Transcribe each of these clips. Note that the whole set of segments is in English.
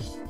Bye.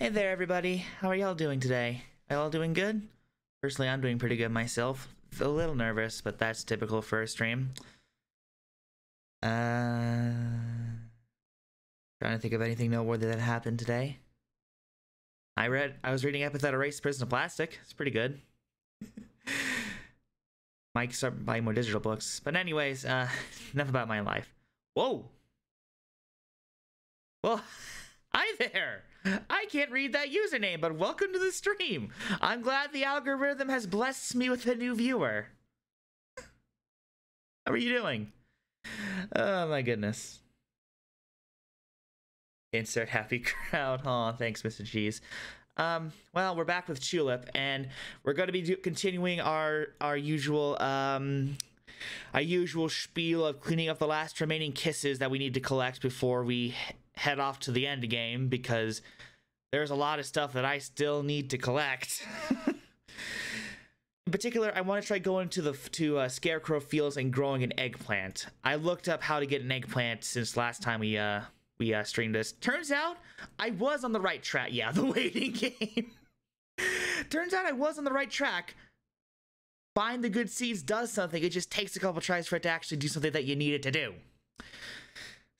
There, everybody. How are y'all doing today? Are y'all doing good? Personally, I'm doing pretty good myself. A little nervous, but that's typical for a stream. Uh, trying to think of anything noteworthy that happened today. I read, I was reading Epithet Erased Prison of Plastic. It's pretty good. Might start buying more digital books. But anyways, uh, enough about my life. Whoa! Well, hi there! I can't read that username, but welcome to the stream. I'm glad the algorithm has blessed me with a new viewer. How are you doing? Oh my goodness. Insert happy crowd. Aw, thanks, Mr. Cheese. Um, well, we're back with Chulip, and we're going to be continuing our our usual um, our usual spiel of cleaning up the last remaining kisses that we need to collect before we head off to the end game because there's a lot of stuff that I still need to collect. In particular, I want to try going to the to uh, Scarecrow Fields and growing an eggplant. I looked up how to get an eggplant since last time we uh we uh, streamed this. Turns out I was on the right track. Yeah, the waiting game. Turns out I was on the right track. Find the good seeds does something. It just takes a couple tries for it to actually do something that you need it to do.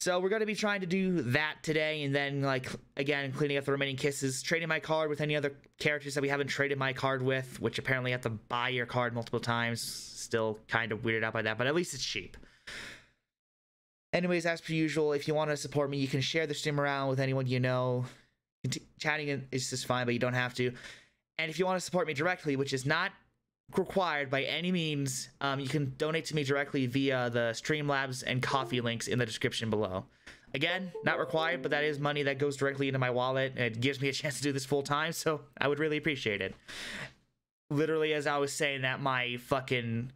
So we're going to be trying to do that today, and then like again, cleaning up the remaining kisses, trading my card with any other characters that we haven't traded my card with, which apparently have to buy your card multiple times. Still kind of weirded out by that, but at least it's cheap. Anyways, as per usual, if you want to support me, you can share the stream around with anyone you know. Chatting is just fine, but you don't have to. And if you want to support me directly, which is not required by any means. Um, you can donate to me directly via the Streamlabs and Ko-fi links in the description below. Again, not required, but that is money that goes directly into my wallet. And it gives me a chance to do this full time, so I would really appreciate it. Literally, as I was saying that, my fucking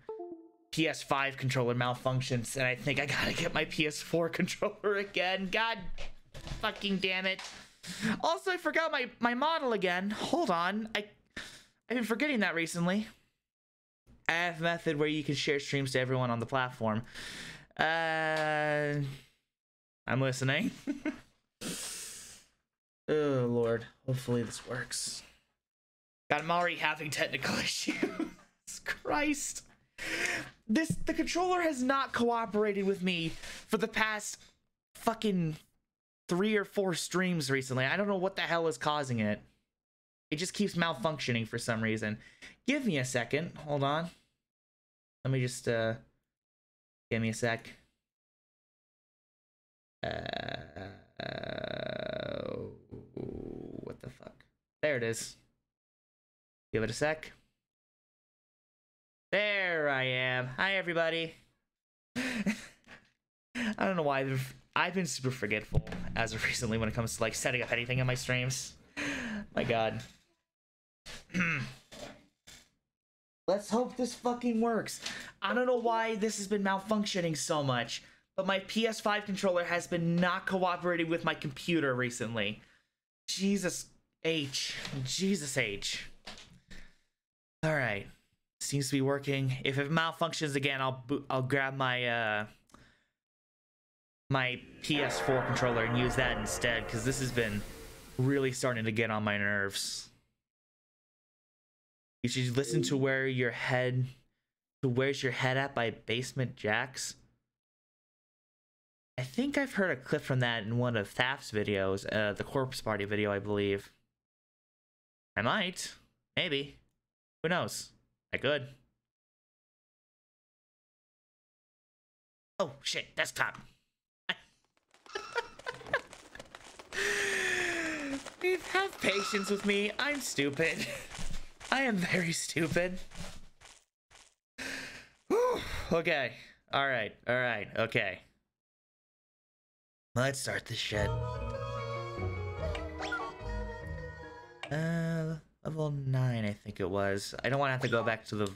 PS5 controller malfunctions, and I think I gotta get my PS4 controller again. God fucking damn it. Also, I forgot my, my model again. Hold on. I, I've been forgetting that recently. Have method where you can share streams to everyone on the platform. Uh, I'm listening. oh lord, hopefully this works. God, I'm already having technical issues. Christ, this the controller has not cooperated with me for the past fucking three or four streams recently. I don't know what the hell is causing it. It just keeps malfunctioning for some reason. Give me a second. Hold on. Let me just, uh, give me a sec. Uh, uh, what the fuck? There it is. Give it a sec. There I am. Hi, everybody. I don't know why I've, been super forgetful as of recently when it comes to like setting up anything in my streams. My god. Let's hope this fucking works. I don't know why this has been malfunctioning so much, but my PS5 controller has been not cooperating with my computer recently. Jesus H. Jesus H. Alright. Seems to be working. If it malfunctions again, I'll I'll grab my uh my PS4 controller and use that instead, because this has been really starting to get on my nerves. You should listen to where your head to where's your head at by Basement Jaxx. I think I've heard a clip from that in one of Thaf's videos, uh, the Corpse Party video, I believe. I might. Maybe. Who knows? I could. Oh, shit. Desktop. Have patience with me. I'm stupid. I am very stupid. okay. All right. All right. Okay. Let's start this shit. Uh, level nine, I think it was. I don't want to have to go back to the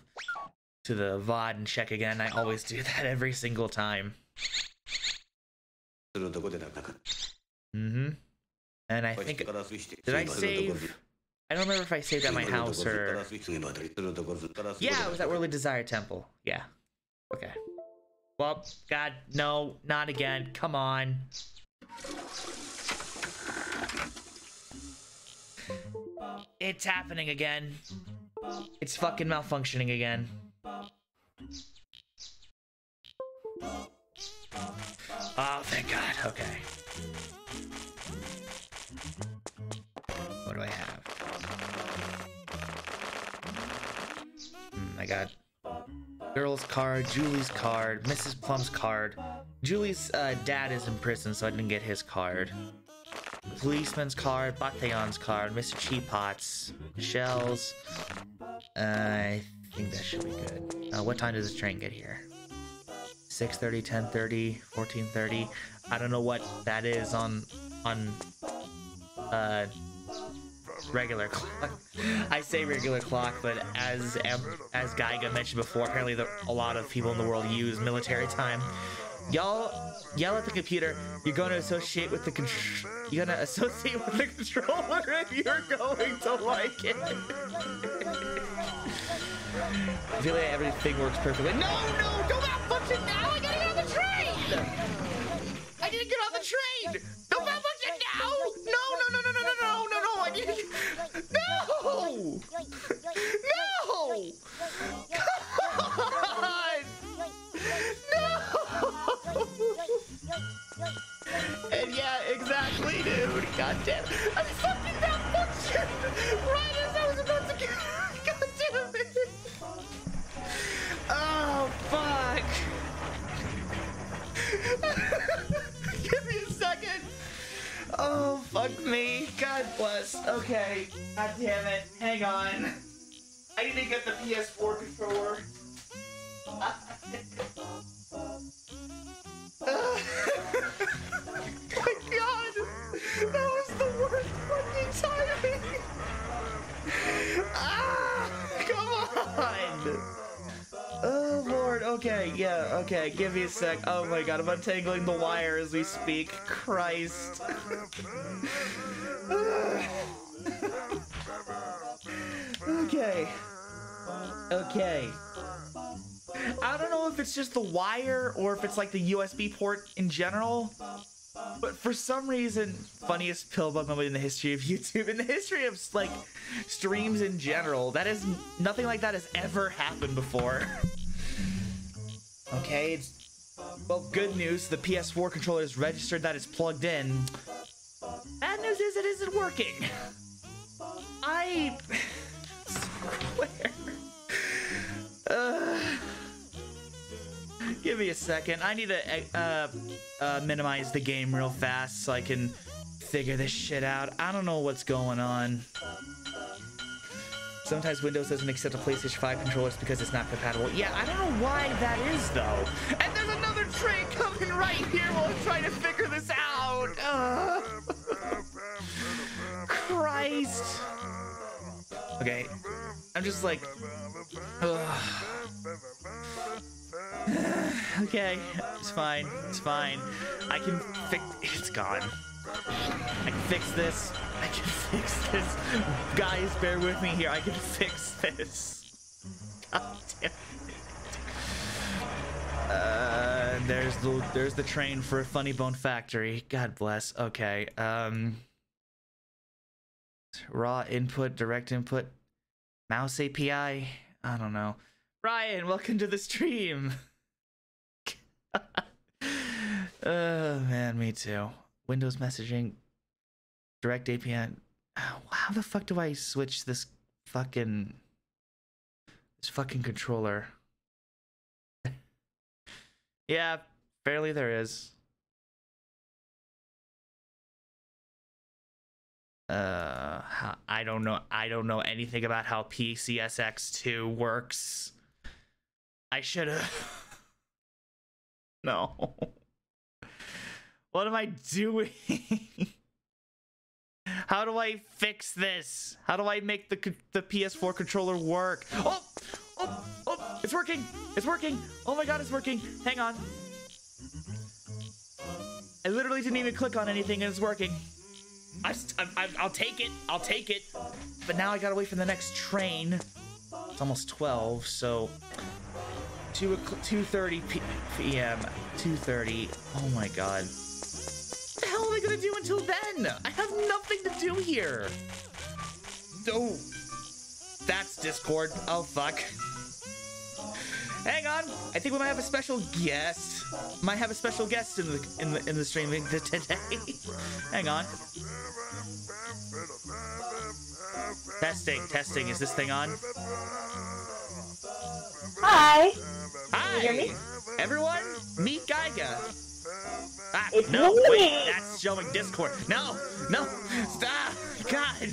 to the VOD and check again. I always do that every single time. Mm-hmm. And I think did I save? I don't remember if I saved at my house or. Yeah, it was at Worldly Desire Temple. Yeah. Okay. Well, God, no, not again. Come on. It's happening again. It's fucking malfunctioning again. Oh, thank God. Okay. What do I have? Hmm, I got girl's card, Julie's card, Mrs. Plum's card. Julie's uh, dad is in prison, so I didn't get his card. Policeman's card, Bataillon's card, Mr. Cheapot's, Michelle's. Uh, I think that should be good. Uh, what time does the train get here? 6.30, 10.30, 14.30. I don't know what that is on on uh regular clock. I say regular clock, but as as Geiga mentioned before, apparently the, a lot of people in the world use military time. Y'all yell at the computer. You're going to associate with the. You're gonna associate with the controller if you're going to like it. I feel like everything works perfectly. No, no, don't malfunction now! I gotta get on the train! I need to get on the train! Don't malfunction no, no! God! No! And yeah, exactly, dude. God damn it. I'm fucking malfunctioned right Oh, fuck me. God bless. Okay. God damn it. Hang on. I need to get the PS4 controller. My god! That was the worst fucking timing! Ah! Come on! Lord, okay, yeah, okay, give me a sec. Oh my god, I'm untangling the wire as we speak. Christ. okay. Okay. I don't know if it's just the wire or if it's like the USB port in general. But for some reason, funniest pillbug moment in the history of YouTube, in the history of like streams in general, that is nothing like that has ever happened before. okay, it's well, good news. The PS4 controller is registered that it's plugged in. Bad news is it isn't working. I swear. Uh, give me a second. I need to uh, uh, minimize the game real fast so I can figure this shit out. I don't know what's going on. Sometimes Windows doesn't accept a PlayStation 5 controller because it's not compatible. Yeah, I don't know why that is, though. And there's another train coming right here while I'm trying to figure this out. Uh, Christ. Okay, I'm just like... okay, it's fine. It's fine. I can fix. It's gone. I can fix this. I can fix this. Guys, bear with me here. I can fix this. God damn it. Uh, there's the there's the train for Funny Bone Factory. God bless. Okay. Um. Raw input, direct input, mouse API. I don't know. Ryan, welcome to the stream. oh man, me too. Windows messaging, direct API. How the fuck do I switch this fucking this fucking controller? yeah, barely there is. Uh, I don't know. I don't know anything about how PCSX2 works. I should have. no. What am I doing? How do I fix this? How do I make the the PS4 controller work? Oh, oh, oh, it's working. It's working. Oh my god, it's working. Hang on. I literally didn't even click on anything and it's working. I, I, I'll take it. I'll take it. But now I gotta wait for the next train. It's almost 12, so 2 2:30 p.m. 2:30. Oh my god. I gonna do until then? I have nothing to do here. Oh, that's Discord. Oh fuck. Hang on, I think we might have a special guest. Might have a special guest in the in the in the streaming today. Hang on. Testing, testing. Is this thing on? Hi. Hi, hear me? everyone. Meet Geiga. Ah, It's no, me. wait, that's showing Discord. No, no, stop. God,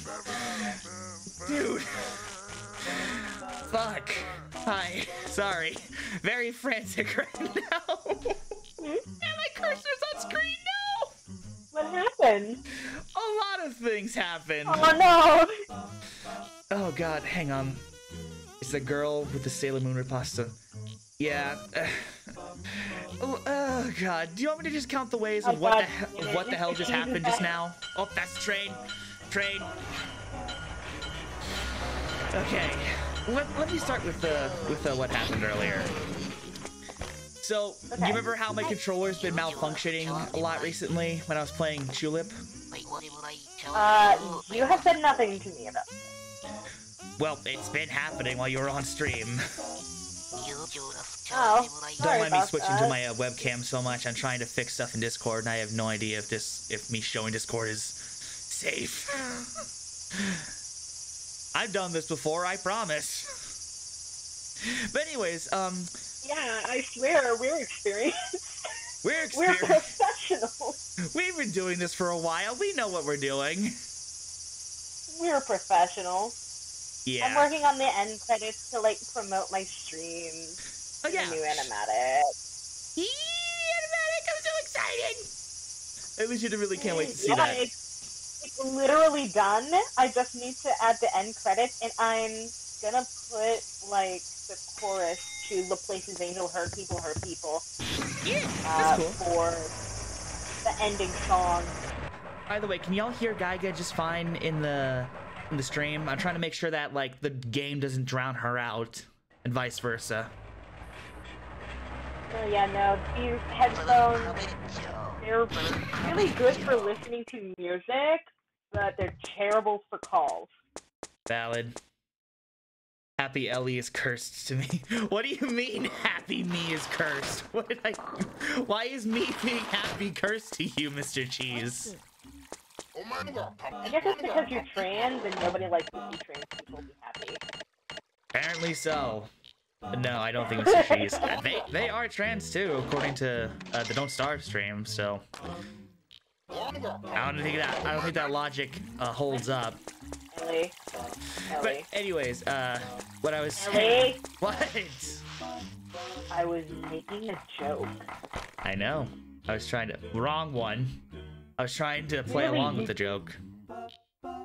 dude. Fuck. Hi. Sorry. Very frantic right now. and my cursor's on screen. No. What happened? A lot of things happened. Oh no. Oh god, hang on. It's the girl with the Sailor Moon riposta. Yeah. oh, oh god. Do you want me to just count the ways of Oh, what the what the hell just happened just now? Oh, that's train. Train. Okay. Let, let me start with the with uh, what happened earlier. So, you remember how my controller's been malfunctioning a lot recently when I was playing Chulip? Uh, you have said nothing to me about this. Well, it's been happening while you were on stream. Oh, Don't mind me switching that. to my uh, webcam so much. I'm trying to fix stuff in Discord, and I have no idea if this, if me showing Discord is safe. I've done this before, I promise. But anyways, um, Yeah, I swear we're experienced. We're experienced. We're professionals. We've been doing this for a while. We know what we're doing. We're professionals. I'm working on the end credits to like promote my stream. Oh yeah. New animatic. Yee, animatic! I'm so excited. At least you really can't wait to see yeah, that. It's, it's literally done. I just need to add the end credits, and I'm gonna put like the chorus to "The Places Angel Hurt People Hurt People" Yeah, uh, that's cool. for the ending song. By the way, can y'all hear Geiga just fine in the in the stream? I'm trying to make sure that like the game doesn't drown her out, and vice versa. So yeah, no, these headphones they're really good for listening to music, but they're terrible for calls. Valid. Happy Ellie is cursed to me. What do you mean happy me is cursed? What did I Why is me being happy cursed to you, Mr. Cheese? I guess it's because you're trans and nobody likes to see trans people be happy. Apparently so. No, I don't think Mr. Cheese. They they are trans too, according to uh, the Don't Starve stream. So I don't think that I don't think that logic uh, holds up. Ellie. But anyways, uh, what I was saying. What? I was making a joke. I know. I was trying to wrong one. I was trying to play along with the joke,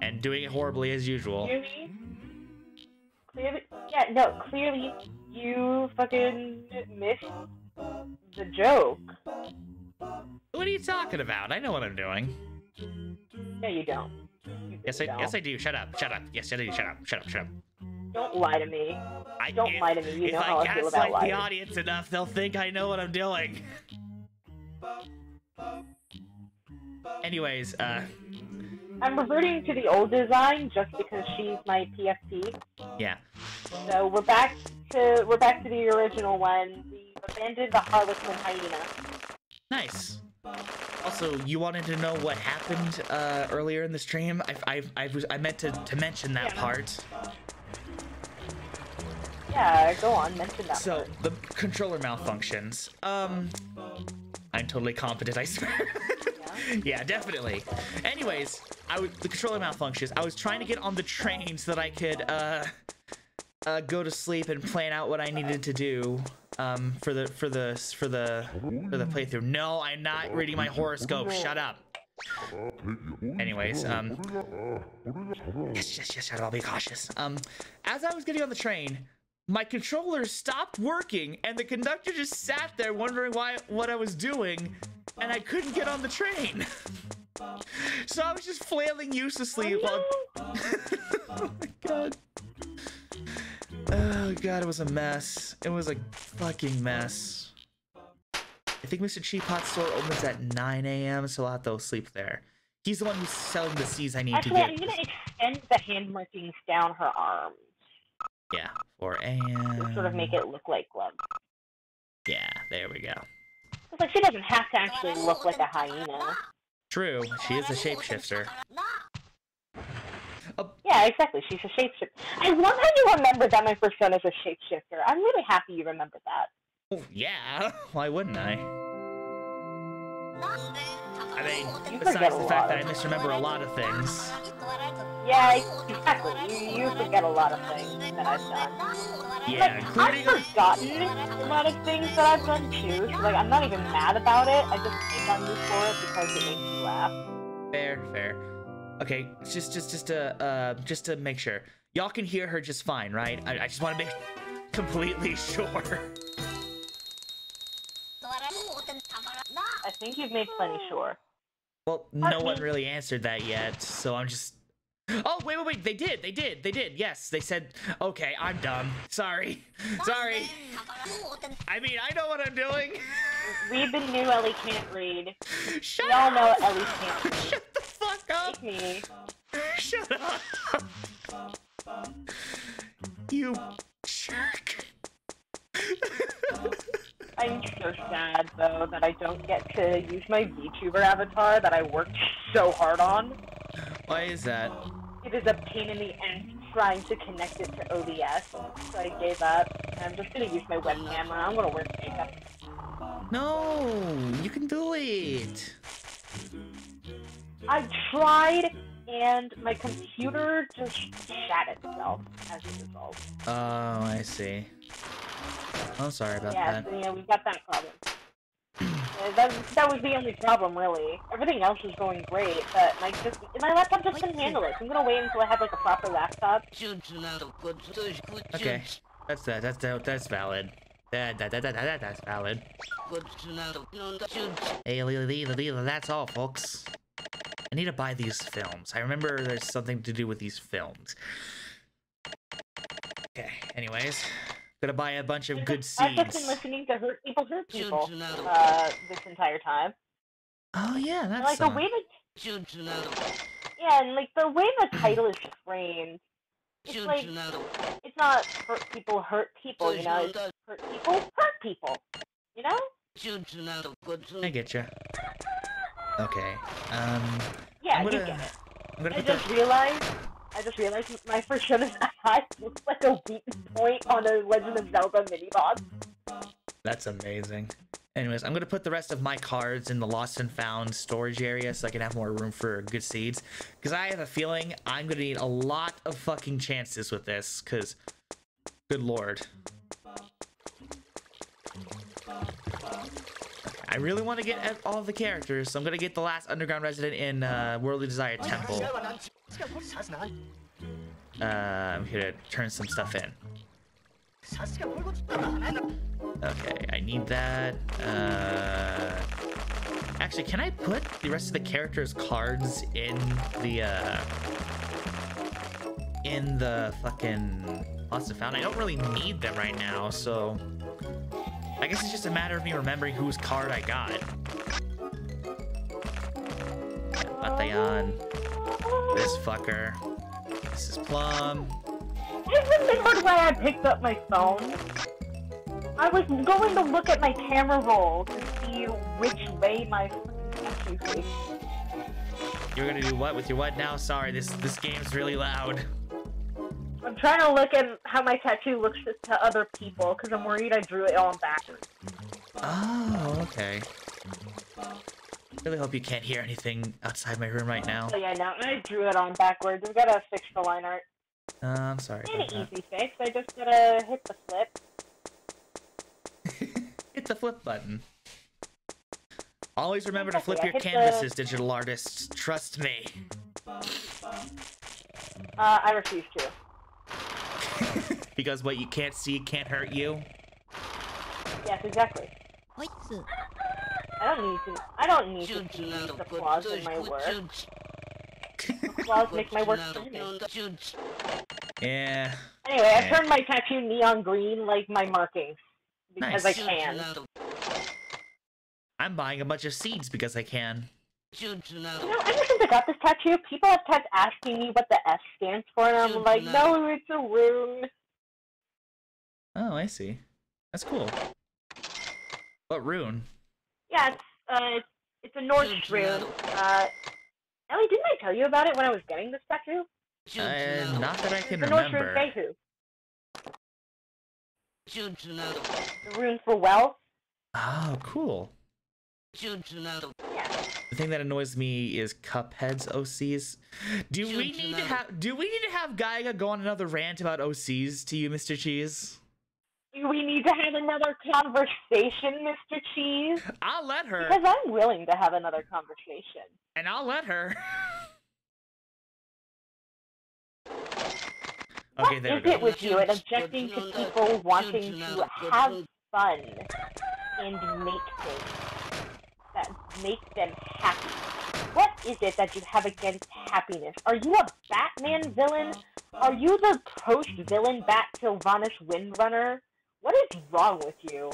and doing it horribly as usual. Clearly, clearly, yeah, no, clearly you fucking missed the joke. What are you talking about? I know what I'm doing. No, you don't. You Yes, I don't. yes I do. Shut up. Shut up. Yes, I do. Shut up. Shut up. Shut up. Don't lie to me. I Don't if- lie to me. You know I how I feel about gaslight the audience enough, they'll think I know what I'm doing. Anyways, uh, I'm reverting to the old design just because she's my PFP. yeah. So we're back to we're back to the original one. We abandoned the Harlequin hyena. Nice. Also, you wanted to know what happened uh, earlier in the stream? I, I, I, was, I meant to, to mention that Yeah. part. Yeah, go on, mention that. So, part. the controller malfunctions. Um, I'm totally competent, I swear. yeah, definitely. Anyways, I was, the controller malfunctions. I was trying to get on the train so that I could, uh, uh, go to sleep and plan out what I needed to do, um, for the, for the, for the, for the playthrough. No, I'm not reading my horoscope. Shut up. Anyways, um, yes, yes, yes, I'll be cautious. Um, as I was getting on the train, my controller stopped working, and the conductor just sat there wondering why what I was doing, and I couldn't get on the train. so I was just flailing uselessly while. oh my god. Oh god, it was a mess. It was a fucking mess. I think Mr. Cheap Hot store opens at 9 a.m., so I'll have to sleep there. He's the one who's selling the seeds I need Actually, to get. Actually, I'm gonna extend the hand markings down her arms Yeah, for to and sort of make it look like gloves. Yeah, there we go. It's like she doesn't have to actually look like a hyena. True, she is a shapeshifter. Oh. Yeah, exactly. She's a shapeshifter. I love how you remember that my persona is a shapeshifter. I'm really happy you remembered that. Oh, yeah, why wouldn't I? I mean, besides the fact that I misremember a lot of things. Yeah, exactly. You, you forget a lot of things that I've done. Yeah, like, including I've forgotten a lot of things that I've done too. So like, I'm not even mad about it. I just pick on you for it because it makes me laugh. fair, fair. Okay, just, just, just to, uh, just to make sure, y'all can hear her just fine, right? I, I just want to make completely sure. Think you've made plenty sure. Well, no one really answered that yet, so I'm just. Oh wait, wait, wait! They did, they did, they did. Yes, they said. Okay, I'm dumb. Sorry, sorry. I mean, I know what I'm doing. We've been new Ellie can't read. Shut We all up! know Ellie can't read. Shut the fuck up! Take me. Shut up! You jerk! I'm so sad though that I don't get to use my VTuber avatar that I worked so hard on. Why is that? It is a pain in the ass trying to connect it to OBS, so I gave up. I'm just gonna use my webcam camera. I'm gonna wear makeup. No, you can do it. I tried, and my computer just shat itself as a result. Oh, I see. I'm sorry about Yeah, that. yeah, we got that problem. Uh, that, that was the only problem, really. Everything else was going great, but my just my laptop just couldn't handle it. So I'm gonna wait until I have like a proper laptop. Okay, that's that. That's that. That's valid. That that that that, that that's valid. Hey, that's all, folks. I need to buy these films. I remember there's something to do with these films. Okay. Anyways, gonna buy a bunch of good seeds. I've just been listening to hurt people hurt people uh, this entire time. Oh yeah, that's like the way that yeah, and like the way the title is framed, it's like it's not hurt people hurt people, you know. It's hurt people hurt people, you know. I get you. Okay. Um, Yeah, I'm you gonna, get it. I'm gonna I put the. just realized. I just realized my persona's eye looks like a weak point on a Legend of Zelda mini boss. That's amazing. Anyways, I'm gonna put the rest of my cards in the lost and found storage area so I can have more room for good seeds. Because I have a feeling I'm gonna need a lot of fucking chances with this. Because, good lord. I really want to get all the characters, so I'm gonna get the last underground resident in uh, Worldly Desire Temple. Uh, I'm here to turn some stuff in. Okay, I need that. Uh, actually, can I put the rest of the characters' cards in the uh, in the fucking lost and found? I don't really need them right now, so I guess it's just a matter of me remembering whose card I got. Batayan, this fucker, this is Plum. I remembered why I picked up my phone. I was going to look at my camera roll to see which way my fucking tattoo faced. You're gonna do what with your what now? Sorry, this this game's really loud. I'm trying to look at how my tattoo looks to, other people because I'm worried I drew it all backwards. Oh, okay. Really hope you can't hear anything outside my room right now. So yeah, now I drew it on backwards. I've got to fix the line art. Uh, I'm sorry. An easy fix. I just gotta hit the flip. Hit the flip button. Always remember to flip I your hit the- canvases, digital artists. Trust me. Uh, I refuse to. because what you can't see can't hurt you. Yes, exactly. I don't need to. I don't need to see the flaws in my work. Flaws make my work charming. Yeah. Anyway, I Yeah. turned my tattoo neon green like my markings because Nice. I can. I'm buying a bunch of seeds because I can. You know, ever since I got this tattoo, people have kept asking me what the S stands for, and I'm like, no, it's a rune. Oh, I see. That's cool. What rune? Yeah, it's, uh, it's, it's a Norse rune. Uh, Ellie, didn't I tell you about it when I was getting this tattoo? Uh, not that I can the remember. Norse rune The rune for wealth. Oh, cool. Yeah. The thing that annoys me is Cuphead's OCs. Do we need to have do we need to have Gaiga go on another rant about OCs to you, Mr. Cheese? Do we need to have another conversation, Mr. Cheese? I'll let her. Because I'm willing to have another conversation. And I'll let her. okay, there what is it with you and objecting to people wanting to have fun and make things? Make them happy? What is it that you have against happiness? Are you a Batman villain? Are you the post-villain Bat Sylvanas Windrunner? What is wrong with you?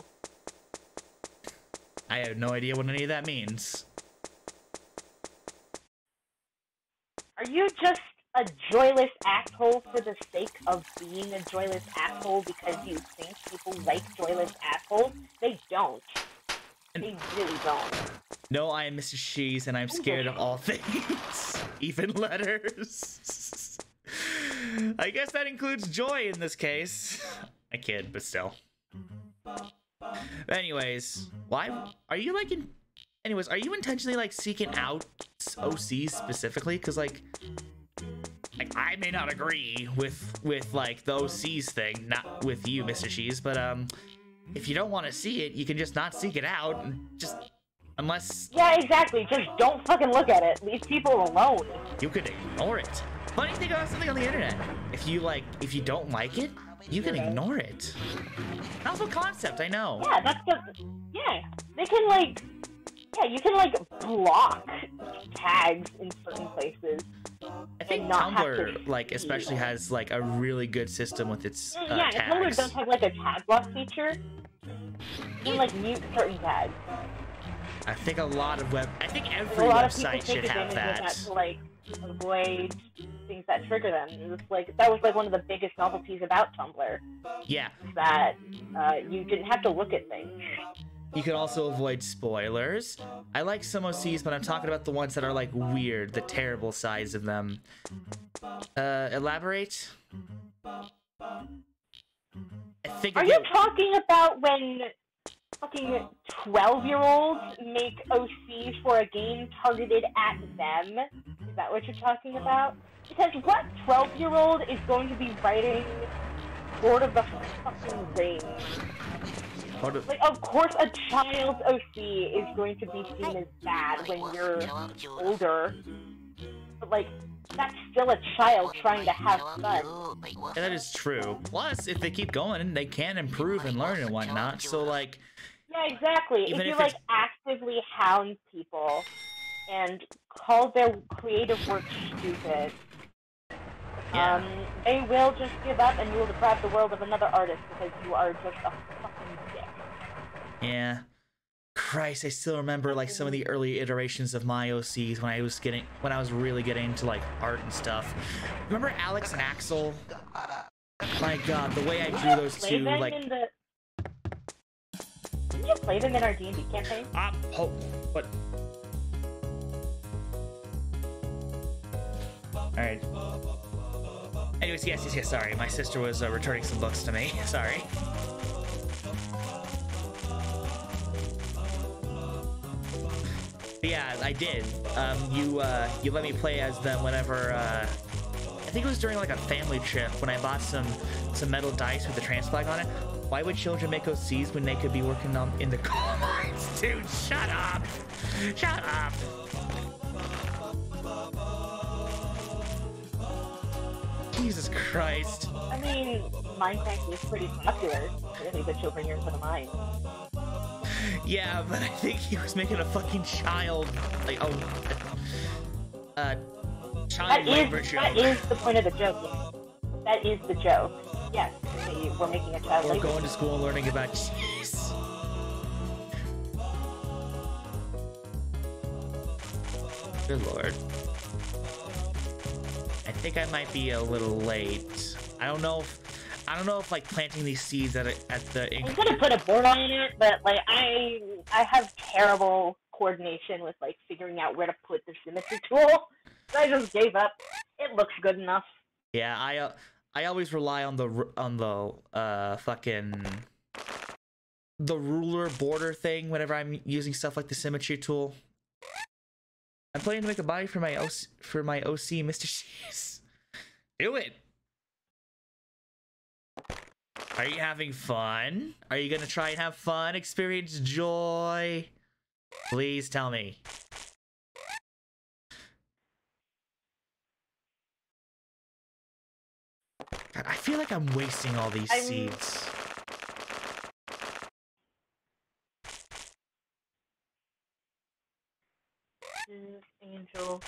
I have no idea what any of that means. Are you just a joyless asshole for the sake of being a joyless asshole because you think people like joyless assholes? They don't. They really don't. No, I am Mrs. Cheese, and I'm scared of all things, even letters. I guess that includes joy in this case. I kid, but still. But anyways, why are you like in? Anyways, are you intentionally like seeking out OCs specifically? Because like, like, I may not agree with with like the OCs thing, not with you, Mr. Cheese, but um, if you don't want to see it, you can just not seek it out just unless Yeah, exactly. Just don't fucking look at it. Leave people alone. You could ignore it. Funny thing about something on the internet. If you like if you don't like it, you can ignore it. Novel concept, I know. Yeah, that's the yeah. They can like yeah, you can like block tags in certain places. I think Tumblr, like, especially has like a really good system with its uh, yeah. Tags. Tumblr does have like a tag block feature. You can like mute certain tags. I think a lot of web. I think every website should have that. that. To like avoid things that trigger them. It was like that was like one of the biggest novelties about Tumblr. Yeah. That uh, you didn't have to look at things. You can also avoid spoilers. I like some OCs, but I'm talking about the ones that are like weird, the terrible size of them. Uh, elaborate. I think. Are you talking about when fucking 12 year olds make OCs for a game targeted at them? Is that what you're talking about? Because what 12 year old is going to be writing Lord of the fucking Rings? Like, of course, a child's OC is going to be seen as bad when you're older. But, like, that's still a child trying to have fun. Yeah, that is true. Plus, if they keep going, they can improve and learn and whatnot. So, like. Yeah, exactly. If you, if like, actively hound people and call their creative work stupid, yeah. um, they will just give up and you will deprive the world of another artist because you are just a fucking dick. Yeah. Christ, I still remember like some of the early iterations of my OCs when I was getting when I was really getting into like art and stuff. Remember Alex and Axel? My God, the way I drew those two, like. The... Did you play them in our D&D campaign? Ah, oh, but. All right. Anyways, yes, yes, yes. Sorry, my sister was uh, returning some books to me. sorry. Yeah, I did. Um, you uh, you let me play as them whenever. Uh, I think it was during like a family trip when I bought some some metal dice with the trans flag on it. Why would children make OCs when they could be working on in the coal mines? Dude, shut up! Shut up! Jesus Christ. I mean, Minecraft is pretty popular. Really, the children here for the mines. Yeah, but I think he was making a fucking child, like, oh, uh, child that labor is, joke. That is the point of the joke. Yes. That is the joke. Yes, we're making a child We're labor. going to school and learning about cheese. Good lord. I think I might be a little late. I don't know if I don't know if like planting these seeds at a, at the. I'm gonna put a board on it, but like I I have terrible coordination with like figuring out where to put the symmetry tool. So I just gave up. It looks good enough. Yeah, I uh, I always rely on the on the uh fucking the ruler border thing whenever I'm using stuff like the symmetry tool. I'm planning to make a body for my OC, for my OC Mr. Cheese. Do it. Are you having fun? Are you gonna try and have fun? Experience joy? Please tell me. God, I feel like I'm wasting all these I'm... seeds. Angel,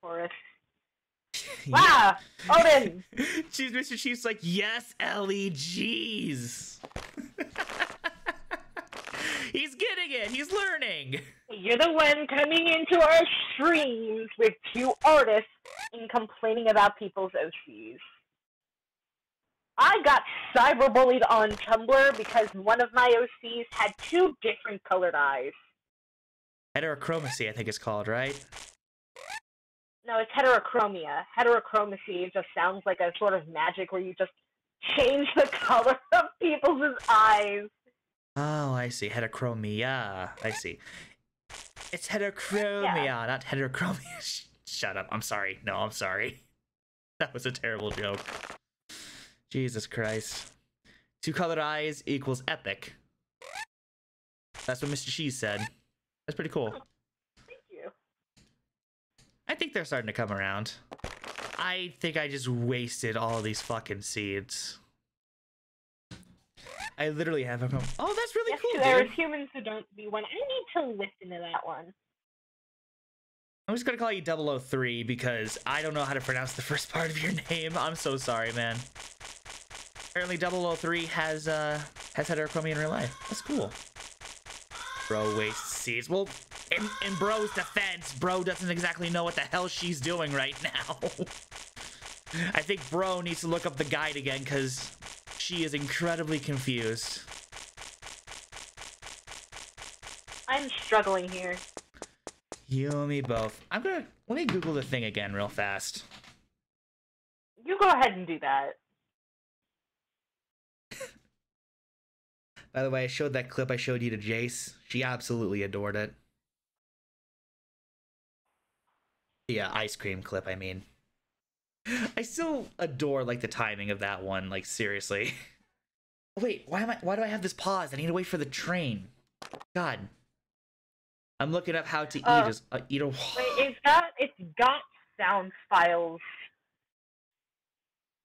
Forest. Wow, Odin. She's Mr. Chief's like, yes, Ellie, jeez. He's getting it. He's learning. You're the one coming into our streams with two artists and complaining about people's OCs. I got cyberbullied on Tumblr because one of my OCs had two different colored eyes. Heterochromacy, I think it's called, right? No, it's heterochromia. Heterochromacy just sounds like a sort of magic where you just change the color of people's eyes. Oh, I see. Heterochromia. I see. It's heterochromia, yeah. not heterochromia. Shut up. I'm sorry. No, I'm sorry. That was a terrible joke. Jesus Christ. Two colored eyes equals epic. That's what Mr. Cheese said. That's pretty cool. I think they're starting to come around. I think I just wasted all these fucking seeds. I literally have a. Oh, that's really yes, cool. There's humans who don't be one. I need to listen to that one. I'm just gonna call you 003 because I don't know how to pronounce the first part of your name. I'm so sorry, man. Apparently 003 has uh has heterochromia in real life. That's cool. Bro wastes seeds. Well, in, in Bro's defense, Bro doesn't exactly know what the hell she's doing right now. I think Bro needs to look up the guide again because she is incredibly confused. I'm struggling here. You and me both. I'm gonna let me Google the thing again real fast. You go ahead and do that. By the way, I showed that clip I showed you to Jace. She absolutely adored it. Yeah, ice cream clip, I mean. I still adore like the timing of that one. Like seriously. Wait, why am I? Why do I have this pause? I need to wait for the train. God. I'm looking up how to eat. Uh, uh, eat a. Wait, it's got it's got sound files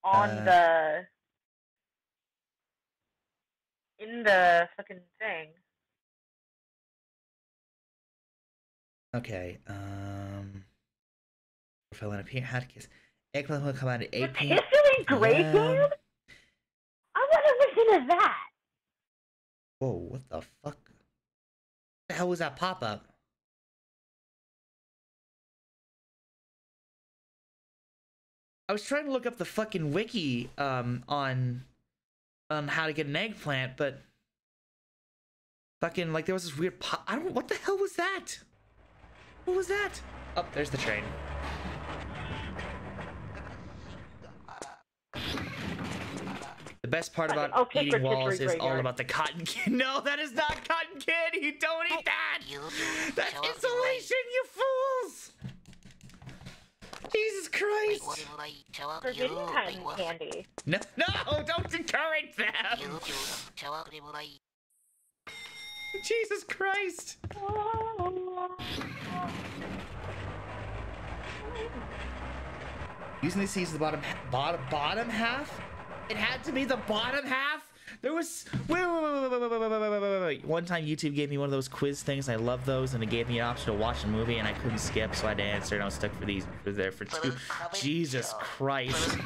on uh, the in the fucking thing. Okay. Um. Up. How to kiss. Eggplant will come out at 8 p.m. History great, um, dude? I want to listen to that. Whoa, what the fuck? What the hell was that pop up? I was trying to look up the fucking wiki um on on how to get an eggplant, but fucking like there was this weird pop I don't what the hell was that? What was that? Oh, there's the train. Best part about okay, eating walls is all about the cotton kid. No, that is not cotton candy. You don't eat that. That's insulation, you fools. Jesus Christ. Forbidden cotton candy. No, no, don't encourage them. Jesus Christ. Using the seeds the bottom, bottom, bottom half it had to be the bottom half. There was wait, wait, wait, one time YouTube gave me one of those quiz things. I love those, and it gave me an option to watch a movie, and I couldn't skip, so I had to answer, and I was stuck for these for there for two. Jesus Christ!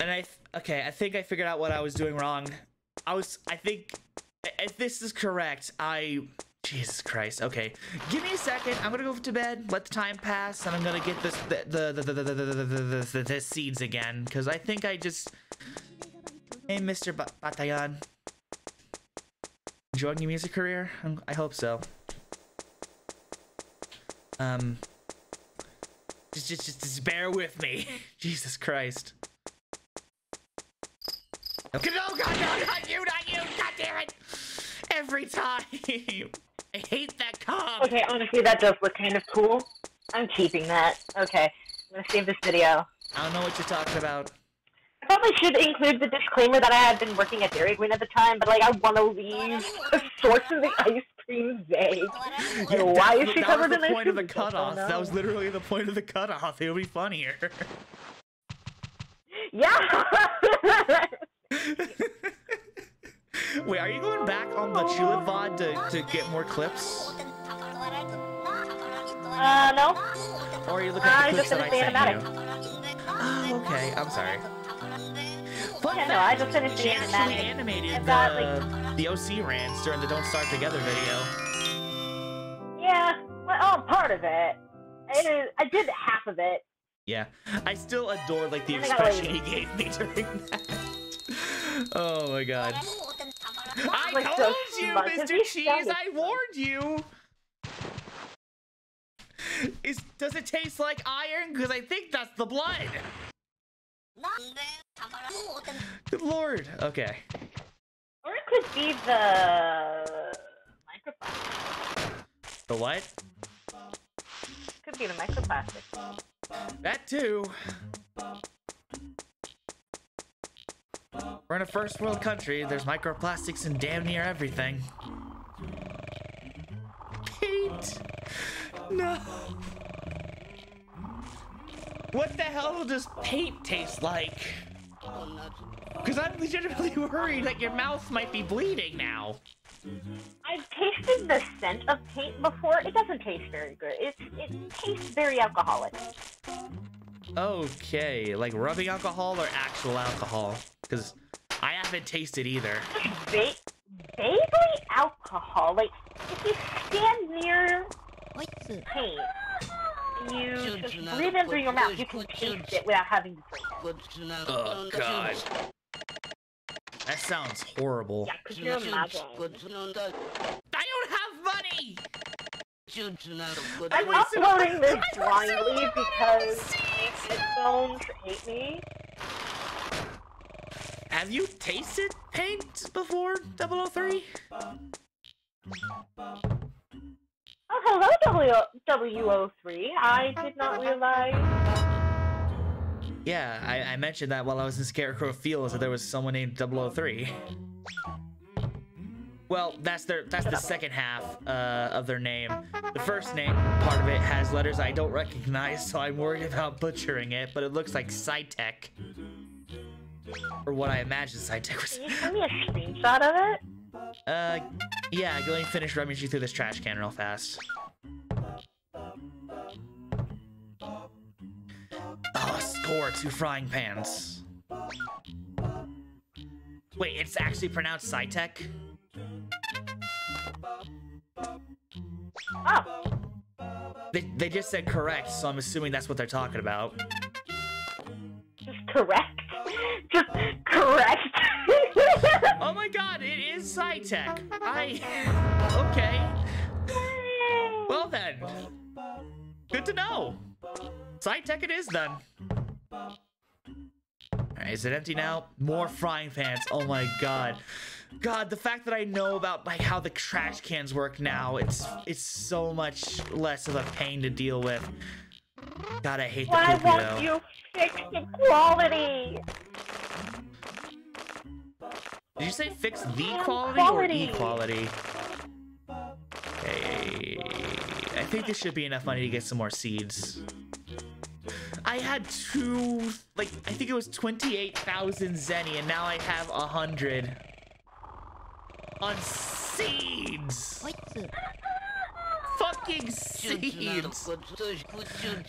And I okay, I think I figured out what I was doing wrong. I was I think if this is correct, I Jesus Christ. Okay, give me a second. I'm gonna go to bed. Let the time pass, and I'm gonna get this the the the the the the, the, the, the, seeds again because I think I just. Hey, Mr. Ba Batayan. Enjoying your music career? I hope so. Um. Just, just, just, just bear with me. Jesus Christ. Okay, no, God, no, not you, not you, God damn it! Every time! I hate that cop! Okay, honestly, that does look kind of cool. I'm keeping that. Okay, I'm gonna save this video. I don't know what you're talking about. I probably should include the disclaimer that I had been working at Dairy Queen at the time, but like, I want to leave the source of the ice cream vague. Yeah, why is she covered in ice cream? That was the point of the cutoff. That was literally the point of the cutoff. It would be funnier. Yeah! Wait, are you going back on the Chulip VOD to, to get more clips? Uh, no. Or are you looking at the clips that I sent animatic. you? Oh, okay. I'm sorry. Fun yeah, no, I just finished the animatic. actually animated the, like... the OC rants during the Don't Starve Together video. Yeah, well, oh, part of it. I, I did half of it. Yeah, I still adore like the expression he gave me during that. Oh my god. I like told you, Mr. Cheese, I warned you! Is does it taste like iron? Because I think that's the blood. Good lord. Okay. Or it could be the microplastic. The what? Could be the microplastic. That too. We're in a first world country. There's microplastics in damn near everything. Paint! No! What the hell does paint taste like? Because I'm legitimately worried that your mouth might be bleeding now. I've tasted the scent of paint before. It doesn't taste very good. It, it tastes very alcoholic. Okay, like rubbing alcohol or actual alcohol? Because I haven't tasted either. Va vaguely alcohol. Like, if you stand near paint, you just breathe in through your mouth, you can taste it without having to drink it. Oh, God. That sounds horrible. Yeah, could you imagine? I don't have money! I'm uploading this blindly because my headphones hate me. Have you tasted paint before, 003? Oh, hello, w 3 I did not realize. Yeah, I, I mentioned that while I was in Scarecrow Fields that there was someone named 003. Well, that's their that's the second half uh, of their name. The first name part of it has letters I don't recognize, so I'm worried about butchering it. But it looks like SciTech. Or what I imagine SciTech was. Can you send me a screenshot of it? Uh, yeah, let me finish rummaging through this trash can real fast. Oh, score two frying pans. Wait, it's actually pronounced SciTech? Oh. They, they just said correct, so I'm assuming that's what they're talking about. Just correct? Just correct. oh my god, it is SciTech. I... Okay. Well then. Good to know. SciTech it is then. Alright, is it empty now? More frying pans. Oh my god. God, the fact that I know about like how the trash cans work now, it's it's so much less of a pain to deal with. God, I hate the Why won't though. you fix the quality? Did you say fix the quality, quality, or equality? Okay, I think this should be enough money to get some more seeds. I had two, like, I think it was 28,000 zenny, and now I have a hundred on seeds. Fucking seeds.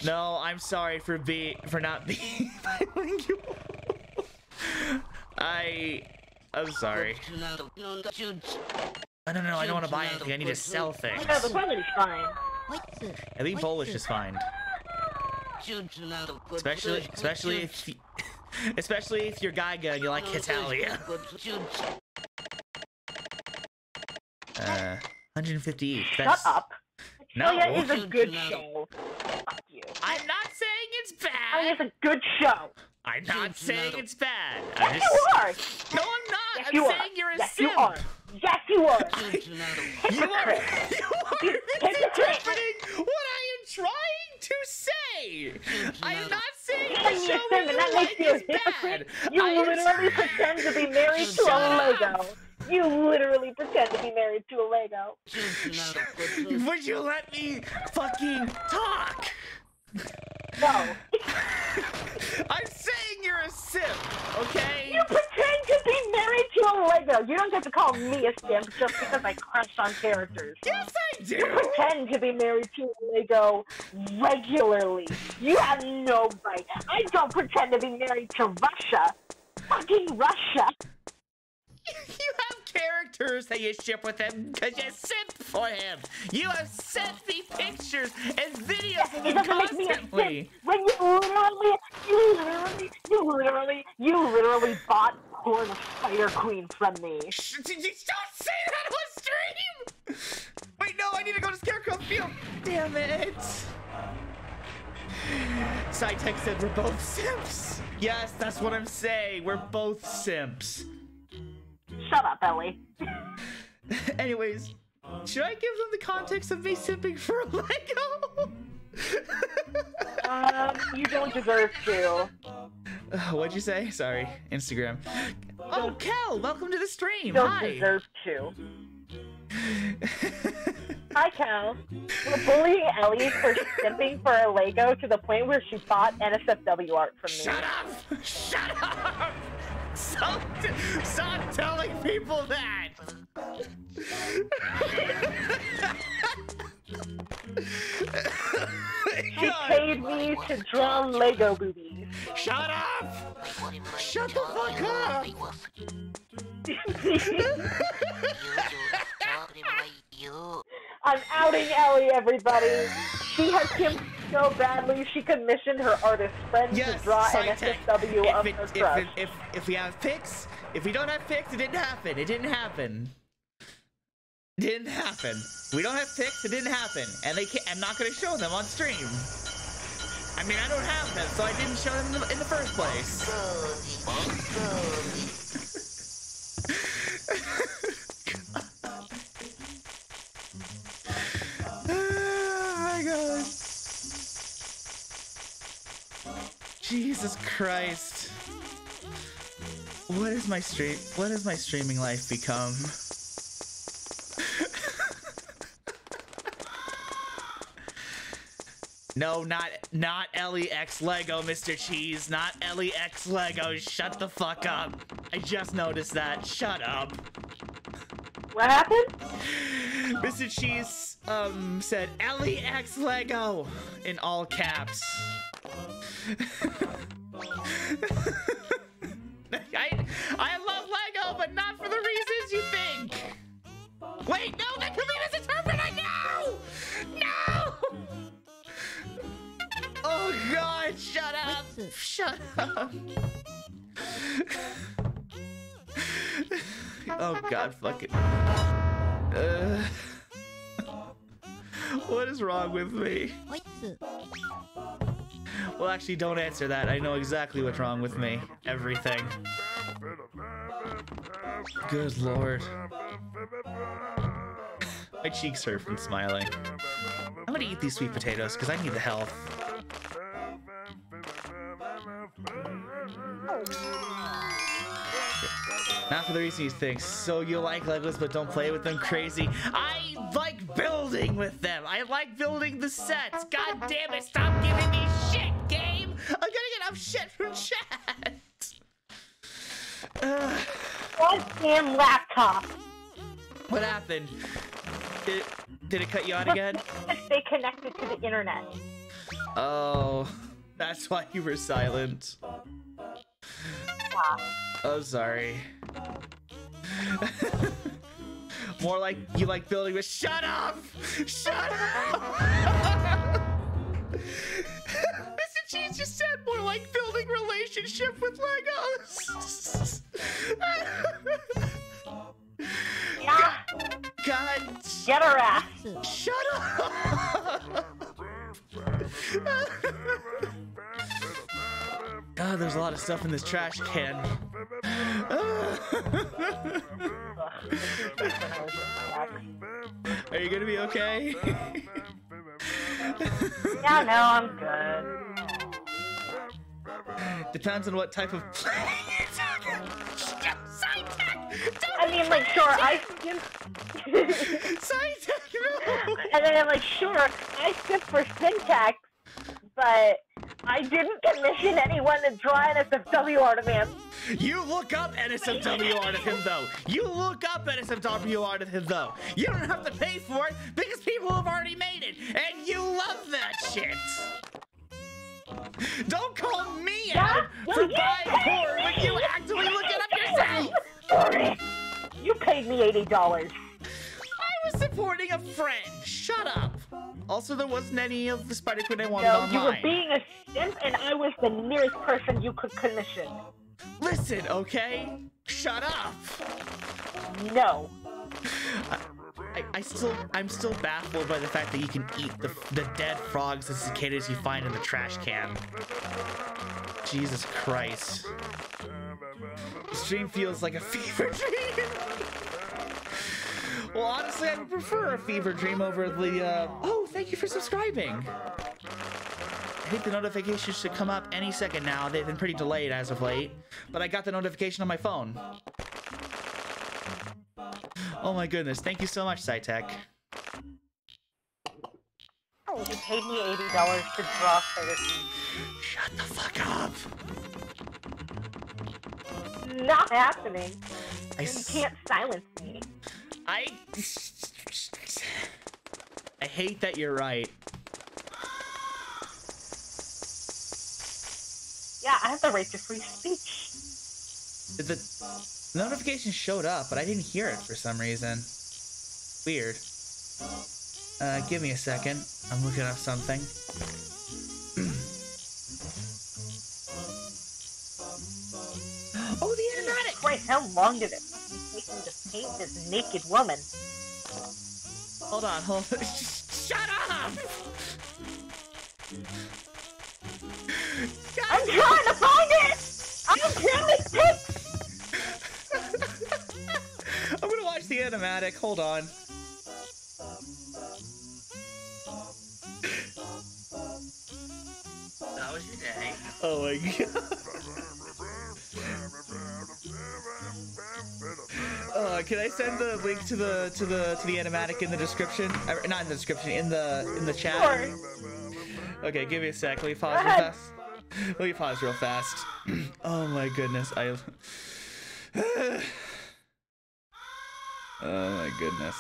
No, I'm sorry for being for not being bilingual. I I'm sorry. No, no, no, I don't want to buy anything. I need to sell things. No, the quality's fine. I think Polish is fine. Especially, especially if, you, especially if you're Gaiga and you like Hetalia. Uh, 150 each. Shut up. No. Hetalia is a good show. Fuck you. I'm not saying it's Hetalia bad. is a good show. I'm not saying it's bad. I'm Yes, just. you are. No, I'm not. Yes, I'm you saying are. you're a yes, simp. you are. Yes, you are. You are, you are misinterpreting what I am trying to say. I am not saying You're the saying show you're we that like makes you a is bad. hypocrite. You I am literally pretend to be married to a. Lego. You literally pretend to be married to a Lego. Would you let me fucking talk? No. I'm saying you're a simp, okay? You pretend to be married to a Lego. You don't get to call me a simp just because I crush on characters. Yes, I do. You pretend to be married to a Lego regularly. You have no right. I don't pretend to be married to Russia. Fucking Russia. You have characters that you ship with him because you simp for him. You have sent me pictures and videos of him constantly. when you literally, you literally, you literally, you literally bought porn Spider Queen from me. Shh, Don't say that on stream! Wait, no, I need to go to Scarecrow Field. Damn it. SciTech said we're both simps. Yes, that's what I'm saying. We're both simps. Shut up, Ellie. Anyways, should I give them the context of me simping for a Lego? Um, you don't deserve to. What'd you say? Sorry, Instagram. Oh, Kel, welcome to the stream. Don't Hi. deserve to. Hi, Cal. We're bullying Ellie for simping for a Lego to the point where she bought NSFW art from me. Shut up! Shut up! Stop, stop telling people that! She paid me to draw Lego boobies. Shut up! Shut the fuck up! I'm outing Ellie, everybody. She has pimped so badly she commissioned her artist friend Yes, to draw Cytech. NSFW If, of it, her if, crush. it, if, if we have pics, if we don't have pics, it didn't happen. It didn't happen. It didn't happen. We don't have pics, it didn't happen. And they can't, I'm not going to show them on stream. I mean, I don't have them, so I didn't show them in the, in the first place. oh my god. Jesus Christ. What is my stream what has my streaming life become? no, not not LEX Lego, Mr. Cheese. Not LEX X Lego. Shut the fuck up. I just noticed that. Shut up. what happened? Mr. Cheese um said LEX Lego in all caps. I I love Lego, but not for the reasons you think. Wait, no, that could be misinterpreted. No, no. Oh God, shut up! Shut up! oh God, fucking. Uh, what is wrong with me? Well, actually, don't answer that. I know exactly what's wrong with me. Everything. Good lord. My cheeks hurt from smiling. I'm gonna eat these sweet potatoes because I need the health. Not for the reason you think. So you like Legos but don't play with them crazy. I like building with them. I like building the sets. God damn it, stop giving me shit, game! I'm gonna get enough shit from chat. Ugh, Goddamn laptop. what happened? Did, did it cut you out again? Stay connected to the internet. Oh, that's why you were silent. Oh, sorry. More like you like building with. Shut up! Shut up! Mr. Cheese just said more like building relationship with Legos. yeah. God. Get her ass. Shut up! God, there's a lot of stuff in this trash can. Are you gonna be okay? yeah, no, I'm good. Depends on what type of. I mean, like, sure, I skip. And then I'm like, sure, I skip for syntax, but I didn't commission anyone to draw NSFW art of him. You look up NSFW art of him, though. You look up NSFW art of him, though. You don't have to pay for it because people have already made it, and you love that shit. Don't call me out for you buying porn when you actively look it up yourself. Sorry. You paid me eighty dollars. I was supporting a friend. Shut up. Also, there wasn't any of the Spider Queen I wanted No, online. you were being a simp, and I was the nearest person you could commission. Listen, okay? Shut up. No. I, I still, I'm still baffled by the fact that you can eat the, the dead frogs and cicadas you find in the trash can. Jesus Christ. The stream feels like a fever dream. Well, honestly, I would prefer a fever dream over the, uh... Oh, thank you for subscribing. I think the notifications should come up any second now. They've been pretty delayed as of late. But I got the notification on my phone. Oh my goodness. Thank you so much, SciTech. Oh, you paid me eighty dollars to draw Ferguson. Shut the fuck up. Not happening. I, You can't silence me. I... I hate that you're right. Yeah, I have the right to free speech. The notification showed up, but I didn't hear it for some reason. Weird. Uh, give me a second. I'm looking up something. oh! Christ, how long did it take him to paint this naked woman? Hold on, hold on. Shut up! I'm God, trying to find it! I'm trying to pick! I'm gonna watch the animatic. Hold on. That was your day. Oh my god. Uh, can I send the link to the to the to the animatic in the description? Not in the description, in the in the chat. Sure. Okay, give me a sec. Let me pause real fast. Let me pause real fast. oh my goodness, I. oh my goodness.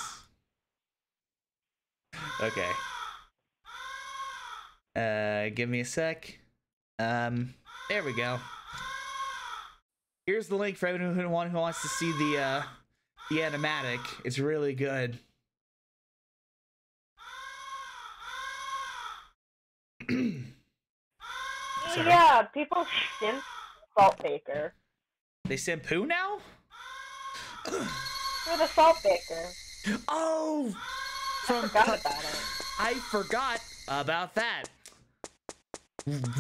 Okay. Uh, give me a sec. Um, there we go. Here's the link for everyone who wants to see the uh the animatic. It's really good. Yeah, people simp Salt Baker. They simp who now? For the Salt Baker. Oh, from Forgot about it. I forgot about that.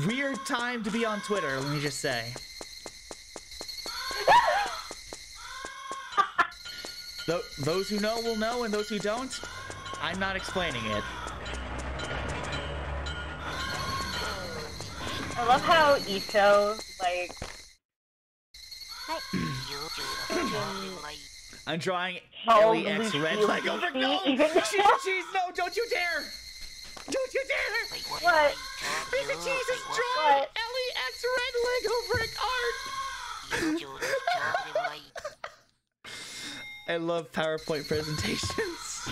Weird time to be on Twitter, let me just say. Tho- those who know will know, and those who don't, I'm not explaining it. I love how Ito, like, I'm drawing Holy LEX red you over. No! Cheese, cheese, no! Don't you dare! Don't you dare! what? Mr. Cheese is drawing What? LEX red leg over art! I love PowerPoint presentations.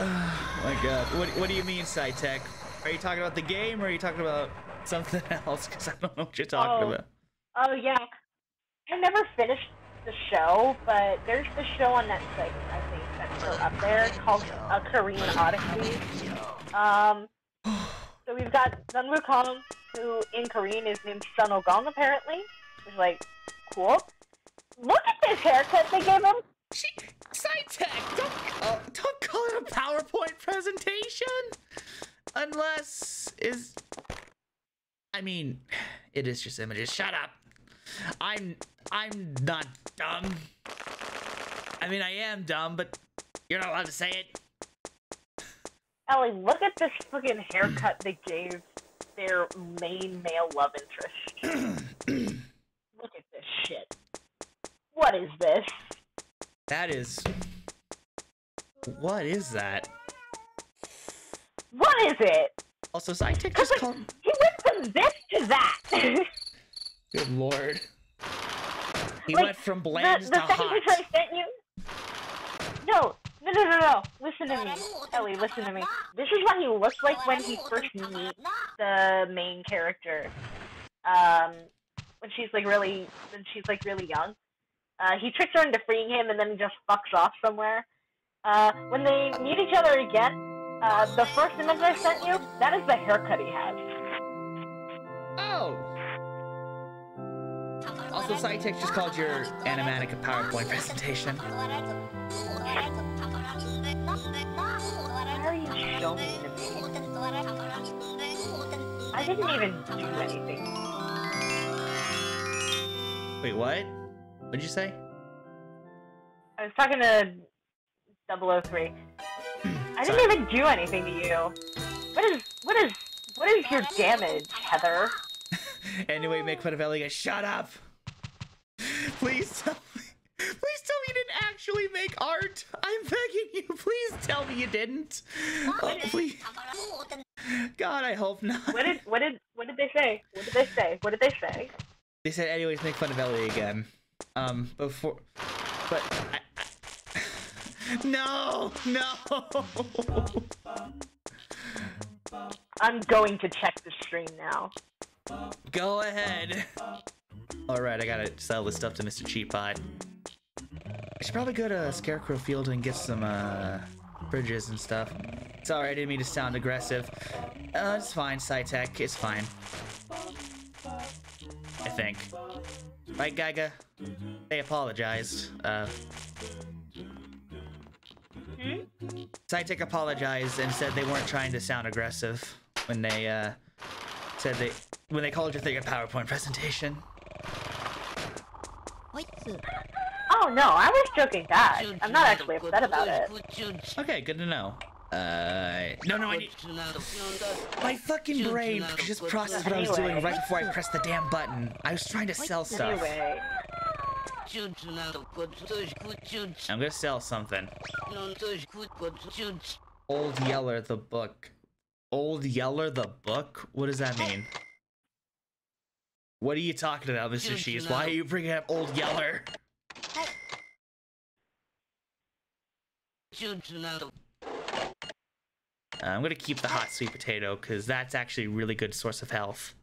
oh my god. What, what do you mean, SciTech? Are you talking about the game or are you talking about something else? Because I don't know what you're talking Oh. about. Oh, yeah. I never finished the show, but there's the show on Netflix, I think, that's still up there called A Korean Odyssey. Um, so we've got Sun Wukong, who in Korean is named Sun Ogong, apparently. Is like, cool. Look at this haircut they gave him! She, SciTech, don't, uh, don't call it a PowerPoint presentation! Unless is... I mean, it is just images. Shut up! I'm, I'm not dumb. I mean, I am dumb, but you're not allowed to say it. Ellie, look at this fucking haircut they gave their main male love interest. look at this shit. What is this? That is. What is that? What is it? Also, SciTech just like, called. He went from this to that. Good lord. He like, went from bland the, to the hot. second picture I sent you. No, no, no, no, no. Listen to me, Ellie. Listen to me. This is what he looks like when he first meets the main character. Um, when she's like really, when she's like really young. Uh, he tricks her into freeing him, and then he just fucks off somewhere. Uh, when they meet each other again, uh, the first image I sent you, that is the haircut he has. Oh. Also, SciTech just called your animatic a PowerPoint presentation. Why are you showing to me? I didn't even do anything. Wait, what? What'd you say? I was talking to 003. I didn't even do anything to you. What is what is what is your damage, Heather? anyway, make fun of Elliot. Shut up! Please you didn't actually make art. I'm begging you. Please tell me you didn't. Oh, please. God, I hope not. What did what did what did they say? What did they say? What did they say? They said, anyways, make fun of Ellie again. Um, before, but I, I, no, no. I'm going to check the stream now. Go ahead. All right, I gotta sell this stuff to Mr. Cheapot. I should probably go to Scarecrow Field and get some uh, bridges and stuff. Sorry, I didn't mean to sound aggressive. Uh, it's fine, SciTech. It's fine. I think. Right, Gaga? They apologized. Uh, Hmm? SciTech apologized and said they weren't trying to sound aggressive when they uh, said they when they called your thing a PowerPoint presentation. Oh no, I was joking back. I'm not actually upset about it. Okay, good to know. Uh, no, no, I need. My fucking brain just processed what I was doing right before I pressed the damn button. I was trying to sell stuff. Anyway, I'm gonna sell something. Old Yeller the book. Old Yeller the book? What does that mean? What are you talking about, Mr. Cheese? Why are you bringing up Old Yeller? Uh, I'm gonna keep the hot sweet potato because that's actually a really good source of health.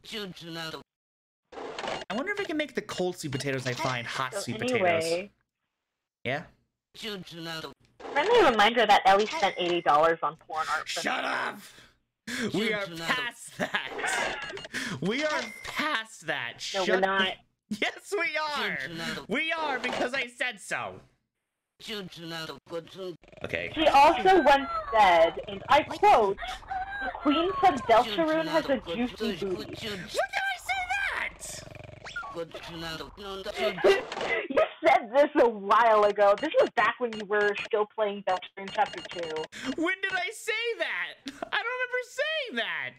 I wonder if I can make the cold sweet potatoes I find hot so sweet potatoes. Yeah? friendly reminder that Ellie spent eighty dollars on porn art. Shut up! We are past that. We are past that. No, Shut we're not. Yes, we are. We are because I said so. Okay. She also once said, and I quote, "The Queen from Deltarune has a juicy booty." When did I say that? you said this a while ago. This was back when you were still playing Deltarune Chapter Two. When did I say that? I don't remember saying that.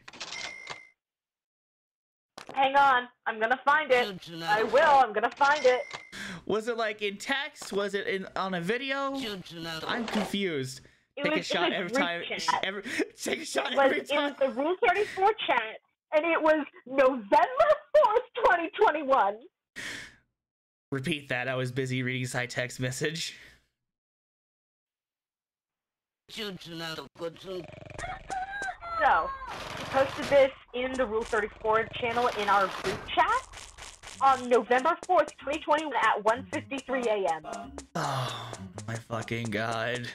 Hang on, I'm gonna find it. I will. I'm gonna find it. Was it like in text? Was it in on a video? I'm confused. It Take a was in shot every time. chat. Every, take a shot It was every time. in the Rule 34 chat, and it was November 4th, 2021. Repeat that. I was busy reading side text message. So, we posted this in the Rule 34 channel in our group chat. on November 4th, 2021 at 1.53 a.m. Oh, my fucking god.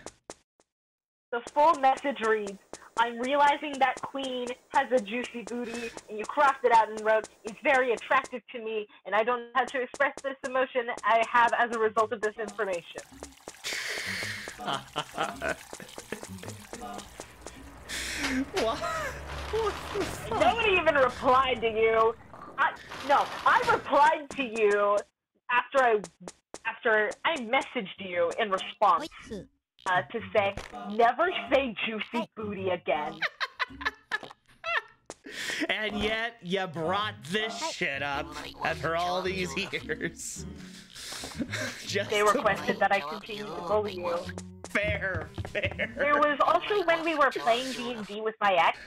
The full message reads, I'm realizing that Queen has a juicy booty, and you crossed it out and wrote, It's very attractive to me, and I don't know how to express this emotion I have as a result of this information. what? what Nobody even replied to you. I, no, I replied to you after I after I messaged you in response uh, to say, never say juicy booty again. and yet, you brought this shit up after all these years. Just they requested that I continue to bully you. Fair, fair. There was also when we were playing D&D with my ex,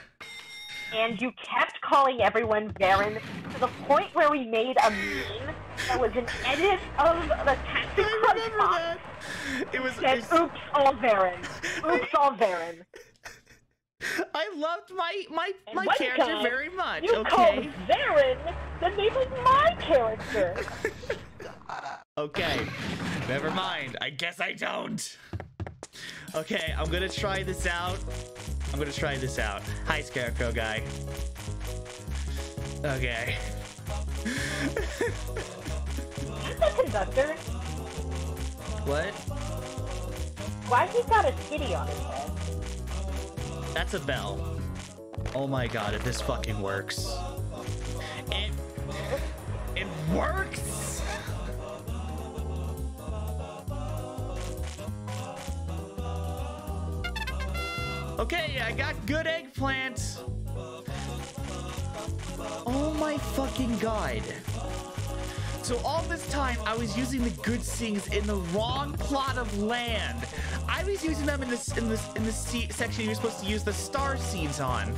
and you kept calling everyone Varen to the point where we made a meme that was an edit of the Tactic Crunch box. It was said, was... "Oops, all Varen. Oops, all Varen." I loved my my and my character time, very much. You okay. called Varen the name of my character. okay, never mind. I guess I don't. Okay, I'm gonna try this out. I'm gonna try this out. Hi, Scarecrow guy. Okay. conductor? What? Why he got a kitty on his head? That's a bell. Oh my god, if this fucking works. It... It works! Okay, I got good eggplant. Oh my fucking god. So all this time, I was using the good seeds in the wrong plot of land. I was using them in this in this in the section you're supposed to use the star seeds on.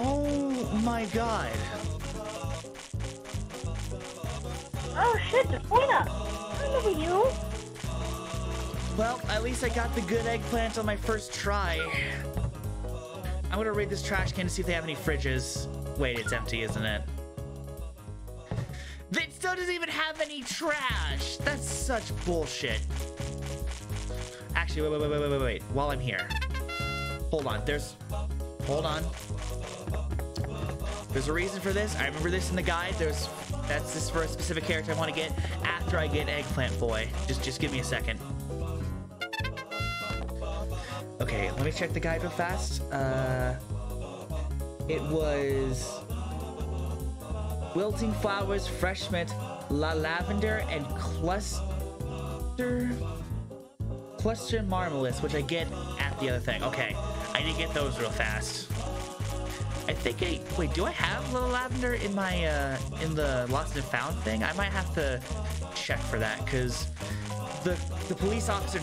Oh my god. Oh shit, up. I remember you. Well, at least I got the good eggplant on my first try. I'm gonna raid this trash can to see if they have any fridges. Wait, it's empty, isn't it? It still doesn't even have any trash. That's such bullshit. Actually, wait, wait, wait, wait, wait, wait. While I'm here, hold on. There's, hold on. There's a reason for this. I remember this in the guide. There's, that's this for a specific character I want to get after I get Eggplant Boy. Just, just give me a second. Okay, let me check the guide real fast. Uh, it was wilting flowers, fresh mint, la lavender, and cluster cluster marmalade, which I get at the other thing. Okay, I need to get those real fast. I think I wait. Do I have little lavender in my uh, in the lost and found thing? I might have to check for that because the the police officer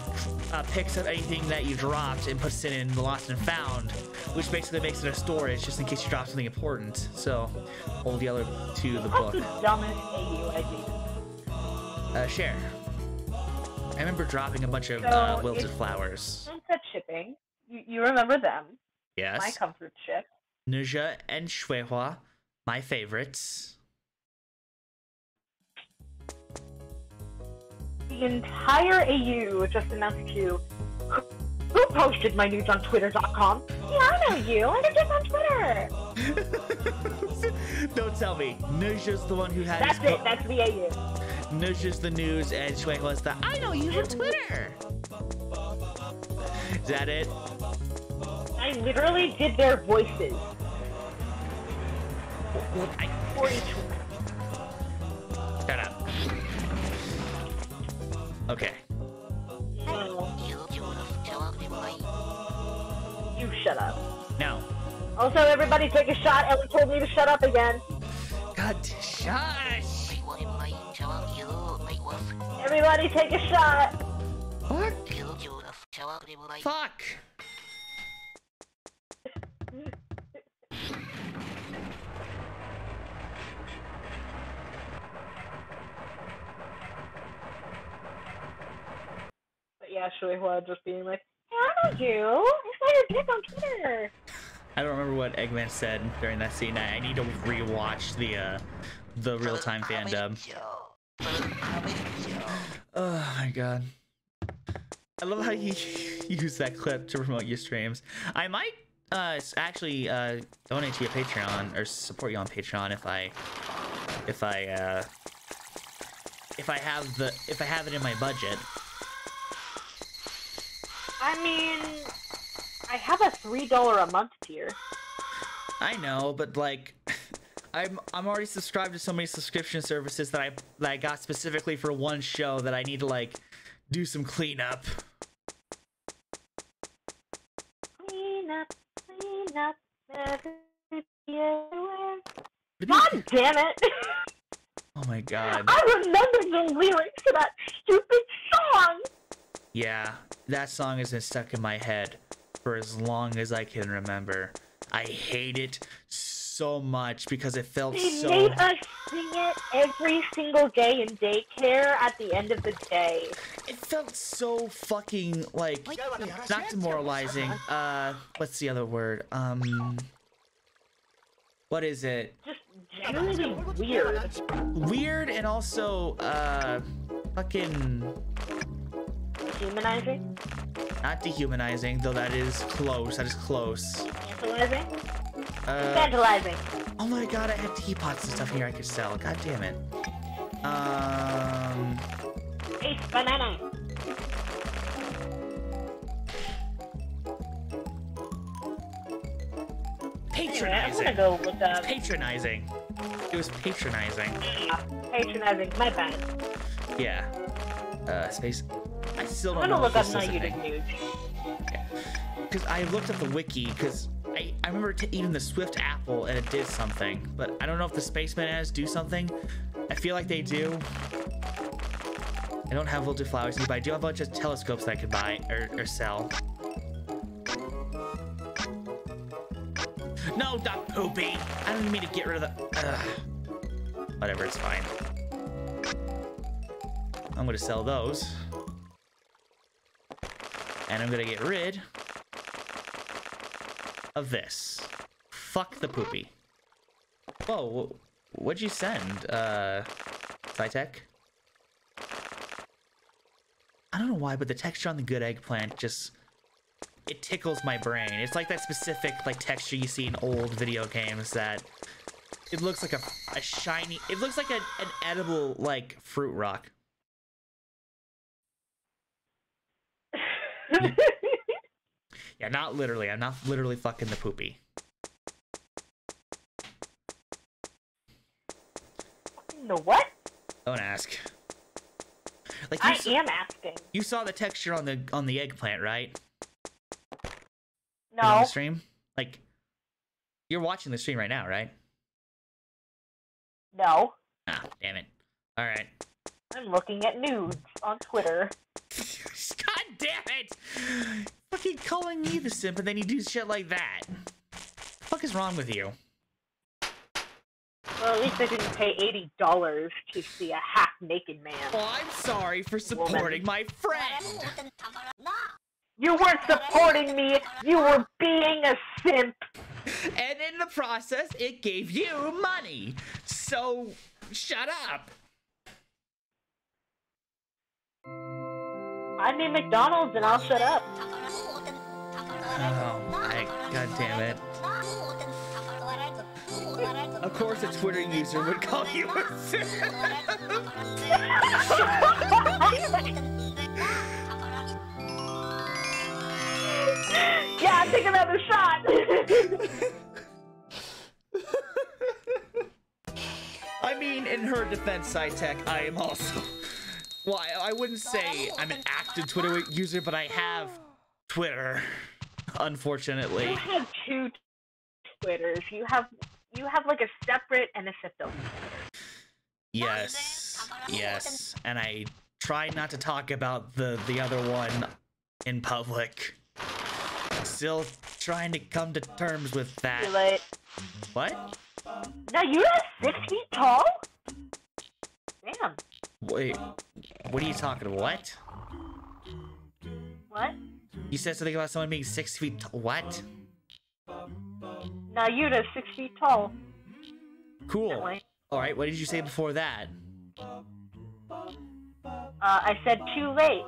uh, picks up anything that you dropped and puts it in the lost and found, which basically makes it a storage just in case you drop something important. So hold the other to the book. the dumbest AU idea. Uh, share. I remember dropping a bunch of so uh, wilted flowers. Sunset shipping. You, you remember them? Yes. My comfort ship. Nuja and Shuehua, my favorites. The entire AU just announced to you who posted my nudes on Twitter.com. Yeah, I know you. I am just on Twitter. Don't tell me. Nuja's the one who had. That's it. That's the AU. Nuja's the news, and was the I know you on Twitter. Is that it? I literally did their voices. I... For each Shut up. Okay. You shut up. No. Also, everybody take a shot. Ellie told me to shut up again. God, shush! Everybody take a shot. What? Fuck! Yeah, Shuehua just being like, yeah, I know you. I saw your dick on Twitter. I don't remember what Eggman said during that scene. I, I need to rewatch the uh, the real time fan dub. Oh my god. I love how you use that clip to promote your streams. I might uh, actually uh, donate to your Patreon or support you on Patreon if I if I uh, if I have the if I have it in my budget. I mean, I have a three dollar a month tier. I know, but like, I'm I'm already subscribed to so many subscription services that I that I got specifically for one show that I need to like do some cleanup. Clean up, clean up, everywhere. God damn it! Oh my god. I remember the lyrics to that stupid song! Yeah, that song has been stuck in my head for as long as I can remember. I hate it so much because it felt they so. They made us sing it every single day in daycare at the end of the day. It felt so fucking like not demoralizing. Uh, what's the other word? Um, what is it? Just generally weird. Weird and also uh, fucking Dehumanizing? Not dehumanizing, though that is close. That is close. Tantalizing? Uh, Tantalizing. Oh my god, I had teapots and stuff here I could sell. God damn it. Um. Ace banana. Patronizing. Anyway, I'm gonna go look up. Patronizing. It was patronizing. Yeah, patronizing. My bad. Yeah. Uh, space. I still don't I'm know. gonna look up if now this is a you thing. Because I looked up the wiki, because I, I remember eating the Swift apple and it did something, but I don't know if the Space Bananas do something. I feel like they do. I don't have wilted flowers, but I do have a bunch of telescopes that I could buy or, or sell. No, not poopy! I don't mean to get rid of the. Ugh. Whatever, it's fine. I'm gonna sell those. And I'm gonna get rid of this. Fuck the poopy. Whoa, what'd you send, uh, SciTech? I don't know why, but the texture on the good eggplant just it tickles my brain. It's like that specific like texture you see in old video games that it looks like a, a shiny. It looks like a, an edible like fruit rock. Yeah, not literally. I'm not literally fucking the poopy. the what? Don't ask. Like I saw, am asking. you saw the texture on the on the eggplant, right? No. on the stream. Like you're watching the stream right now, right? No. Ah, damn it. All right. I'm looking at nudes on Twitter. Damn it! Fucking calling me the simp and then you do shit like that. The fuck is wrong with you? Well, at least I didn't pay eighty dollars to see a half naked man. Well, I'm sorry for supporting my friend. You weren't supporting me. You were being a simp. And in the process, it gave you money. So, shut up. I mean McDonald's, and I'll shut up. Oh my god damn it. Of course, a Twitter user would call you a yeah, take another shot. I mean, in her defense, SciTech, I am also. Well, I, I wouldn't say I'm an active Twitter user, but I have Twitter, unfortunately. you have two Twitters. You have you have like a separate and a Sipto. Yes, yes, and I try not to talk about the the other one in public. Still trying to come to terms with that. Too late. What? Now you're six feet tall. Damn. Wait, what are you talking about? What? What? You said something about someone being six feet. What? Now Yuta's six feet tall. Cool. All right. What did you say before that? Uh, I said too late.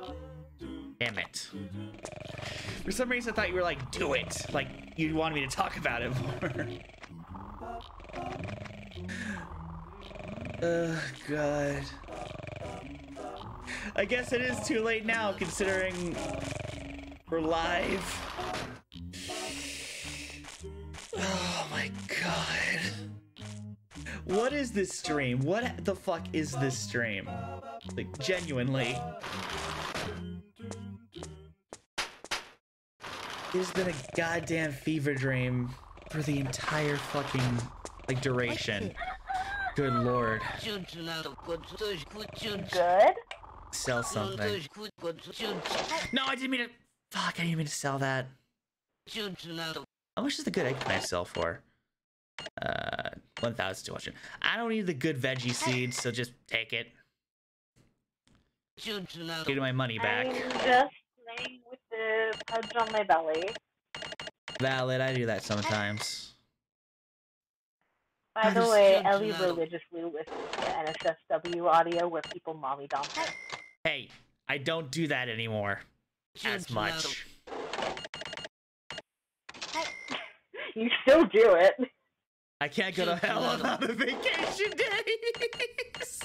Damn it. For some reason, I thought you were like, do it. Like, you wanted me to talk about it more. oh, God. I guess it is too late now, considering we're live. Oh my god. What is this stream? What the fuck is this stream? Like, genuinely. It's been a goddamn fever dream for the entire fucking, like, duration. Good lord. Good? Sell something. No, I didn't mean to. Fuck, I didn't mean to sell that. How much is the good egg plant sell for? Uh, 1,200. I don't need the good veggie seeds, so just take it. Give my money back. I'm just playing with the pudge on my belly. Valid, I do that sometimes. By the way, Ellie religiously listens to NSFW audio where people mommy dump her. Hey, I don't do that anymore. As much. You still do it. I can't go to hell on the vacation days.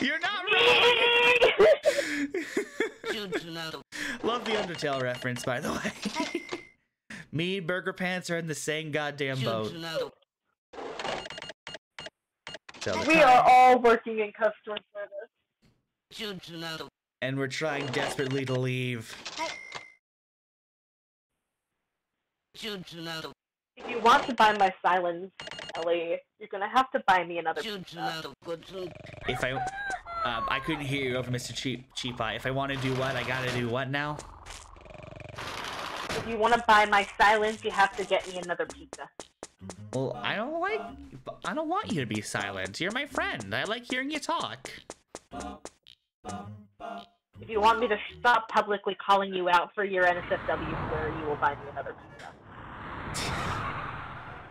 You're not wrong. Love the Undertale reference, by the way. Me, Burger Pants are in the same goddamn boat. So we are all working in customer service. And we're trying desperately to leave. If you want to buy my silence, Ellie, you're gonna have to buy me another pizza. If I, um, I couldn't hear you over Mr. Cheap Cheap Eye. If I want to do what, I gotta do what now? If you want to buy my silence, you have to get me another pizza. Well, I don't like. I don't want you to be silent. You're my friend. I like hearing you talk. If you want me to stop publicly calling you out for your NSFW swear, you will buy me another pizza.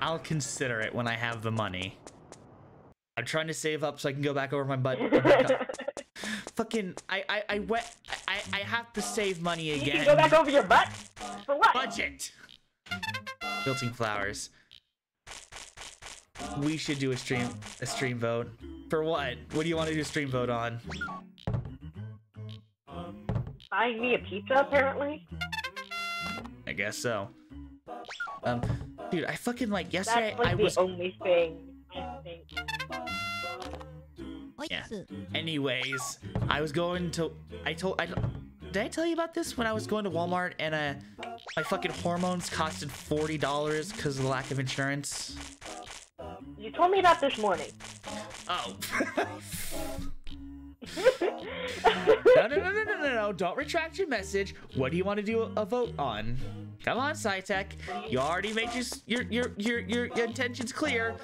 I'll consider it when I have the money. I'm trying to save up so I can go back over my butt. Oh Fucking, I, I, I went. I, I have to save money again. You can go back over your butt. For what? Budget. Building flowers. We should do a stream, a stream vote. For what? What do you want to do a stream vote on? Buying me a pizza, apparently. I guess so. Um, dude, I fucking like yesterday. That's like I the was only thing I think. Yeah. Anyways, I was going to. I told. I did I tell you about this when I was going to Walmart and uh, my fucking hormones costed forty dollars because of the lack of insurance. You told me about this morning. Oh. no, no, no, no, no, no, no! Don't retract your message. What do you want to do a vote on? Come on, SciTech. You already made your your your your, your intentions clear.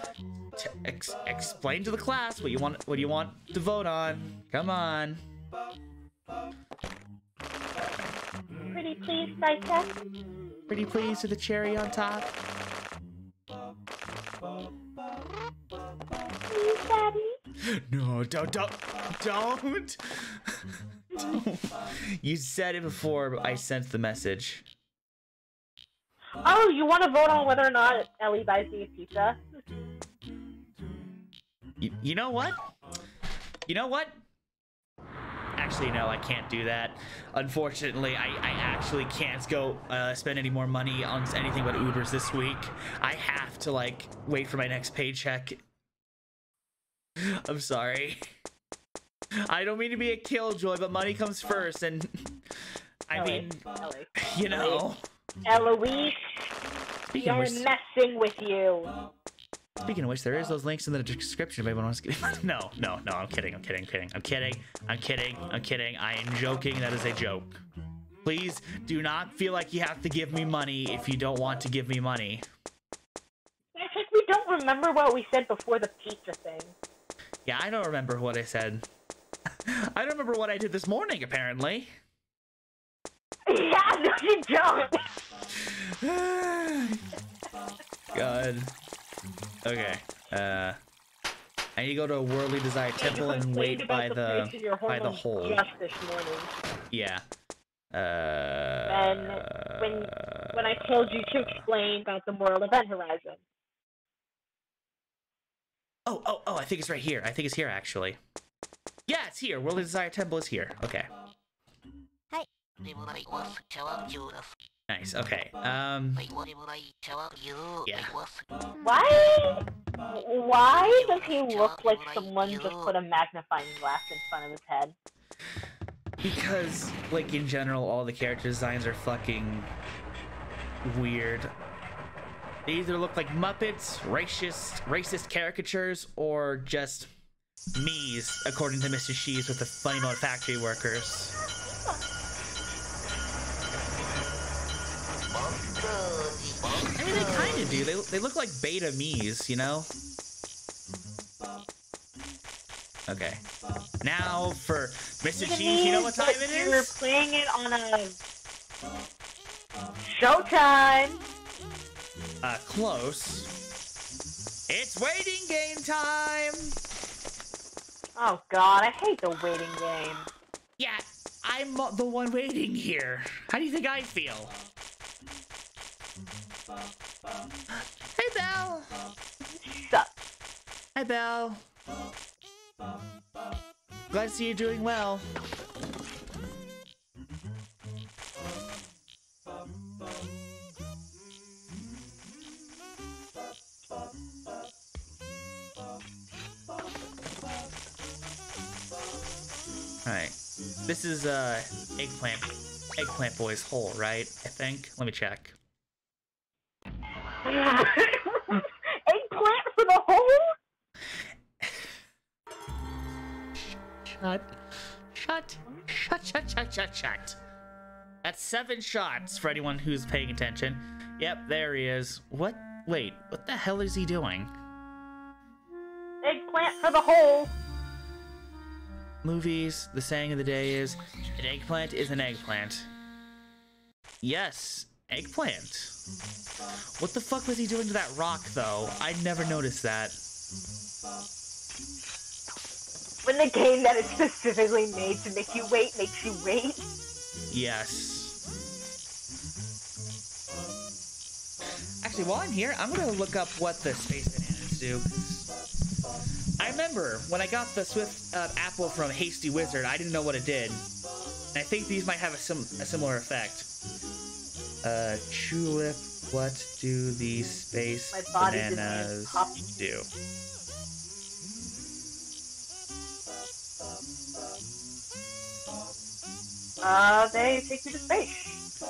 Ex explain to the class what you want. What do you want to vote on? Come on. Pretty please, SciTech. Pretty please with the cherry on top. Please, Daddy. No, don't, don't, don't. don't. You said it before, but I sent the message. Oh, you want to vote on whether or not Ellie buys me a pizza? You, you know what? You know what? Actually, no, I can't do that. Unfortunately, I, I actually can't go uh, spend any more money on anything but Ubers this week. I have to, like, wait for my next paycheck. I'm sorry. I don't mean to be a killjoy, but money comes first, and I Ellie, mean, Ellie. you know. Eloise, we are messing with you. Speaking of which, there is those links in the description if anyone wants to get. no, no, no. I'm kidding. I'm kidding. I'm kidding. I'm kidding. I'm kidding. I'm kidding. I am joking. That is a joke. Please do not feel like you have to give me money if you don't want to give me money. I think we don't remember what we said before the pizza thing. Yeah, I don't remember what I said. I don't remember what I did this morning. Apparently. Yeah, no, you don't. God. Okay. Uh, I need to go to a worldly desire temple and wait by the, the by the hole. Just this morning. Yeah. Uh. And when when I told you to explain about the moral event horizon. Oh, oh, oh! I think it's right here. I think it's here actually. Yeah, it's here. Worldly Desire Temple is here. Okay. Hi. Nice. Okay. Um. Yeah. Why? Why does he look like someone just put a magnifying glass in front of his head? Because, like in general, all the character designs are fucking weird. They either look like Muppets, racist, racist caricatures, or just me's, according to Mr. Cheese with the Funny Mode Factory workers. I mean, they kind of do. They, they look like beta me's, you know? Okay. Now for Mr. Cheese, you know what time it is? You're playing it on a Showtime. Uh, close. It's waiting game time. Oh God, I hate the waiting game. Yeah, I'm the one waiting here. How do you think I feel? Hey, Belle. Sup? Hi, Belle. Glad to see you're doing well. Alright. This is, uh, Eggplant, Eggplant Boy's hole, right? I think? Let me check. Eggplant for the hole? Shut. Shut. Shut, shut, shut, shut, shut. That's seven shots for anyone who's paying attention. Yep, there he is. What? Wait, what the hell is he doing? Eggplant for the hole. Movies, the saying of the day is, an eggplant is an eggplant. Yes, eggplant. What the fuck was he doing to that rock, though? I never noticed that. When the game that is specifically made to make you wait makes you wait. Yes. Actually, while I'm here, I'm gonna look up what the space bananas do. I remember when I got the Swift uh, apple from Hasty Wizard, I didn't know what it did. And I think these might have a, sim a similar effect. Uh, Tulip, what do these space bananas do? Uh, they take you to space.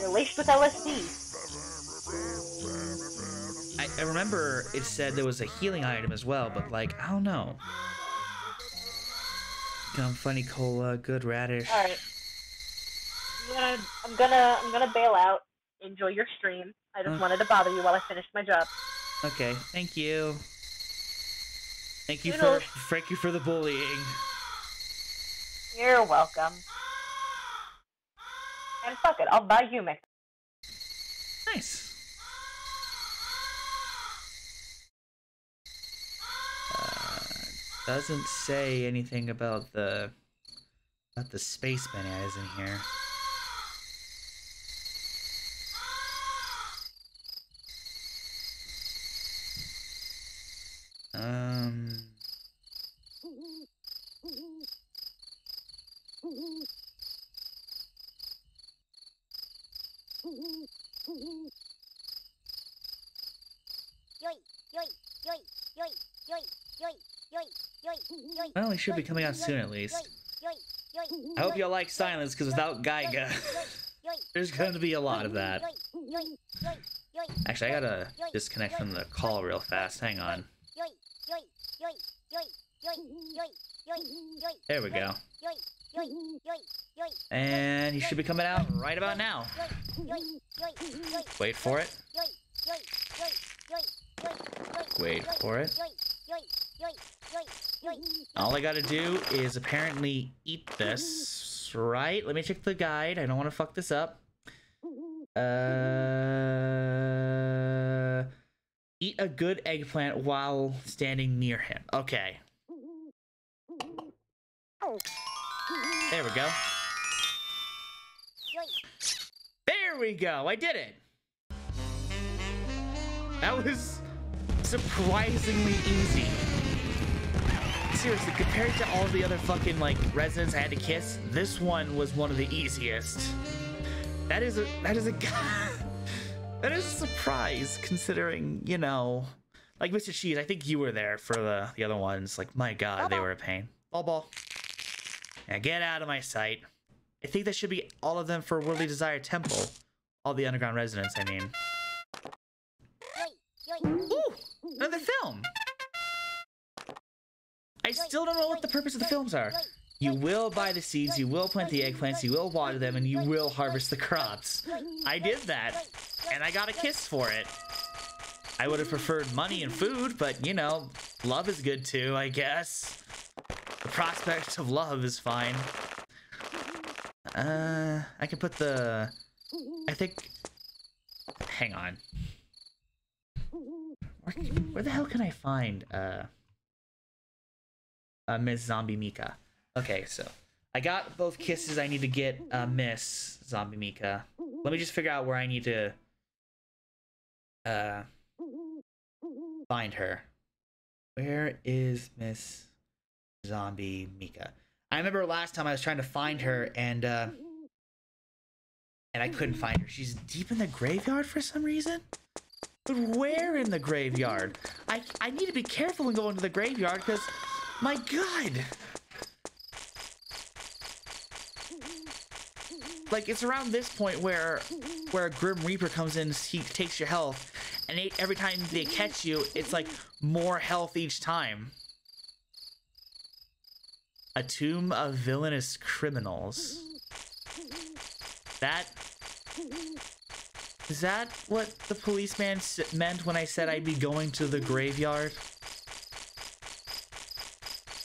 You're laced with LSD. I, I remember it said there was a healing item as well, but like, I don't know. Gum funny cola, good radish. Alright. I'm gonna, I'm gonna, I'm gonna bail out. Enjoy your stream. I just uh, wanted to bother you while I finished my job. Okay, thank you. Thank you for, thank you for the bullying. You're welcome. And fuck it, I'll buy you Mc. Nice. Uh, doesn't say anything about the about the space bananas in here. Um. Well, he should be coming out soon at least. I hope y'all like silence, because without Gaiga, there's going to be a lot of that. Actually, I gotta disconnect from the call real fast. Hang on. There we go. And he should be coming out right about now. Wait for it. Wait for it. All I gotta do is apparently eat this, right? Let me check the guide. I don't want to fuck this up. Uh... Eat a good eggplant while standing near him. Okay. There we go. There we go. I did it. That was surprisingly easy. Seriously, compared to all the other fucking like residents I had to kiss, this one was one of the easiest. That is a that is a that is a surprise considering, you know, like Mr. Cheese, I think you were there for the the other ones. Like my god, they were a pain. Ball ball. Now get out of my sight. I think that should be all of them for Worldly Desire Temple. All the underground residents, I mean. Ooh, another film. I still don't know what the purpose of the films are. You will buy the seeds, you will plant the eggplants, you will water them, and you will harvest the crops. I did that, and I got a kiss for it. I would have preferred money and food, but you know, love is good too, I guess. The prospect of love is fine. Uh, I can put the... I think... Hang on. Where, where the hell can I find, uh... Uh, Miss Zombie Mika? Okay, so... I got both kisses I need to get uh, Miss Zombie Mika. Let me just figure out where I need to... Uh... Find her. Where is Miss Zombie Mika? I remember last time I was trying to find her and uh and I couldn't find her. She's deep in the graveyard for some reason. But where in the graveyard? I I need to be careful when going to the graveyard because my god. Like it's around this point where where a Grim Reaper comes in, he takes your health, and every time they catch you, it's like more health each time. A tomb of villainous criminals. That... Is that what the policeman meant when I said I'd be going to the graveyard?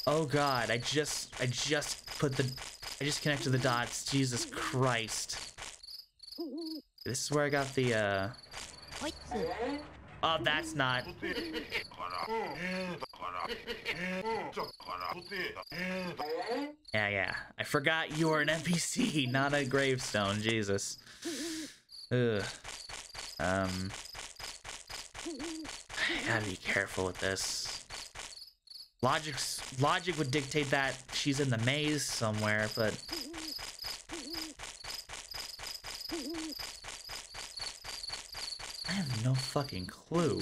Oh god, I just... I just put the... I just connected the dots. Jesus Christ. This is where I got the, uh... Oh, that's not. Yeah, yeah. I forgot you were an NPC, not a gravestone. Jesus. Ugh. Um. I gotta be careful with this. Logic's logic would dictate that she's in the maze somewhere, but I have no fucking clue.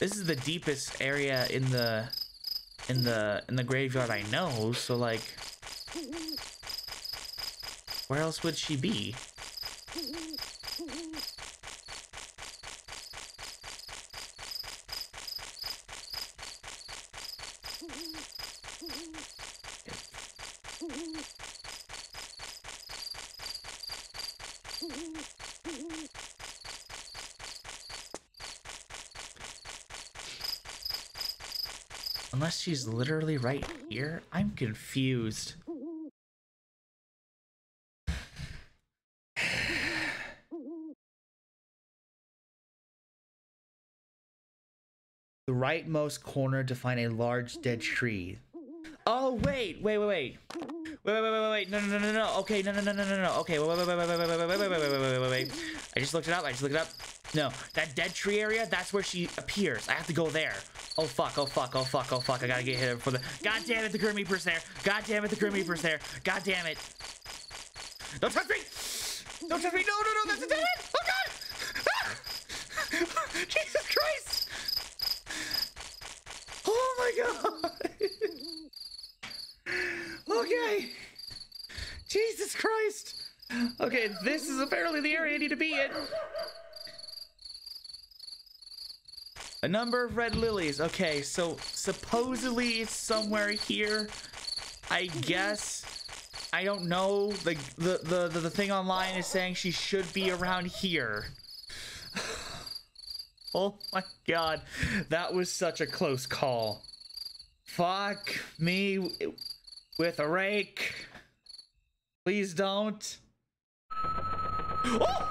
This is the deepest area in the in the in the graveyard I know, so like where else would she be? Unless she's literally right here? I'm confused. the rightmost corner to find a large dead tree. Oh wait, wait, wait, wait. Wait, wait, wait, wait, wait. No, no, no, no, no. Okay, no, no, no, no, no, no. Okay, wait, wait, wait, wait, wait, wait, wait, wait, wait, wait, wait, wait, wait, wait. I just looked it up. I just looked it up. No, that dead tree area, that's where she appears. I have to go there. Oh fuck, oh fuck, oh fuck, oh fuck. I gotta get hit for the. God damn it, the Grim Reaper's there. God damn it, the Grim Reaper's there. God damn it. Don't touch me! Don't touch me! No, no, no, that's a dead end! Oh god! Ah! Jesus Christ! Oh my god! Okay. Jesus Christ! Okay, this is apparently the area I need to be in. A number of red lilies. Okay, so supposedly it's somewhere here. I guess. I don't know. The, the, the, the, the thing online is saying she should be around here. oh my god. That was such a close call. Fuck me with a rake. Please don't. Oh!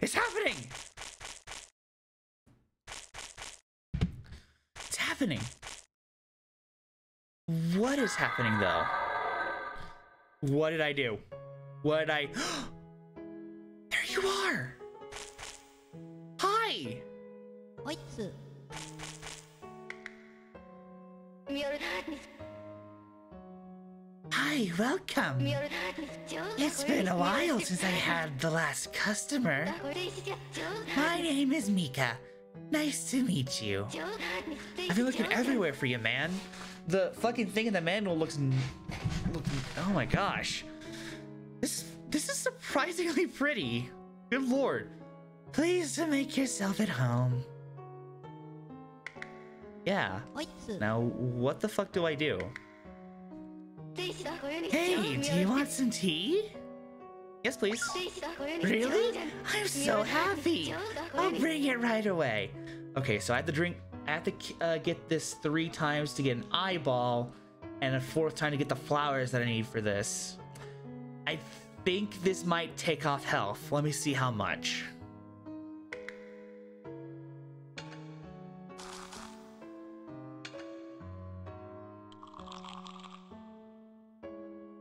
It's happening! It's happening. What is happening though? What did I do? What did I... there you are! Hi! What's Hi, welcome. It's been a while since I had the last customer. My name is Mika. Nice to meet you. I've been looking everywhere for you, man. The fucking thing in the manual looks... looks oh my gosh. This, this is surprisingly pretty. Good lord. Please to make yourself at home. Yeah. Now, what the fuck do I do? Hey, do you want some tea? Yes, please. Really? I'm so happy. I'll bring it right away. Okay, so I have to drink. I have to uh, get this three times to get an eyeball, and a fourth time to get the flowers that I need for this. I think this might take off health. Let me see how much.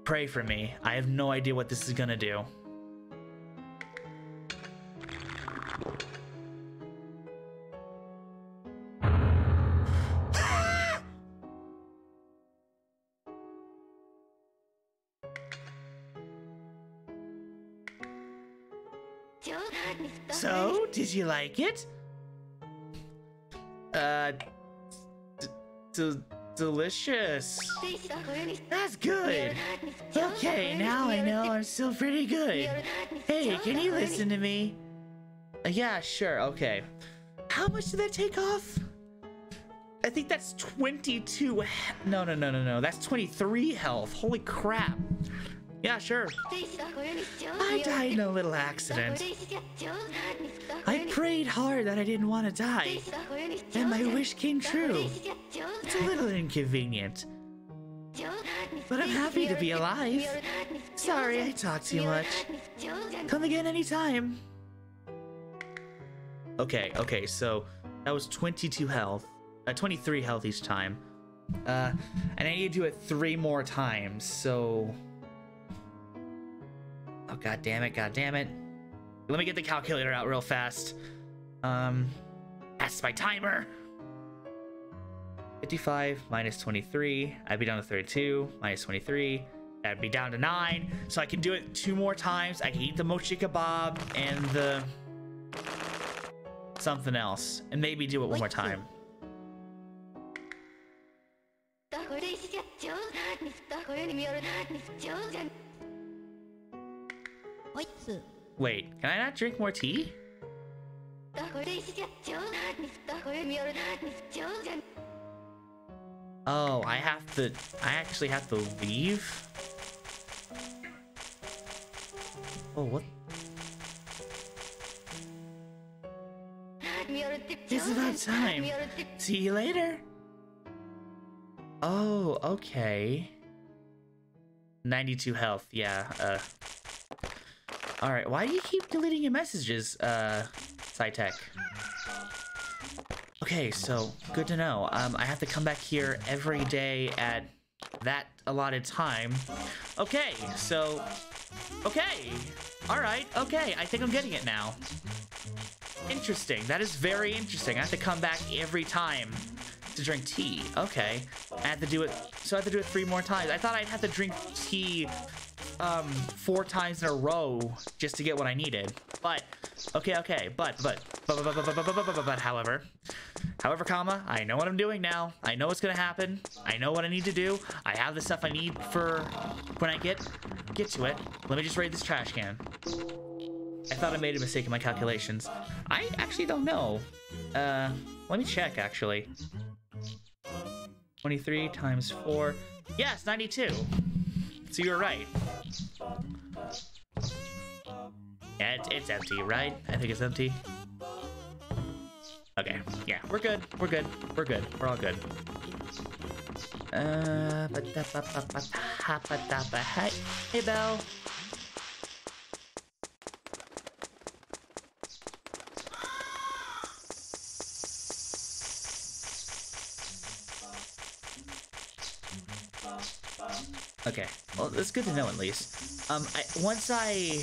Pray for me. I have no idea what this is gonna do. So, did you like it? Uh, delicious. That's good. Okay, now I know I'm still pretty good. Hey, can you listen to me? Uh, yeah, sure, okay. How much did that take off? I think that's 22 No, no, no, no, no. That's 23 health. Holy crap. Yeah, sure. I died in a little accident. I prayed hard that I didn't want to die, and my wish came true. It's a little inconvenient. But I'm happy to be alive. Sorry I talked too much. Come again anytime. Okay, okay, so that was 22 health. Uh, 23 health each time. Uh, and I need to do it three more times, so... Oh, god damn it, god damn it. Let me get the calculator out real fast. Um, that's my timer. 55 minus 23. I'd be down to 32 minus 23. That'd be down to 9. So I can do it two more times. I can eat the mochi kebab and the something else. And maybe do it one more time. Wait, can I not drink more tea? Oh, I have to... I actually have to leave? Oh, what? It's about time. See you later. Oh, okay. 92 health, yeah, uh... Alright, why do you keep deleting your messages, uh, SciTech? Okay, so, good to know. Um, I have to come back here every day at that allotted time. Okay, so... Okay! Alright, okay, I think I'm getting it now. Interesting, that is very interesting. I have to come back every time to drink tea. Okay, I have to do it, so I have to do it three more times. I thought I'd have to drink tea um, four times in a row just to get what I needed. But, okay, okay, but, but, but, but, but, but, but, but, but, but, but, however, however, comma, I know what I'm doing now. I know what's gonna happen. I know what I need to do. I have the stuff I need for when I get, get to it. Let me just raid this trash can. I thought I made a mistake in my calculations. I actually don't know. Uh, let me check, actually. 23 times 4. Yes, 92. So you're right. Yeah, it's, it's empty, right? I think it's empty. Okay, yeah, we're good. We're good. We're good. We're all good. Uh, hey, Belle. Okay, well, that's good to know at least. Um, I, once I...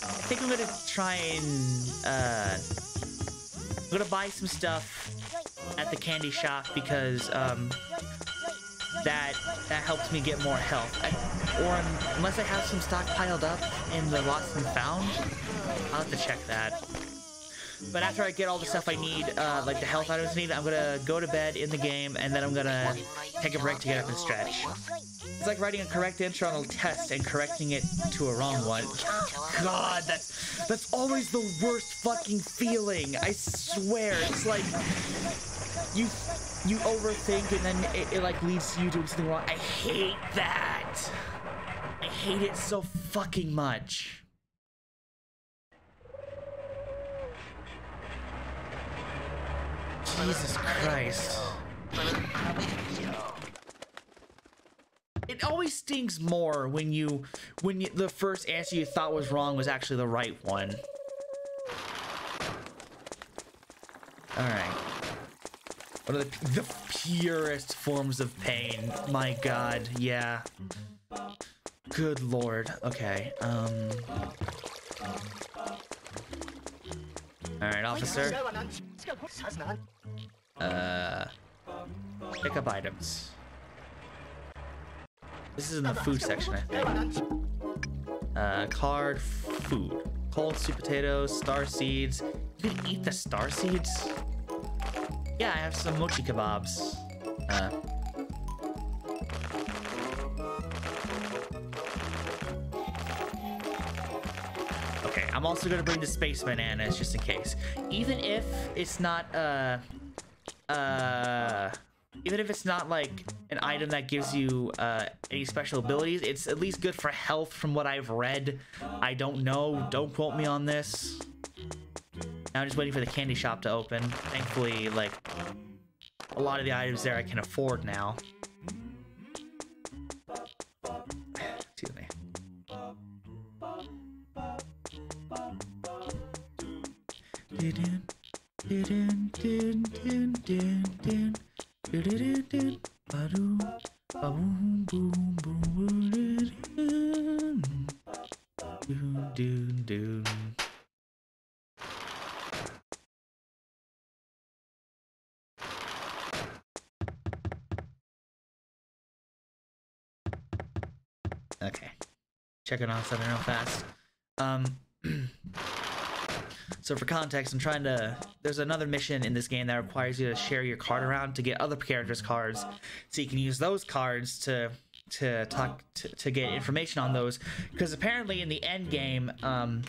I think I'm gonna try and, uh... I'm gonna buy some stuff at the candy shop because, um... That, that helps me get more health. I, or unless I have some stock piled up in the Lost and Found, I'll have to check that. But after I get all the stuff I need, uh, like the health items I need, I'm gonna go to bed in the game, and then I'm gonna take a break to get up and stretch. It's like writing a correct answer on a test and correcting it to a wrong one. God, that's that's always the worst fucking feeling. I swear, it's like you you overthink and then it, it like leads to you doing something wrong. I hate that. I hate it so fucking much. Jesus Christ. It always stings more when you when you, the first answer you thought was wrong was actually the right one. All right. One of the, the purest forms of pain. My god, yeah. Good lord. Okay, um... Alright, officer. Uh... Pick up items. This is in the food section, I think. Uh, card, food. Cold sweet potatoes, star seeds. You can eat the star seeds? Yeah, I have some mochi kebabs. Uh, okay, I'm also gonna bring the space bananas just in case. Even if it's not, uh, uh, even if it's not like an item that gives you uh, any special abilities, it's at least good for health from what I've read. I don't know, don't quote me on this. Now I'm just waiting for the candy shop to open. Thankfully, like, a lot of the items there I can afford now. Excuse me. Okay. Checking on something real fast. Um, so for context, I'm trying to... There's another mission in this game that requires you to share your card around to get other characters' cards. So you can use those cards to to talk to, to get information on those. Because apparently in the end game um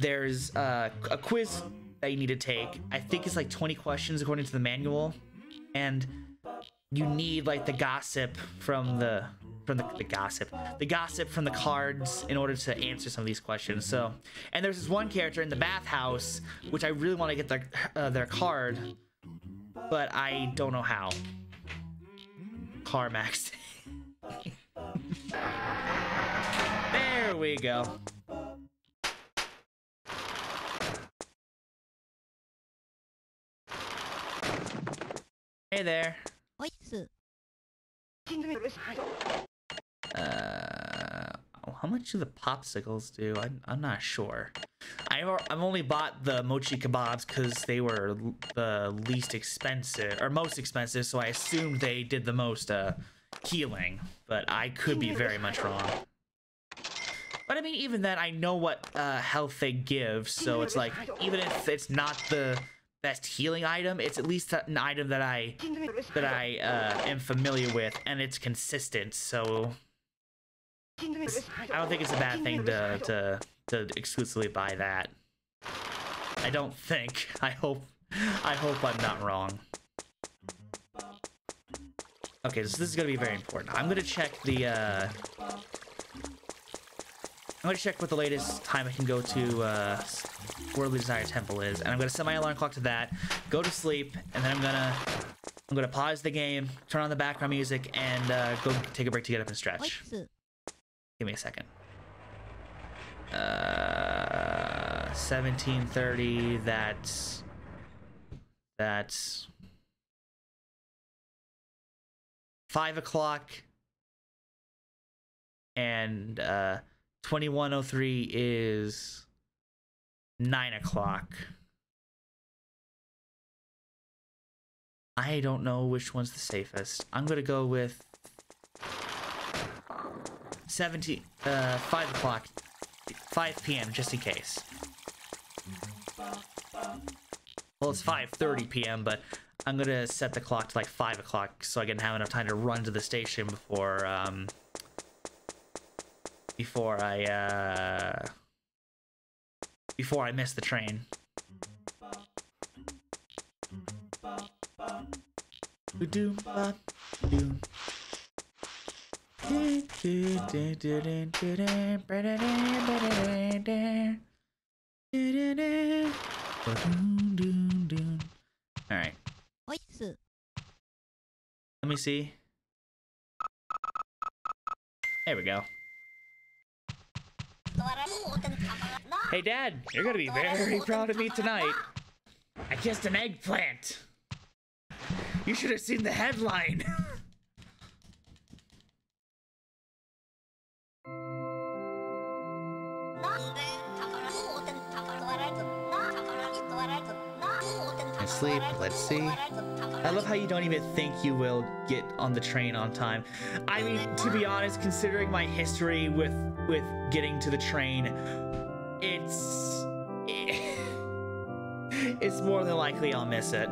there's uh, a quiz that you need to take. I think it's like 20 questions according to the manual. And you need like the gossip from the from the, the gossip the gossip from the cards in order to answer some of these questions. So and there's this one character in the bathhouse which i really want to get their uh, their card but i don't know how. Carmax. There we go. Hey there uh, how much do the popsicles do? I'm, I'm not sure. I've, I've only bought the mochi kebabs because they were the least expensive, or most expensive, so I assumed they did the most uh, healing, but I could be very much wrong. But I mean, even then, I know what uh, health they give, so it's like, even if it's not the best healing item, it's at least an item that I that I uh, am familiar with, and it's consistent. So I don't think it's a bad thing to to to exclusively buy that. I don't think. I hope. I hope I'm not wrong. Okay, so this is gonna be very important. I'm gonna check the. Uh, I'm gonna check what the latest time I can go to uh, Worldly Desire Temple is, and I'm gonna set my alarm clock to that, go to sleep, and then I'm gonna I'm gonna pause the game, turn on the background music, and uh, go take a break to get up and stretch. Give me a second. Uh, 1730. That's that's five o'clock and uh, 2103 is nine o'clock. I don't know which one's the safest. I'm gonna go with 17, uh, 5 o'clock, 5 p.m. just in case. Well, it's 5:30 p.m., but I'm gonna set the clock to like 5 o'clock so I can have enough time to run to the station before um before I uh before I miss the train. Do do Alright. Let me see. There we go. Hey, Dad, you're gonna be very proud of me tonight. I kissed an eggplant. You should have seen the headline. sleep. Let's see. I love how you don't even think you will get on the train on time. I mean, to be honest, considering my history with with getting to the train, it's it's more than likely I'll miss it.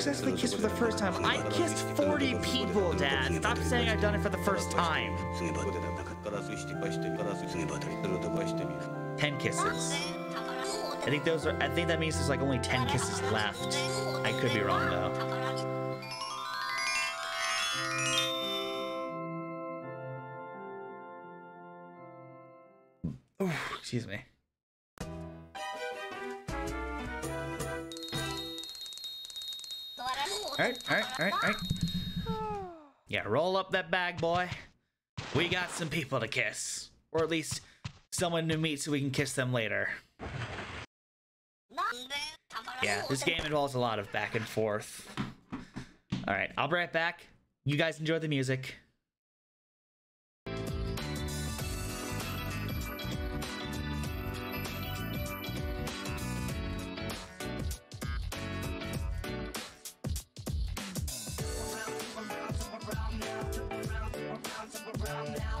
Successfully kissed for the first time. I kissed 40 people, Dad. Stop saying I've done it for the first time. 10 kisses. I think those are I think that means there's like only 10 kisses left. I could be wrong though. Excuse me. Alright, alright, alright, alright. Yeah, roll up that bag, boy. We got some people to kiss. Or at least someone to meet so we can kiss them later. Yeah, this game involves a lot of back and forth. Alright, I'll be right back. You guys enjoy the music. around now.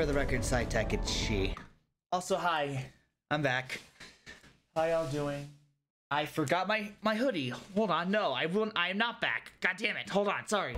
For the record, SciTech, it's she. Also, hi. I'm back. How y'all doing? I forgot my my hoodie. Hold on. No, I won't. I am not back. God damn it. Hold on. Sorry.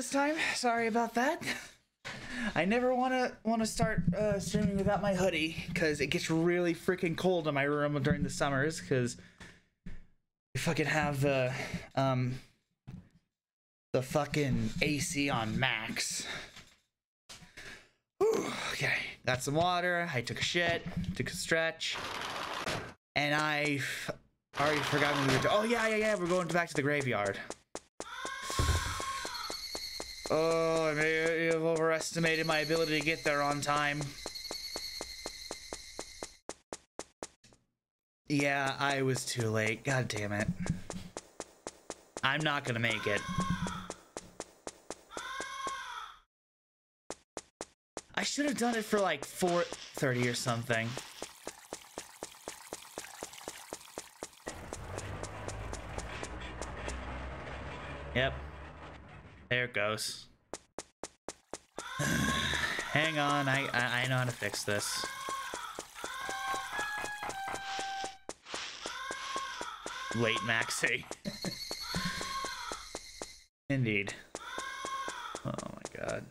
This time. Sorry about that. I never want to want to start uh, streaming without my hoodie because it gets really freaking cold in my room during the summers because we fucking have the um the fucking AC on max. Whew, okay, got some water. I took a shit, took a stretch, and I already forgot we were. oh yeah, yeah, yeah. We're going back to the graveyard. Oh, I may have overestimated my ability to get there on time. Yeah, I was too late. God damn it. I'm not gonna make it. I should have done it for like 4.30 or something. Yep. There it goes. Hang on, I, I, I know how to fix this. Late Maxi. Indeed. Oh my god.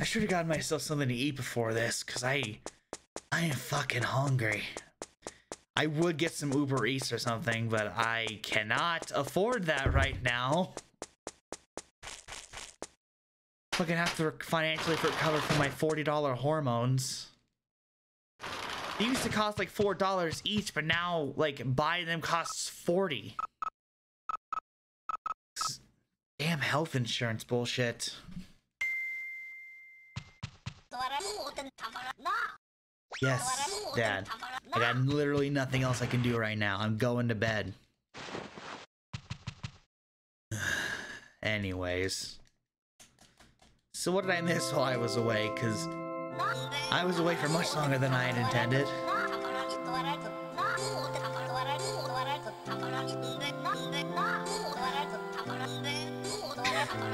I should have gotten myself something to eat before this, because I... I am fucking hungry. I would get some Uber Eats or something, but I cannot afford that right now. Fucking have to financially recover from my $40 hormones. They used to cost like $4 each, but now, like, buying them costs 40 Damn health insurance bullshit. Yes, Dad. I got literally nothing else I can do right now. I'm going to bed. Anyways. So what did I miss while I was away? Because I was away for much longer than I had intended.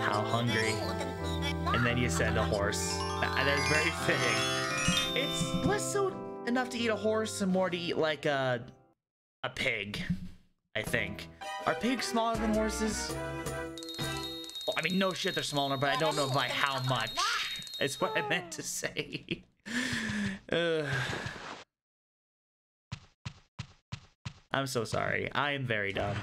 How hungry. And then you said a horse. That is very fitting. It's less so enough to eat a horse and more to eat like a a pig, I think. Are pigs smaller than horses? Well, I mean, no shit, they're smaller, but I don't know by how much. It's what I meant to say. I'm so sorry. I am very dumb.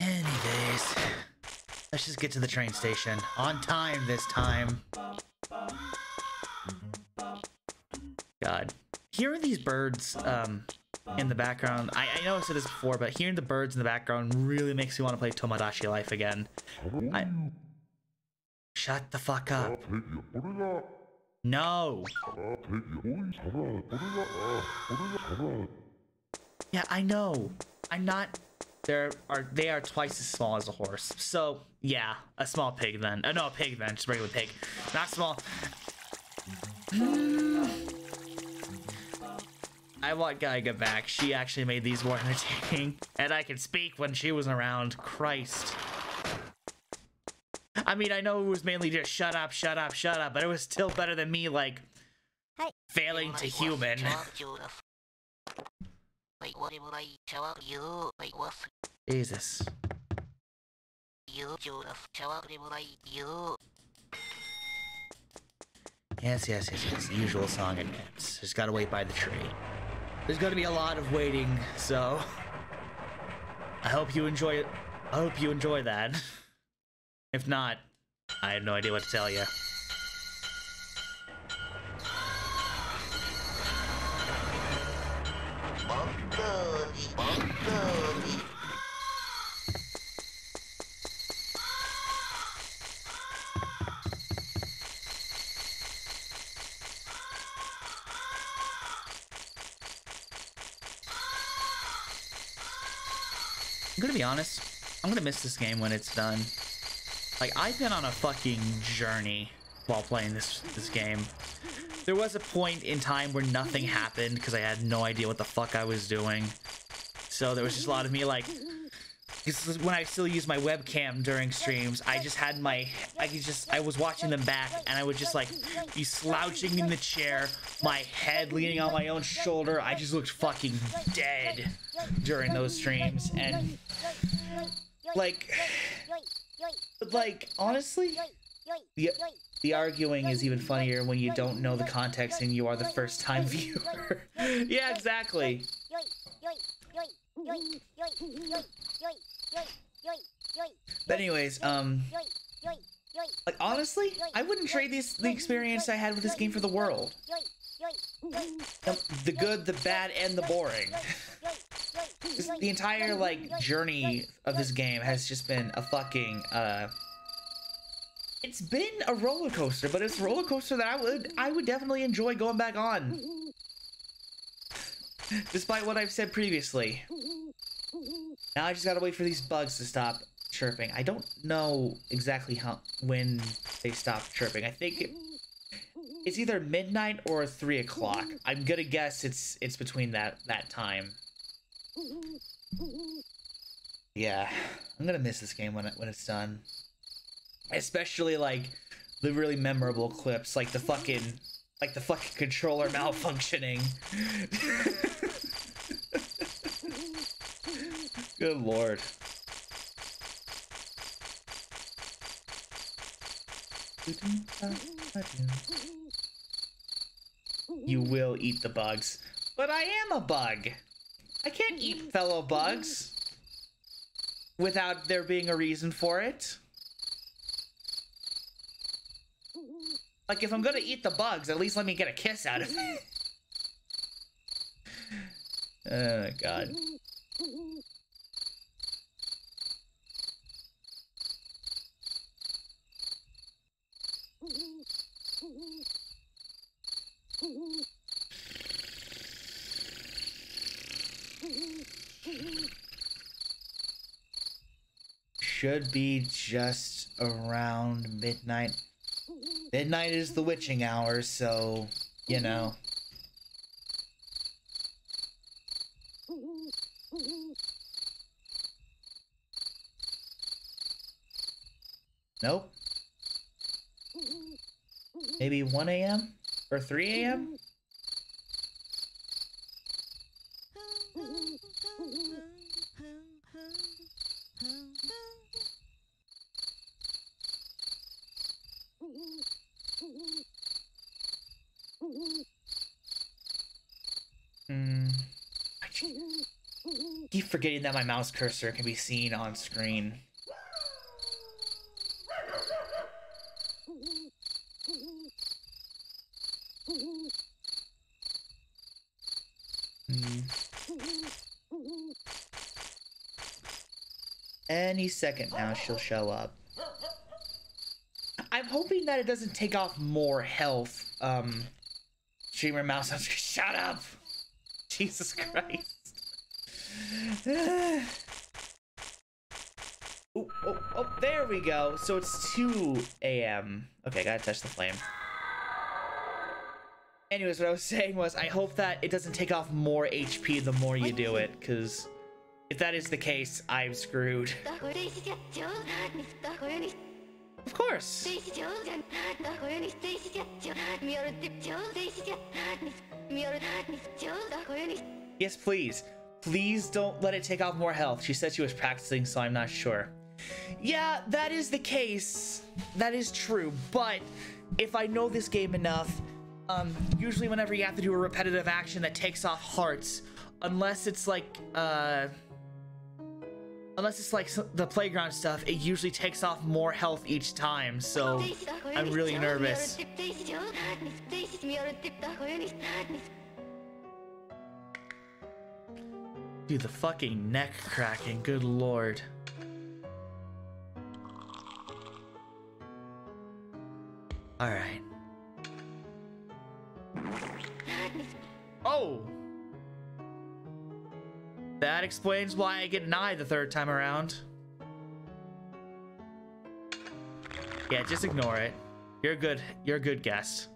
Anyways. Let's just get to the train station. On time this time. God. Hearing these birds um, in the background, I, I know I said this before, but hearing the birds in the background really makes me want to play Tomodachi Life again. I... Shut the fuck up. No. Yeah, I know. I'm not they are they are twice as small as a horse. So yeah, a small pig then. Uh, no, a pig then, just regular pig, not small. I want Gaiga back. She actually made these more entertaining, and I could speak when she was around. Christ. I mean, I know it was mainly just shut up, shut up, shut up, but it was still better than me, like, failing to human. Jesus. Yes, yes, yes, yes. The usual song and dance. Just gotta wait by the tree. There's gonna be a lot of waiting, so I hope you enjoy it. I hope you enjoy that. If not, I have no idea what to tell you. I'm gonna be honest. I'm gonna miss this game when it's done. Like, I've been on a fucking journey while playing this this game. There was a point in time where nothing happened because I had no idea what the fuck I was doing. So there was just a lot of me like when I still use my webcam during streams, I just had my, I just, I was watching them back, and I would just like be slouching in the chair, my head leaning on my own shoulder. I just looked fucking dead during those streams, and like, like honestly, the the arguing is even funnier when you don't know the context and you are the first time viewer. yeah, exactly. But anyways, um, like honestly, I wouldn't trade this the experience I had with this game for the world. The good, the bad, and the boring. the entire like journey of this game has just been a fucking uh. It's been a roller coaster, but it's a roller coaster that I would I would definitely enjoy going back on. Despite what I've said previously. Now I just gotta wait for these bugs to stop chirping. I don't know exactly how when they stop chirping. I think it, it's either midnight or three o'clock. I'm gonna guess it's it's between that that time. Yeah, I'm gonna miss this game when it, when it's done. Especially like the really memorable clips, like the fucking like the fucking controller malfunctioning. Good lord. You will eat the bugs. But I am a bug. I can't eat fellow bugs without there being a reason for it. Like, if I'm gonna eat the bugs, at least let me get a kiss out of it. oh, God. Should be just around midnight. Midnight is the witching hour, so, you know. Nope. Maybe 1 a.m. or 3 a.m. forgetting that my mouse cursor can be seen on screen. Any second now she'll show up. I'm hoping that it doesn't take off more health. Um, streamer mouse, shut up! Jesus Christ. Oh, oh, oh, there we go. So it's 2 a.m. Okay, gotta touch the flame. Anyways, what I was saying was, I hope that it doesn't take off more HP the more you do it, because if that is the case, I'm screwed. Of course. Yes, please. Please don't let it take off more health. She said she was practicing, so I'm not sure. Yeah, that is the case. That is true. But if I know this game enough, um, usually whenever you have to do a repetitive action that takes off hearts, unless it's like, uh, unless it's like the playground stuff, it usually takes off more health each time, so I'm really nervous. Dude, the fucking neck cracking, good lord. Alright. Oh! That explains why I get an eye the third time around. Yeah, just ignore it. You're good. You're a good guest.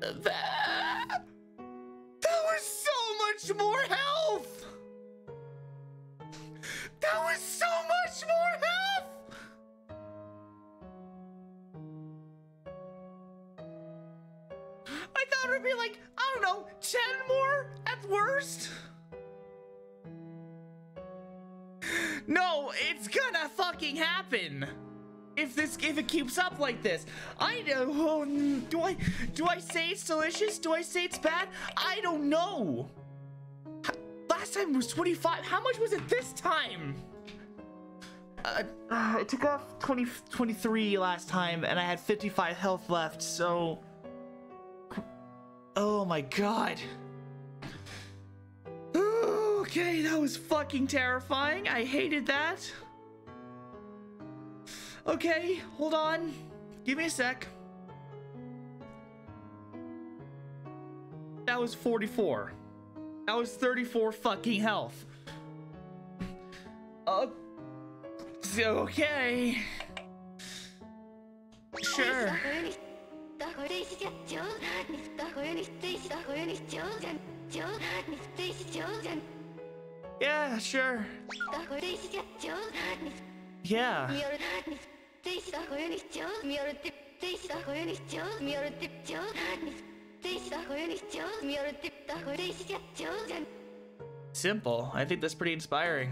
That, that was so much more health! That was so much more health! I thought it would be like, I don't know, 10 more at worst? No, it's gonna fucking happen! If this if it keeps up like this. I know. Oh, do I do I say it's delicious? Do I say it's bad? I don't know. Last time was 25. How much was it this time? Uh, took off 20, 23 last time, and I had 55 health left, so... Oh my god. Okay, that was fucking terrifying. I hated that. Okay, hold on. Give me a sec. That was 44. That was 34 fucking health. Uh, okay. Sure. Yeah, sure. Yeah. Simple. I think that's pretty inspiring.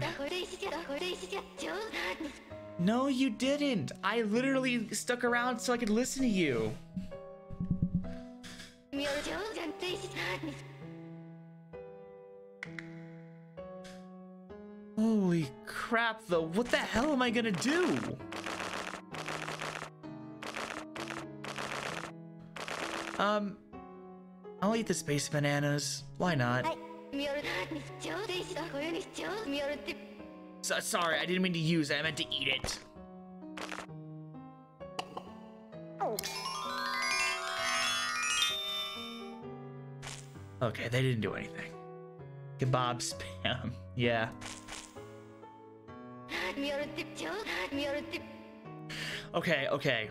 No, you didn't. I literally stuck around so I could listen to you. Holy crap, though. What the hell am I gonna do? Um, I'll eat the space bananas. Why not? So, sorry, I didn't mean to use it. I meant to eat it. Okay, they didn't do anything. Kebab spam. Yeah. Okay, okay.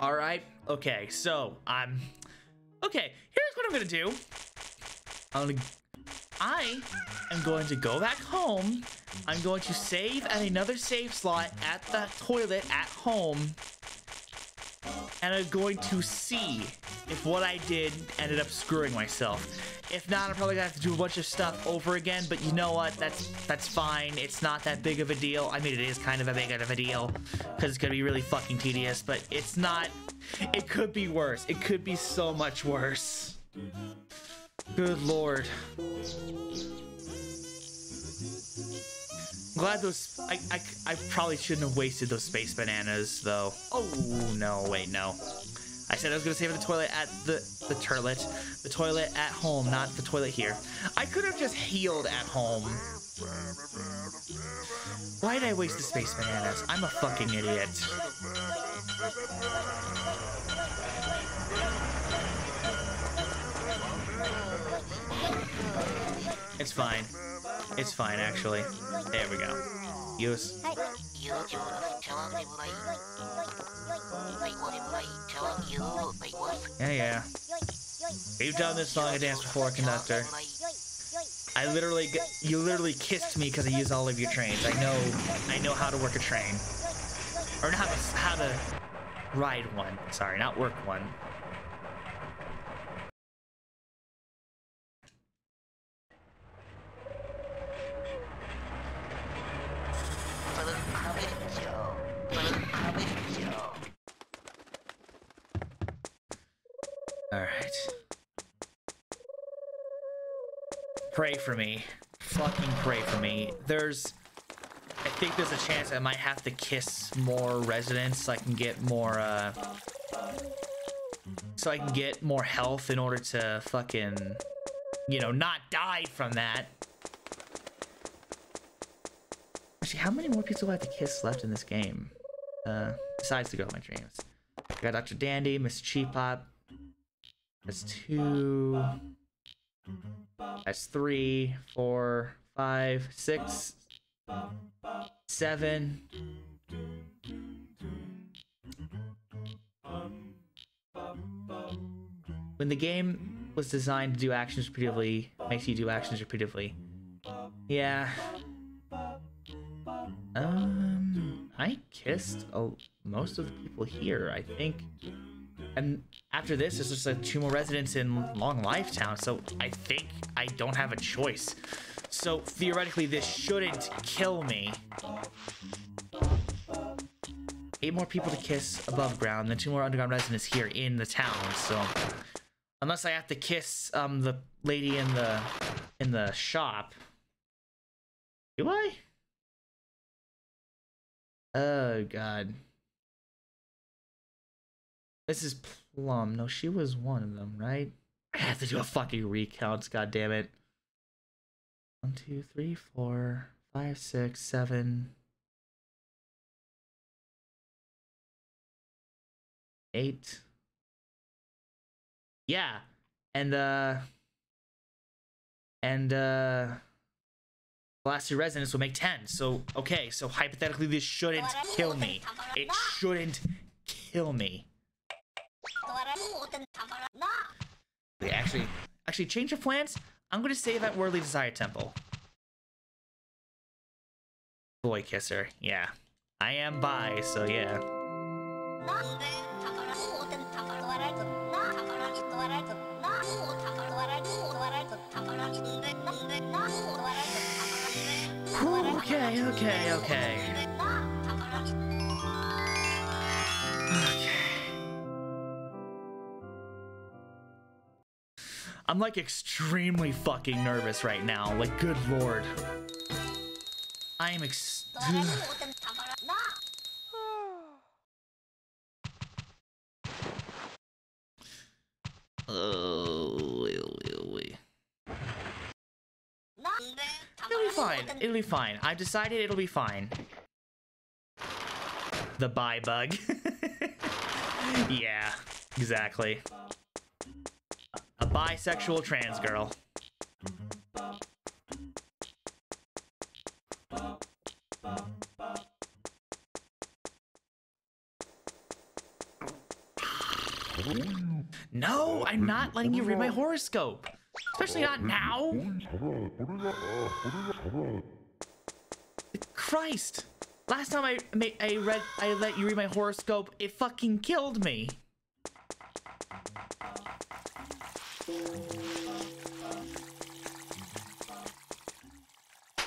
All right. Okay. So I'm. Okay. Here's what I'm gonna do. I'm gonna. I am going to go back home. I'm going to save at another save slot at the toilet at home. And I'm going to see if what I did ended up screwing myself. If not, I'm probably gonna have to do a bunch of stuff over again, but you know what? That's that's fine. It's not that big of a deal. I mean, it is kind of a big of a deal, because it's gonna be really fucking tedious, but it's not... It could be worse. It could be so much worse. Good lord. Glad those... I, I, I probably shouldn't have wasted those space bananas, though. Oh, no, wait, no. I said I was gonna save the toilet at the the toilet, the toilet at home, not the toilet here. I could have just healed at home. Why did I waste the space bananas? I'm a fucking idiot. It's fine. It's fine, actually. There we go. Use. Yeah, yeah. You've done this song and dance before, conductor. I literally, you literally kissed me because I use all of your trains. I know, I know how to work a train, or not how to ride one. Sorry, not work one. Pray for me. Fucking pray for me. There's... I think there's a chance I might have to kiss more residents so I can get more, uh... So I can get more health in order to fucking you know, not die from that. Actually, how many more people do I have to kiss left in this game? Uh, besides the girl of my dreams. I got Dr. Dandy, Miss Cheapop. That's two. That's three, four, five, six, seven. When the game was designed to do actions repeatedly, makes you do actions repeatedly. Yeah. Um, I kissed most of the people here, I think. And after this, there's just like two more residents in Long Life Town, so I think I don't have a choice. So theoretically, this shouldn't kill me. Eight more people to kiss above ground, then two more underground residents here in the town. So unless I have to kiss um the lady in the in the shop, do I? Oh god. This is Plum. No, she was one of them, right? I have to do a fucking recount, god damn it. One, two, three, four, five, six, seven. Eight. Yeah. And uh and uh two residents will make 10. So, okay, so hypothetically, this shouldn't kill me. It shouldn't kill me. Okay, actually, actually, change of plans. I'm gonna save at Worldly Desire Temple. Boy kisser, yeah. I am bi, so yeah. Okay, okay. Okay. I'm like extremely fucking nervous right now. Like, good lord. I am ex- Oh, It'll be fine. It'll be fine. I've decided it'll be fine. The bi bug. yeah, exactly. Bisexual trans girl. No, I'm not letting you read my horoscope. Especially not now. Christ. Last time I I read I let you read my horoscope, it fucking killed me.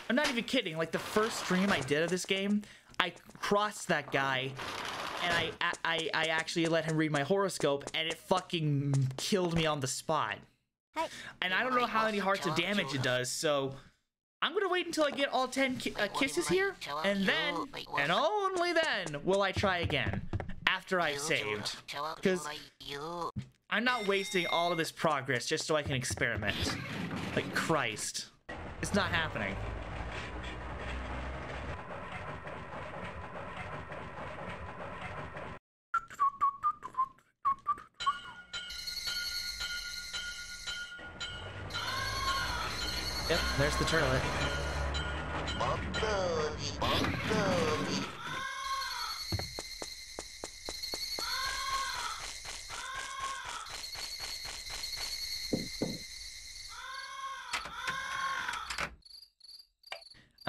I'm not even kidding. Like the first stream I did of this game, I crossed that guy and I, I I actually let him read my horoscope and it fucking killed me on the spot. And I don't know how many hearts of damage it does, so I'm gonna wait until I get all 10 ki uh, kisses here, and then, and only then, will I try again, after I've saved. Because I'm not wasting all of this progress just so I can experiment. Like, Christ. It's not happening. Yep, there's the turtlet.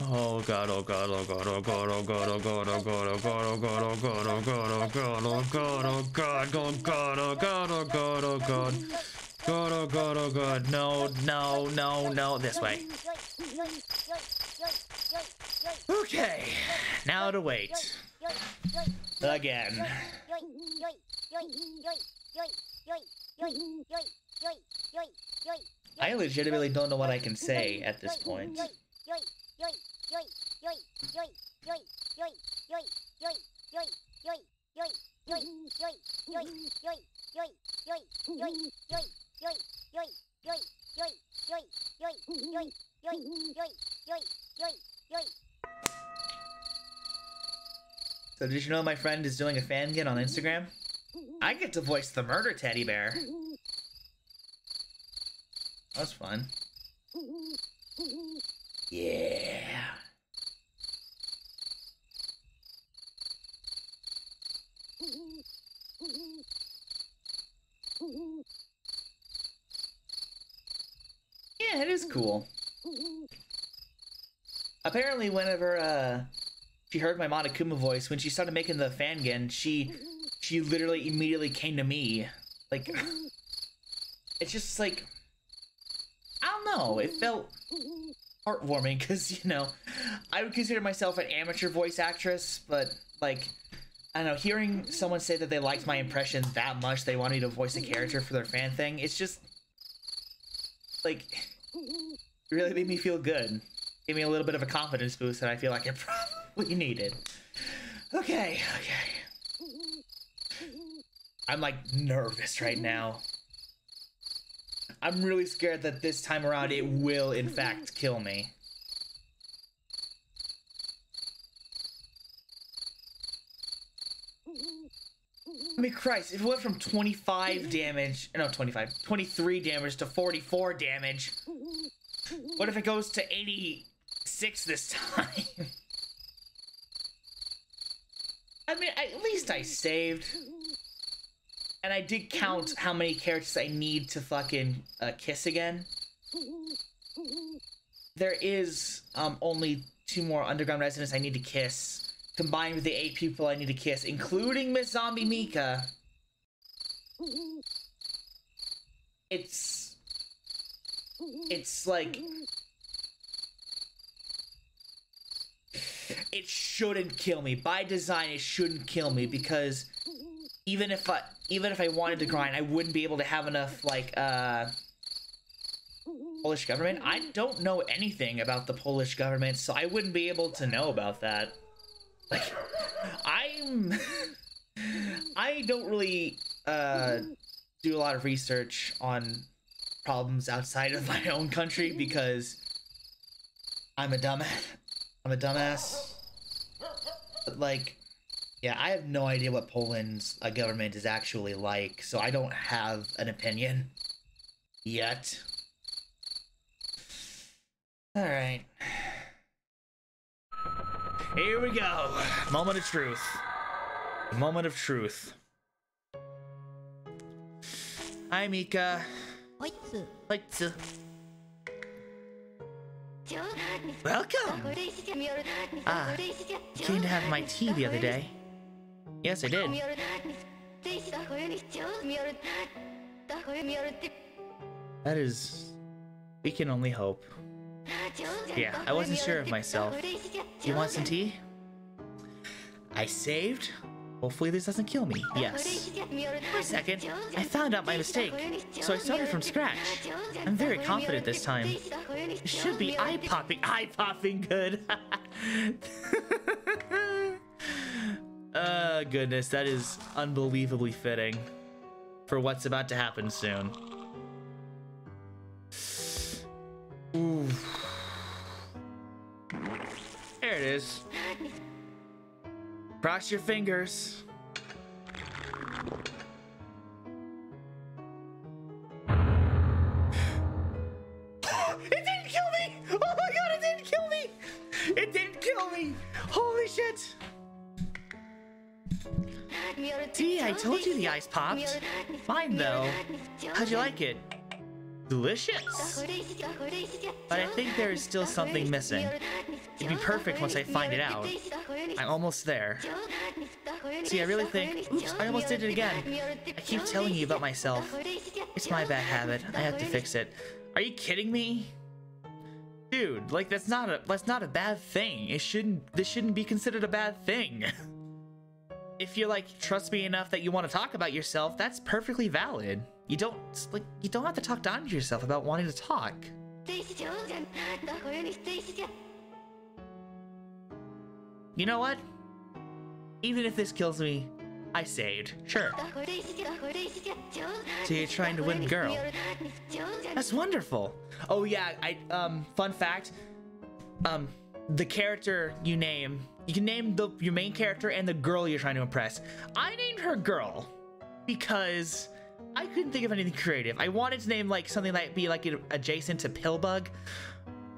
Oh god, oh god, oh god, oh god, oh god, oh god, oh god, oh god, oh god, oh god, oh god, oh god, oh god, oh god, oh god, oh god, oh god, oh god. Good, oh good, oh good. No, no, no, no. This way. Okay, now to wait. Again. I legitimately don't know what I can say at this point. So did you know my friend is doing a fan get on Instagram? I get to voice the murder teddy bear. That's fun. Yeah. Yeah, it is cool. Apparently, whenever uh, she heard my Monokuma voice, when she started making the fangen, she she literally immediately came to me. Like, it's just like, I don't know. It felt heartwarming because, you know, I would consider myself an amateur voice actress, but, like, I don't know, hearing someone say that they liked my impression that much, they wanted to voice a character for their fan thing, it's just, like, it really made me feel good. Gave me a little bit of a confidence boost that I feel like it probably needed. Okay, okay. I'm like nervous right now. I'm really scared that this time around it will in fact kill me. I mean, Christ, if it went from 25 damage, no, 25, 23 damage to 44 damage, what if it goes to 86 this time? I mean, at least I saved. And I did count how many characters I need to fucking uh, kiss again. There is um, only two more underground residents I need to kiss, combined with the eight people I need to kiss, including Miss Zombie Mika. It's... It's like... It shouldn't kill me. By design, it shouldn't kill me because even if I even if I wanted to grind, I wouldn't be able to have enough like uh Polish government. I don't know anything about the Polish government, so I wouldn't be able to know about that. Like I'm I don't really uh do a lot of research on problems outside of my own country because I'm a dumb I'm a dumbass. But like yeah, I have no idea what Poland's uh, government is actually like, so I don't have an opinion yet. All right. Here we go. Moment of truth. Moment of truth. Hi, Mika. Hoitsu. Welcome! Ah, came to have my tea the other day. Yes, I did. That is... We can only hope. Yeah, I wasn't sure of myself. Do you want some tea? I saved? Hopefully this doesn't kill me. Yes. For a second, I found out my mistake, so I started from scratch. I'm very confident this time. It should be eye-popping. Eye-popping good. uh, goodness, that is unbelievably fitting for what's about to happen soon. There it is. Cross your fingers. See, I told you the ice popped. Fine though. How'd you like it? Delicious. But I think there is still something missing. It'd be perfect once I find it out. I'm almost there. See, I really think... Oops, I almost did it again. I keep telling you about myself. It's my bad habit. I have to fix it. Are you kidding me? Dude, like that's not a that's not a bad thing. It shouldn't this shouldn't be considered a bad thing. if you're like trust me enough that you want to talk about yourself, that's perfectly valid. You don't like you don't have to talk down to yourself about wanting to talk. You know what? Even if this kills me, I saved. Sure. So you're trying to win the girl. That's wonderful. Oh yeah, I um fun fact. Um the character you name, you can name the your main character and the girl you're trying to impress. I named her girl because I couldn't think of anything creative. I wanted to name like something that be like adjacent to Pillbug.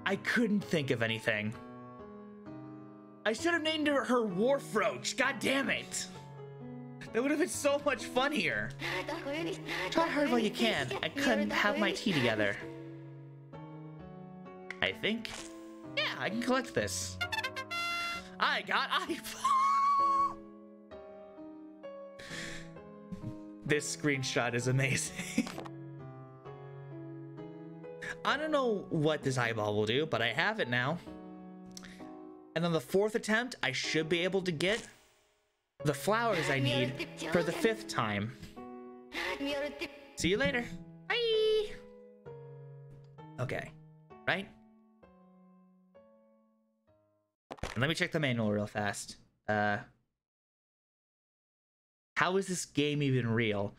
I couldn't think of anything. I should have named her, her Warfroach. God damn it. That would have been so much funnier. Try hard while you can. I couldn't have my tea together. I think. Yeah, I can collect this. I got I. this screenshot is amazing. I don't know what this eyeball will do, but I have it now. And on the fourth attempt, I should be able to get the flowers I need for the fifth time. See you later. Bye! Okay, right? Let me check the manual real fast. Uh, how is this game even real?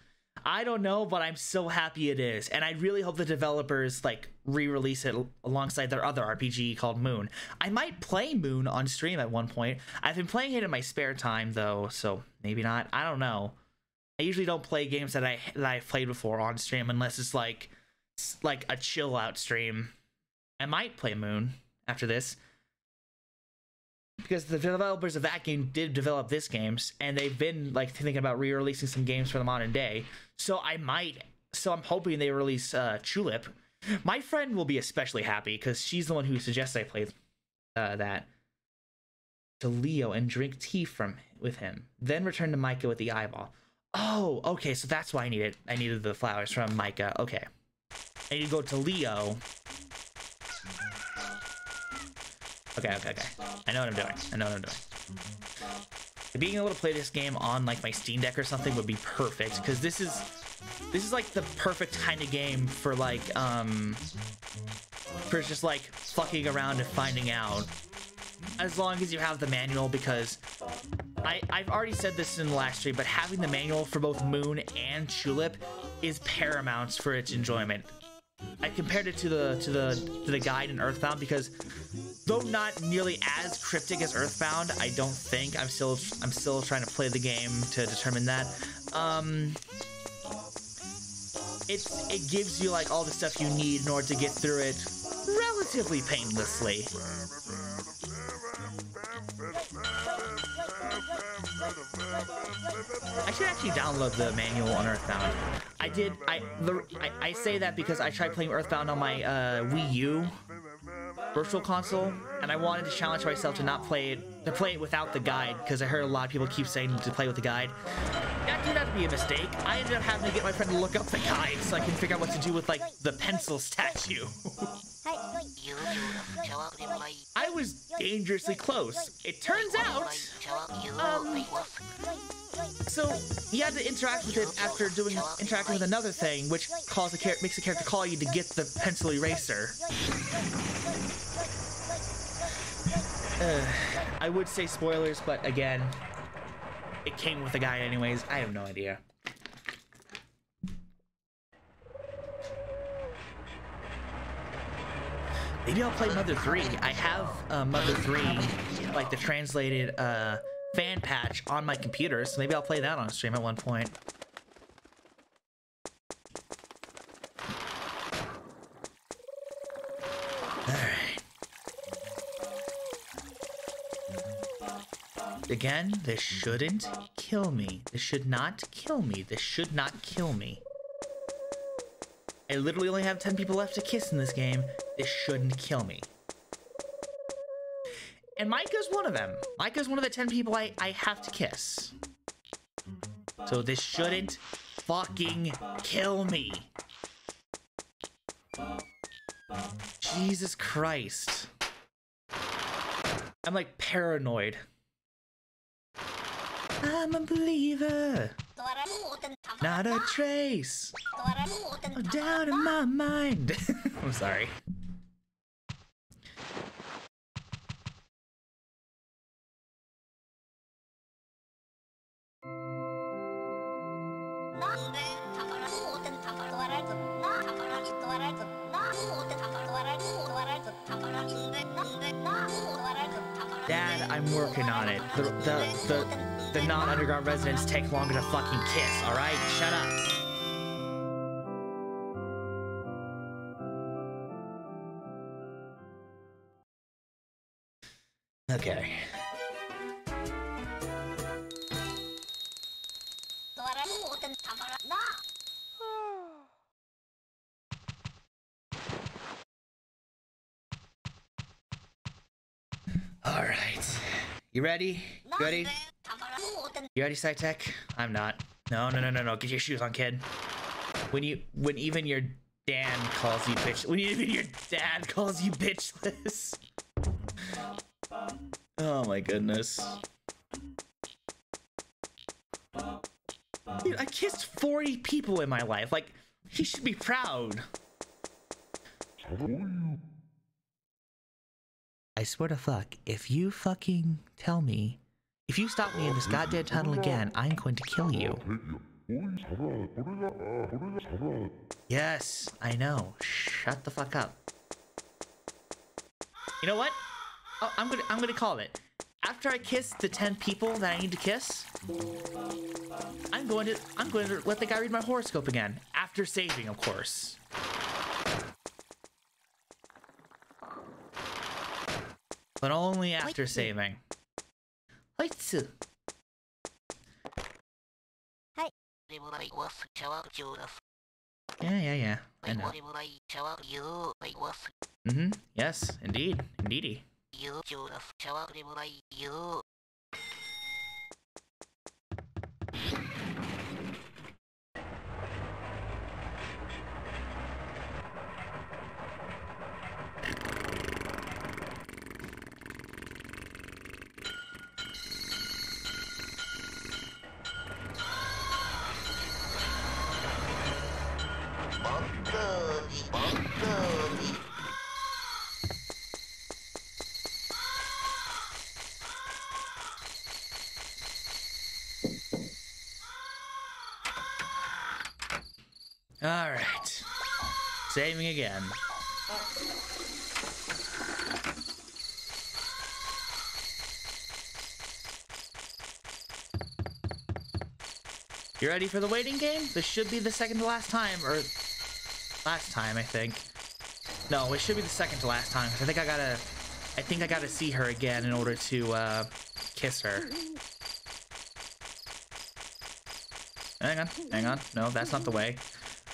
I don't know, but I'm so happy it is. And I really hope the developers like re-release it alongside their other RPG called Moon. I might play Moon on stream at one point. I've been playing it in my spare time though, so maybe not. I don't know. I usually don't play games that I that I've played before on stream unless it's like like a chill out stream. I might play Moon after this because the developers of that game did develop this games and they've been like thinking about re-releasing some games for the modern day. So i might so i'm hoping they release uh Chulip. My friend will be especially happy because she's the one who suggests i play uh, that. To leo and drink tea from with him then return to micah with the eyeball. Oh okay so that's why i needed i needed the flowers from micah okay. I need to go to leo Okay, okay, okay. I know what I'm doing. I know what I'm doing. Being able to play this game on like my Steam Deck or something would be perfect because this is this is like the perfect kind of game for like um for just like fucking around and finding out. As long as you have the manual because I, I've already said this in the last stream, but having the manual for both Moon and Chulip is paramount for its enjoyment. I compared it to the to the to the guide in Earthbound because though not nearly as cryptic as Earthbound, I don't think I'm still I'm still trying to play the game to determine that. Um, it it gives you like all the stuff you need in order to get through it relatively painlessly. I should actually download the manual on Earthbound. I did. I the I, I say that because I tried playing Earthbound on my uh, Wii U virtual console, and I wanted to challenge myself to not play it to play it without the guide because I heard a lot of people keep saying to play with the guide. That turned out to be a mistake. I ended up having to get my friend to look up the guide so I can figure out what to do with like the pencil statue. I was dangerously close. It turns out, um, so you had to interact with it after doing interacting with another thing, which calls a char- makes the character call you to get the pencil eraser. Uh, I would say spoilers, but again, it came with the guy anyways. I have no idea. Maybe I'll play Mother 3. I have uh, Mother 3, like the translated uh, fan patch on my computer, so maybe I'll play that on stream at one point. Alright. Again, this shouldn't kill me. This should not kill me. This should not kill me. I literally only have 10 people left to kiss in this game. This shouldn't kill me. And Micah's one of them. Micah's one of the 10 people I, I have to kiss. So this shouldn't fucking kill me. Jesus Christ. I'm like paranoid. I'm a believer. Not a trace. Down in my mind. I'm sorry. Dad, I'm working on it. The the the, the non-underground residents take longer to fucking kiss, alright? Shut up. Okay. All right. You ready? Ready? You ready, SciTech? I'm not. No, no, no, no, no. Get your shoes on, kid. When you, when even your dad calls you bitch, when even your dad calls you bitchless. Oh my goodness. Dude, I kissed 40 people in my life. Like, he should be proud. I swear to fuck, if you fucking tell me, if you stop me in this goddamn tunnel again, I'm going to kill you. Yes, I know. Shut the fuck up. You know what? Oh, I'm gonna I'm gonna call it. After I kiss the 10 people that I need to kiss, I'm going to I'm going to let the guy read my horoscope again. After saving, of course. But only after saving. Let's. Yeah, yeah, yeah. I know. Mm-hmm. Yes, indeed. Indeedy. All right. Saving again. You ready for the waiting game? This should be the second to last time, or last time, I think. No, it should be the second to last time. 'cause I think I gotta, I think I gotta see her again in order to uh, kiss her. Hang on, hang on. No, that's not the way.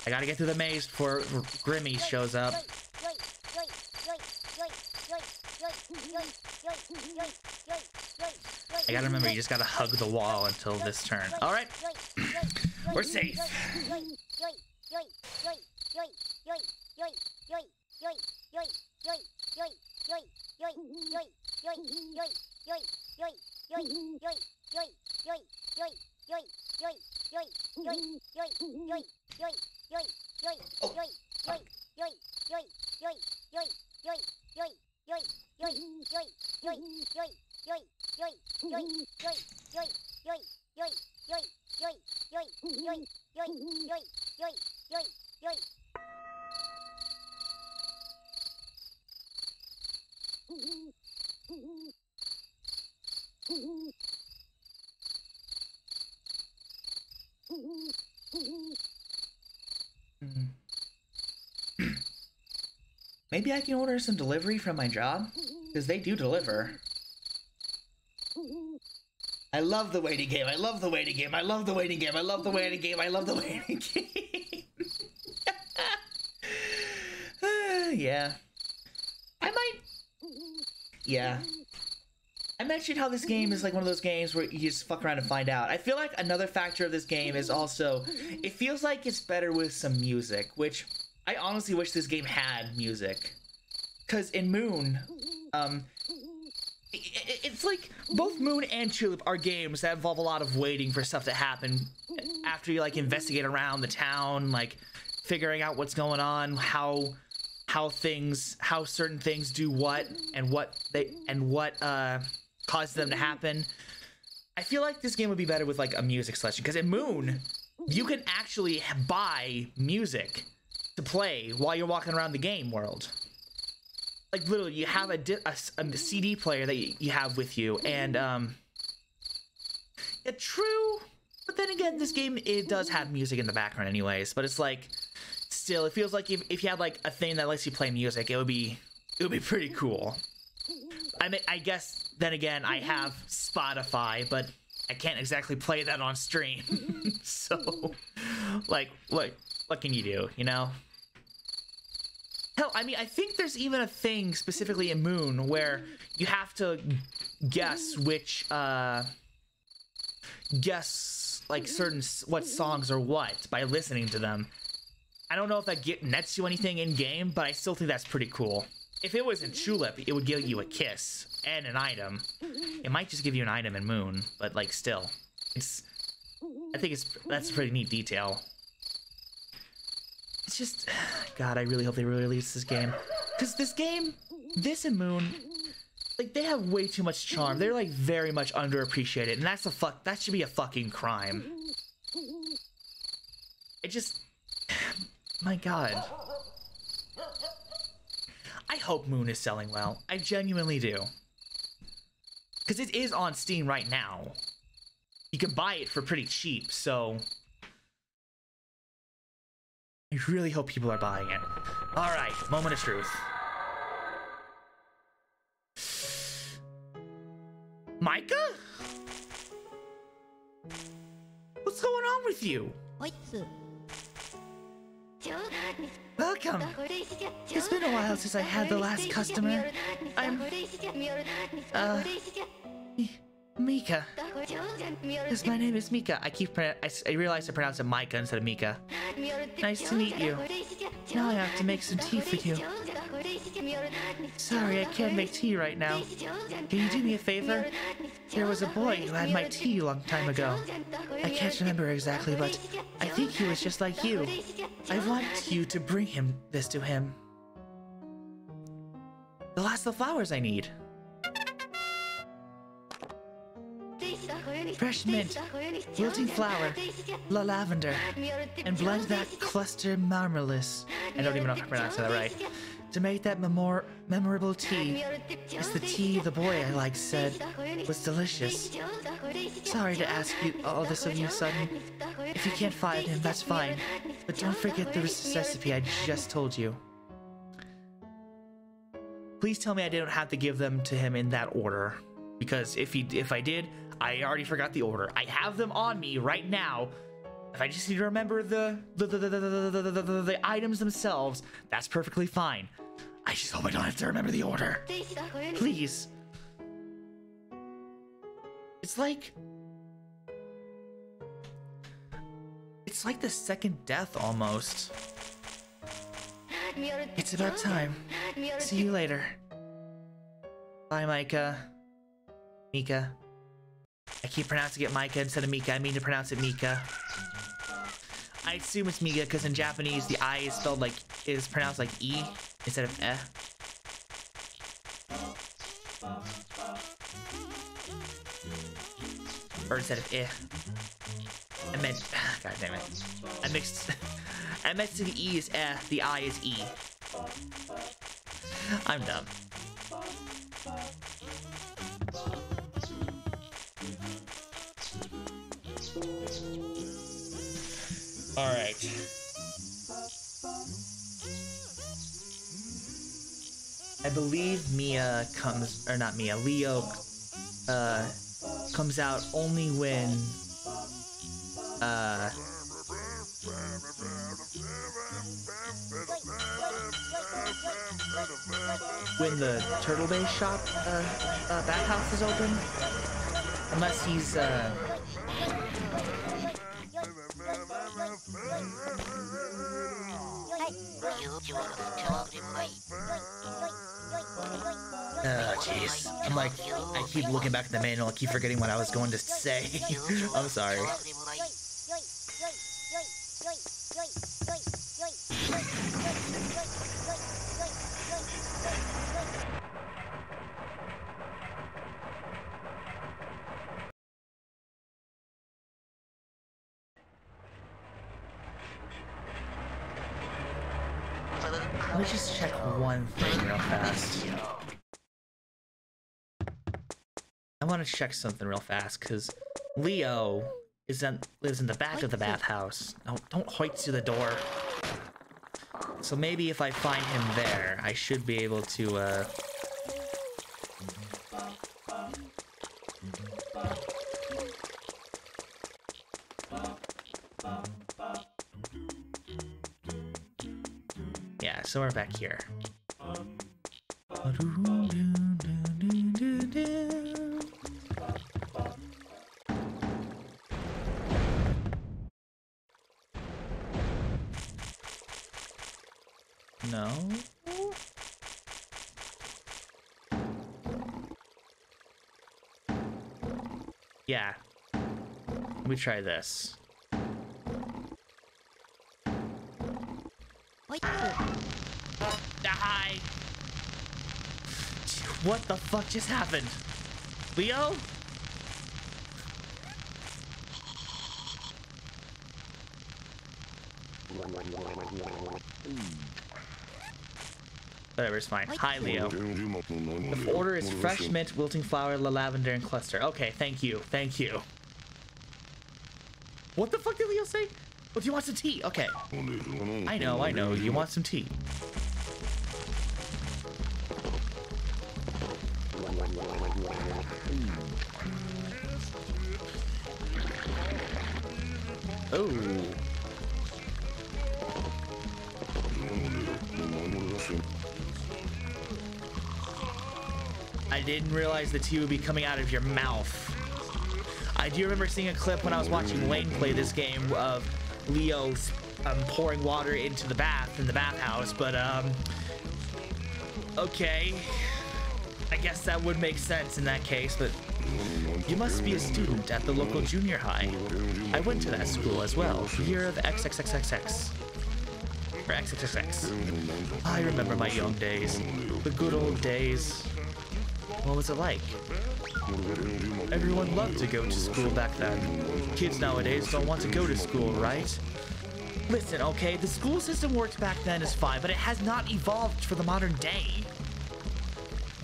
I gotta get through the maze before Grimmy shows up. I gotta remember, you just gotta hug the wall until this turn. Alright. We're safe. From my job? Because they do deliver. I love the waiting game. I love the waiting game. I love the waiting game. I love the waiting game. I love the waiting game. uh, yeah. I might. Yeah. I mentioned how this game is like one of those games where you just fuck around and find out. I feel like another factor of this game is also it feels like it's better with some music, which I honestly wish this game had music. Cause in Moon, um, it's like both Moon and Chulip are games that involve a lot of waiting for stuff to happen after you like investigate around the town, like figuring out what's going on, how how things how certain things do what and what they and what uh causes them to happen. I feel like this game would be better with like a music selection because in Moon, you can actually buy music to play while you're walking around the game world. Like literally, you have a, a, a CD player that you, you have with you, and um, yeah, true. But then again, this game it does have music in the background, anyways. But it's like, still, it feels like if, if you had like a thing that lets you play music, it would be it would be pretty cool. I mean, I guess then again, I have Spotify, but I can't exactly play that on stream. so, like, what what can you do? You know. Hell, I mean, I think there's even a thing specifically in Moon where you have to guess which uh guess like certain what songs are what by listening to them. I don't know if that get nets you anything in game, but I still think that's pretty cool. If it was in Chulip, it would give you a kiss and an item. It might just give you an item in Moon, but like still, it's. I think it's that's a pretty neat detail. It's just, God, I really hope they really release this game, because this game, this and Moon, like they have way too much charm. They're like very much underappreciated, and that's a fuck. That should be a fucking crime. It just, my God. I hope Moon is selling well. I genuinely do. Because it is on Steam right now. You can buy it for pretty cheap, so... I really hope people are buying it. Alright, moment of truth. Micah? What's going on with you? Welcome! It's been a while since I had the last customer. I'm... Uh... Mika. Yes, my name is Mika. I keep I, I realize I pronounce it Micah instead of Mika. Nice to meet you. Now I have to make some tea for you. Sorry, I can't make tea right now. Can you do me a favor? There was a boy who had my tea a long time ago. I can't remember exactly, but I think he was just like you. I want you to bring him this to him. The last of the flowers I need. Fresh mint, wilting flower, la lavender, and blend that cluster marmalus. I don't even know if I pronounced that right. To make that memor memorable tea. It's the tea the boy I like said was delicious. Sorry to ask you all this of you, son. If you can't find him, that's fine. But don't forget the recipe I just told you. Please tell me I didn't have to give them to him in that order. Because if he if I did, I already forgot the order. I have them on me right now. If I just need to remember the the, the, the, the, the, the, the items themselves, that's perfectly fine. I just hope I don't have to remember the order. Please. It's like... It's like the second death, almost. It's about time. See you later. Bye, Micah. Mika. I keep pronouncing it Micah instead of Mika. I mean to pronounce it Mika. I assume it's Mika because in Japanese the I is spelled like is pronounced like E instead of eh. Or instead of eh. I meant God damn it. I mixed I meant to the E is eh, the I is E. I'm dumb. Believe Mia comes, or not Mia, Leo, uh, comes out only when, uh, when the Turtle Bay shop uh, uh, bathhouse is open. Unless he's uh. Oh, jeez. I'm like, I keep looking back at the manual, I keep forgetting what I was going to say. I'm sorry. Let me just check one thing real fast. I want to check something real fast because Leo is in, lives in the back of the bathhouse. No, don't hoist to the door. So maybe if I find him there, I should be able to, uh... Yeah, somewhere back here. Try this. Die! What the fuck just happened? Leo? Whatever, it's fine. Hi, Leo. The order is fresh mint, wilting flower, la lavender, and cluster. Okay, thank you. Thank you. Did Leo say? Oh, do you want some tea? Okay. I know, I know. You want some tea. Oh. I didn't realize the tea would be coming out of your mouth. I do remember seeing a clip when I was watching Wayne play this game of Leo um, pouring water into the bath in the bathhouse, but um, okay. I guess that would make sense in that case, but you must be a student at the local junior high. I went to that school as well, year of XXXXX. Or XXXX. I remember my young days, the good old days. What was it like? Everyone loved to go to school back then. Kids nowadays don't want to go to school, right? Listen, okay, the school system worked back then is fine, but it has not evolved for the modern day.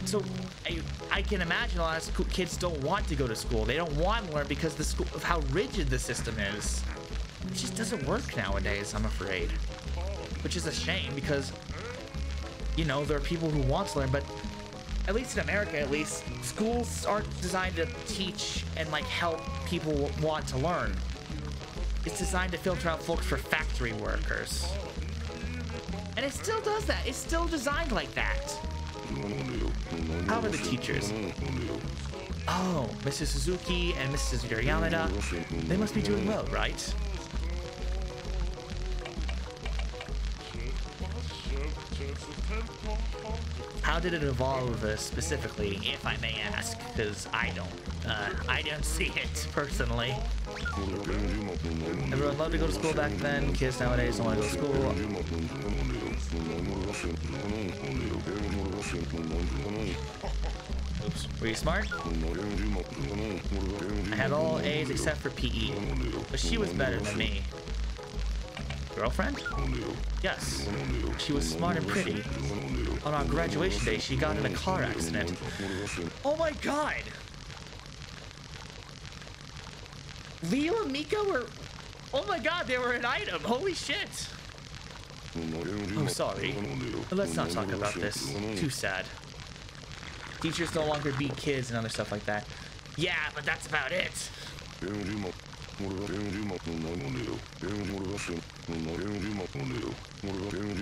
So I, I can imagine a lot of kids don't want to go to school. They don't want to learn because the school of how rigid the system is. It just doesn't work nowadays, I'm afraid. Which is a shame because, you know, there are people who want to learn, but at least in America, at least, schools aren't designed to teach and like help people want to learn. It's designed to filter out folks for factory workers. And it still does that. It's still designed like that. How are the teachers? Oh, Mrs. Suzuki and Mrs. Yamada. They must be doing well, right? Did it evolve uh, specifically, if I may ask? Because I don't. Uh, I don't see it, personally. Everyone loved to go to school back then. Kids nowadays don't want to go to school. Oops. Were you smart? I had all A's except for PE. But she was better than me. Girlfriend? Yes. She was smart and pretty. On our graduation day, she got in a car accident. Oh my god! Leo and Mika were... Oh my god, they were an item! Holy shit! I'm sorry. Let's not talk about this. Too sad. Teachers no longer beat kids and other stuff like that. Yeah, but that's about it.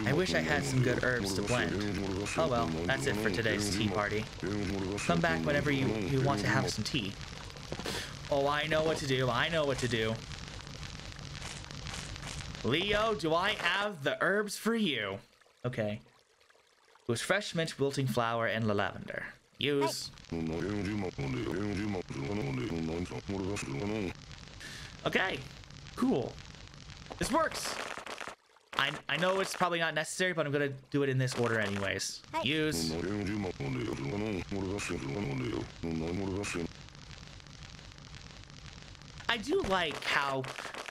I wish I had some good herbs to blend. Oh well, that's it for today's tea party. Come back whenever you, you want to have some tea. Oh, I know what to do. I know what to do. Leo, do I have the herbs for you? Okay. It was fresh mint, wilting flower, and lavender. Use. Okay. Cool. This works. I, I know it's probably not necessary, but I'm gonna do it in this order anyways. Use. I do like how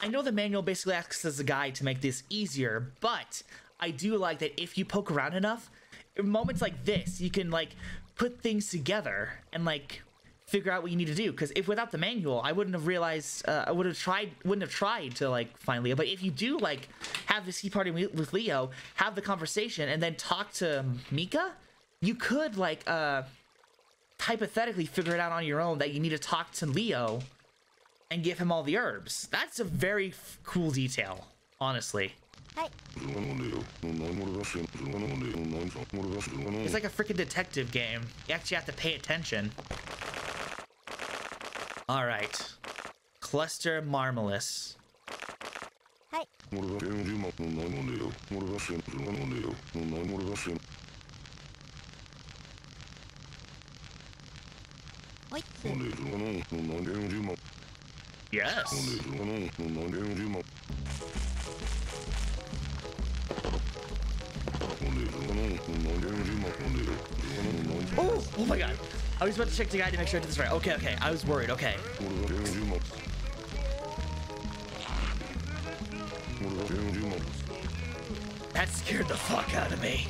I know the manual basically acts as a guide to make this easier, but I do like that if you poke around enough, in moments like this, you can like put things together and like figure out what you need to do. Because if without the manual, I wouldn't have realized. Uh, I would have tried, wouldn't have tried to like find Leo. But if you do like have this tea party with Leo, have the conversation, and then talk to Mika, you could like uh hypothetically figure it out on your own that you need to talk to Leo and give him all the herbs. That's a very cool detail, honestly. It's like a freaking detective game. You actually have to pay attention. Alright. Cluster Marmalus. Hi. Yes. Oh, oh my god. I was about to check the guide to make sure I did this right. Okay, okay. I was worried. Okay. That scared the fuck out of me.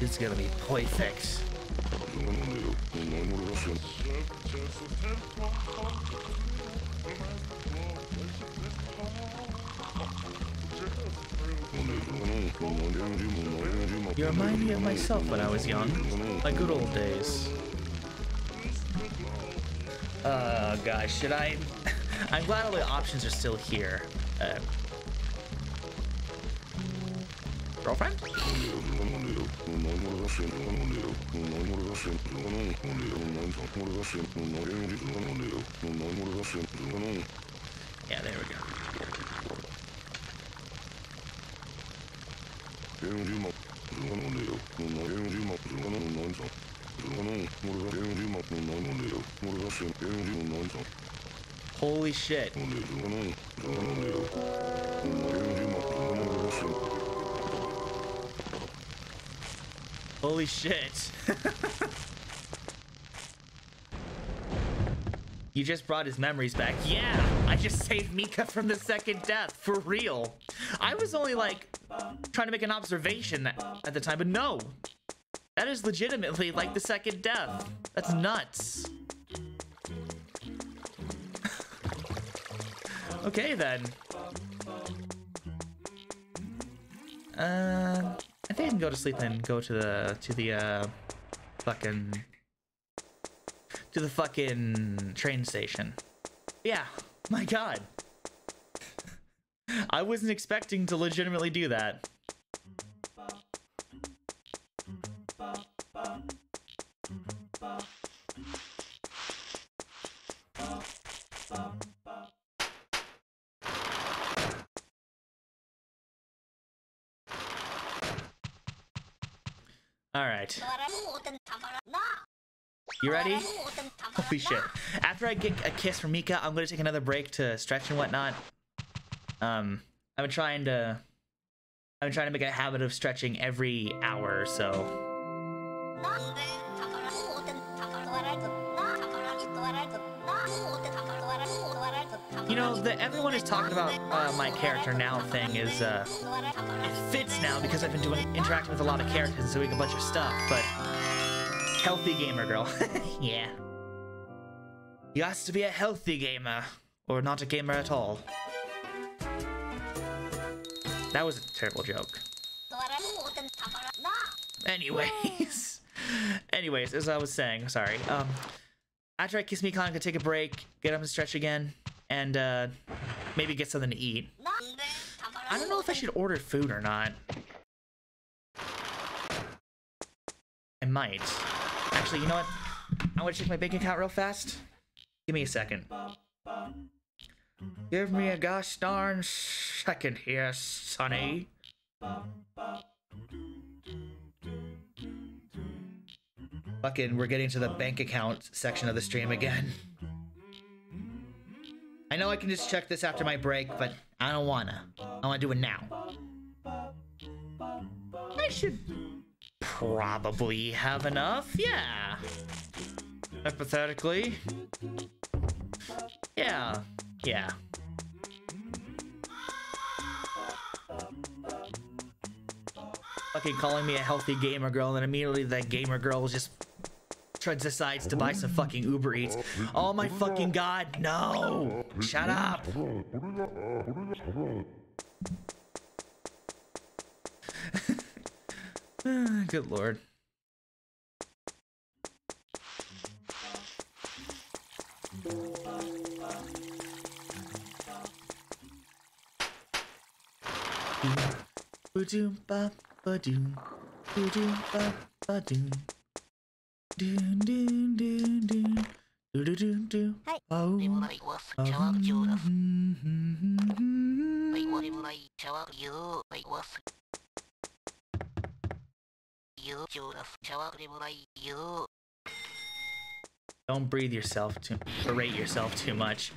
Is gonna be perfect. You remind me of myself when I was young. My good old days. Uh, gosh, should I... I'm glad all the options are still here. Uh, girlfriend? なんでよ、なんか俺がせんのなえんじずなんでよ、なん俺がせんずなの。Yeah, there we go. エンジマズがなんでよ、なんエンジマズがなんなんさ。ズがなん、俺がエンジマズなんなんでよ、俺がせんエンジのなんさ。Holy shit. なんでズがなん、ズがなんでよ、なんエンジマズがなん俺がせん。Holy shit. you just brought his memories back. Yeah, I just saved Mika from the second death, for real. I was only like trying to make an observation at the time, but no. That is legitimately like the second death. That's nuts. okay then. Uh... I think I can go to sleep and go to the to the uh fucking to the fucking train station. Yeah, my god. I wasn't expecting to legitimately do that. Alright. You ready? Holy shit. After I get a kiss from Mika, I'm gonna take another break to stretch and whatnot. Um, I've been trying to... I've been trying to make a habit of stretching every hour or so. You know, the everyone is talking about uh, my character now thing is, uh, it fits now because I've been doing interacting with a lot of characters and doing a bunch of stuff, but healthy gamer girl. yeah. You has to be a healthy gamer, or not a gamer at all. That was a terrible joke. Anyways, anyways, as I was saying, sorry. Um, after I kiss me, Con could take a break, get up and stretch again, and uh, maybe get something to eat. I don't know if I should order food or not. I might. Actually, you know what? I want to check my bank account real fast. Give me a second. Give me a gosh darn second here, Sonny. Fucking, we're getting to the bank account section of the stream again. I know I can just check this after my break, but I don't wanna. I wanna do it now. I should probably have enough, yeah. Hypothetically. Yeah, yeah. Fucking calling me a healthy gamer girl, and then immediately that gamer girl just decides to buy some fucking Uber Eats. Oh my fucking god, no! Shut up! Good lord. Don't breathe yourself too, berate yourself too much.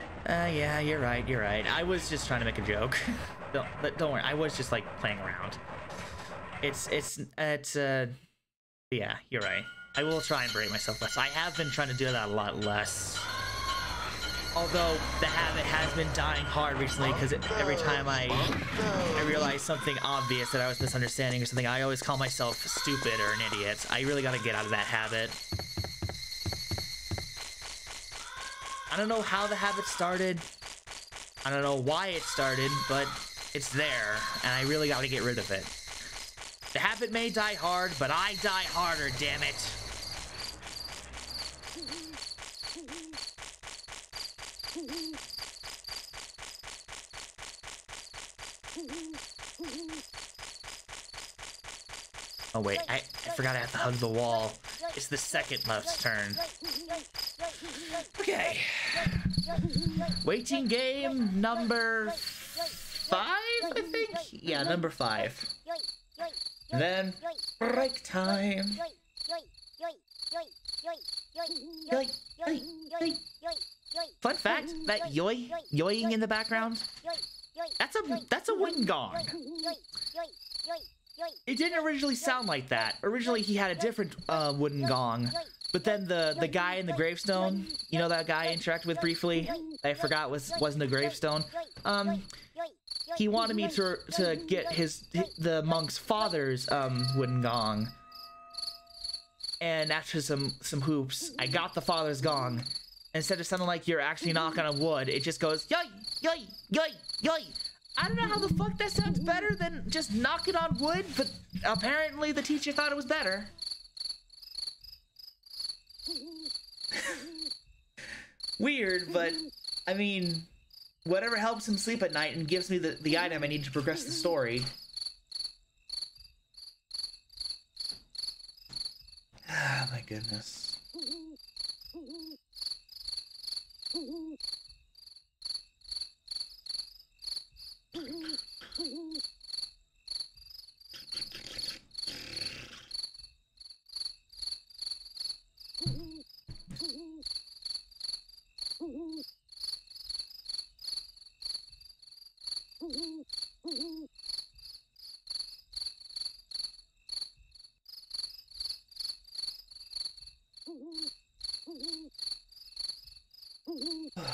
Uh, yeah, you're right, you're right. I was just trying to make a joke. don't, but don't worry, I was just like playing around. It's, it's, it's, uh, yeah, you're right. I will try and berate myself less. I have been trying to do that a lot less. Although the habit has been dying hard recently because every time I, I realize something obvious that I was misunderstanding or something, I always call myself stupid or an idiot. I really got to get out of that habit. I don't know how the habit started. I don't know why it started, but it's there, and I really got to get rid of it. The habit may die hard, but I die harder, damn it. Oh wait, I, I forgot I have to hug the wall. It's the second left's turn. Okay. Waiting game number five, I think? Yeah, number five. then break time. Fun fact, that yoy, yoying in the background, that's a, that's a wind gong. It didn't originally sound like that. Originally, he had a different uh, wooden gong. But then the the guy in the gravestone, you know that guy I interacted with briefly, I forgot was wasn't a gravestone. Um, he wanted me to to get his the monk's father's um wooden gong. And after some some hoops, I got the father's gong. Instead of sounding like you're actually knocking on wood, it just goes yoy yoy yoy yoy. I don't know how the fuck that sounds better than just knocking on wood, but apparently the teacher thought it was better. Weird, but I mean, whatever helps him sleep at night and gives me the, the item I need to progress the story. Ah, my goodness. Mm-hmm. I'm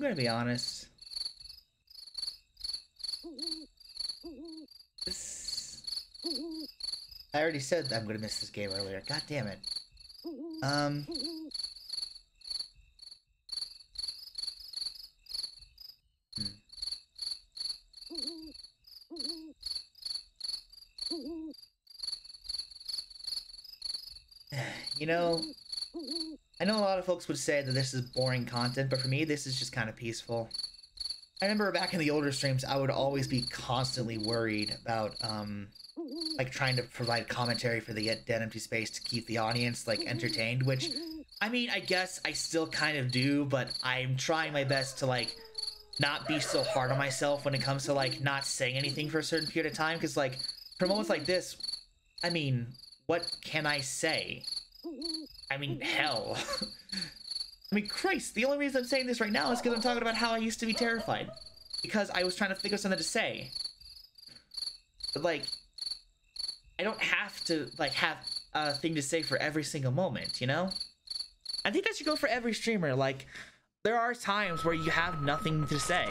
gonna be honest. I already said I'm gonna miss this game earlier. God damn it. Um. Hmm. You know, I know a lot of folks would say that this is boring content, but for me, this is just kind of peaceful. I remember back in the older streams, I would always be constantly worried about, um, like trying to provide commentary for the Dead Empty Space to keep the audience, like, entertained, which, I mean, I guess I still kind of do, but I'm trying my best to, like, not be so hard on myself when it comes to, like, not saying anything for a certain period of time, because, like, for moments like this, I mean, what can I say? I mean, hell. I mean, Christ, the only reason I'm saying this right now is because I'm talking about how I used to be terrified. Because I was trying to think of something to say. But, like, don't have to, like, have a thing to say for every single moment, you know? I think that should go for every streamer. Like, there are times where you have nothing to say.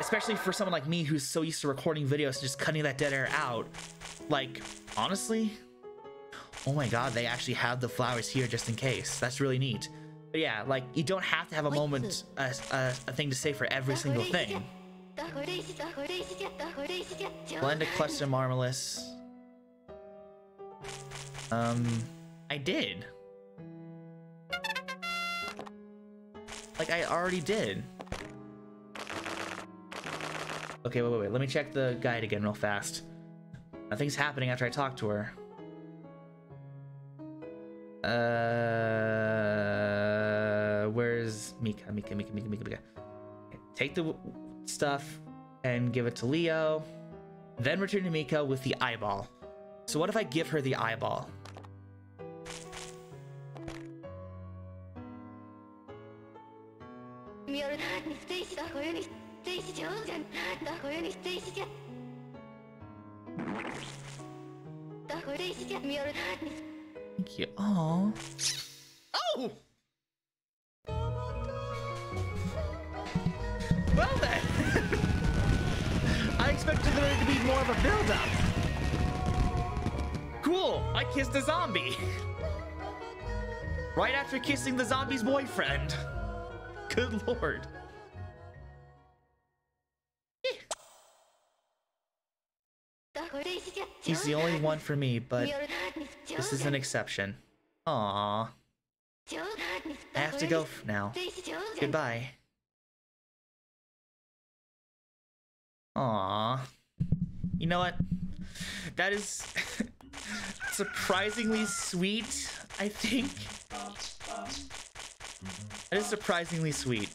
Especially for someone like me who's so used to recording videos and just cutting that dead air out. Like, honestly, oh my god, they actually have the flowers here just in case. That's really neat. But yeah, like, you don't have to have a moment, a, a, a thing to say for every single thing. Blend a cluster marmalus. Um, I did. Like, I already did. Okay, wait, wait, wait. Let me check the guide again real fast. Nothing's happening after I talk to her. Uh, where's Mika? Mika, Mika, Mika, Mika, Mika. Take the stuff and give it to Leo. Then return to Mika with the eyeball. So what if I give her the eyeball? Thank you. Oh. Oh! Well then. I expected there to be more of a build-up. Cool. I kissed a zombie. right after kissing the zombie's boyfriend. Good lord. He's the only one for me, but this is an exception. Aww. I have to go now. Goodbye. Aww. You know what? That is surprisingly sweet, I think. That is surprisingly sweet.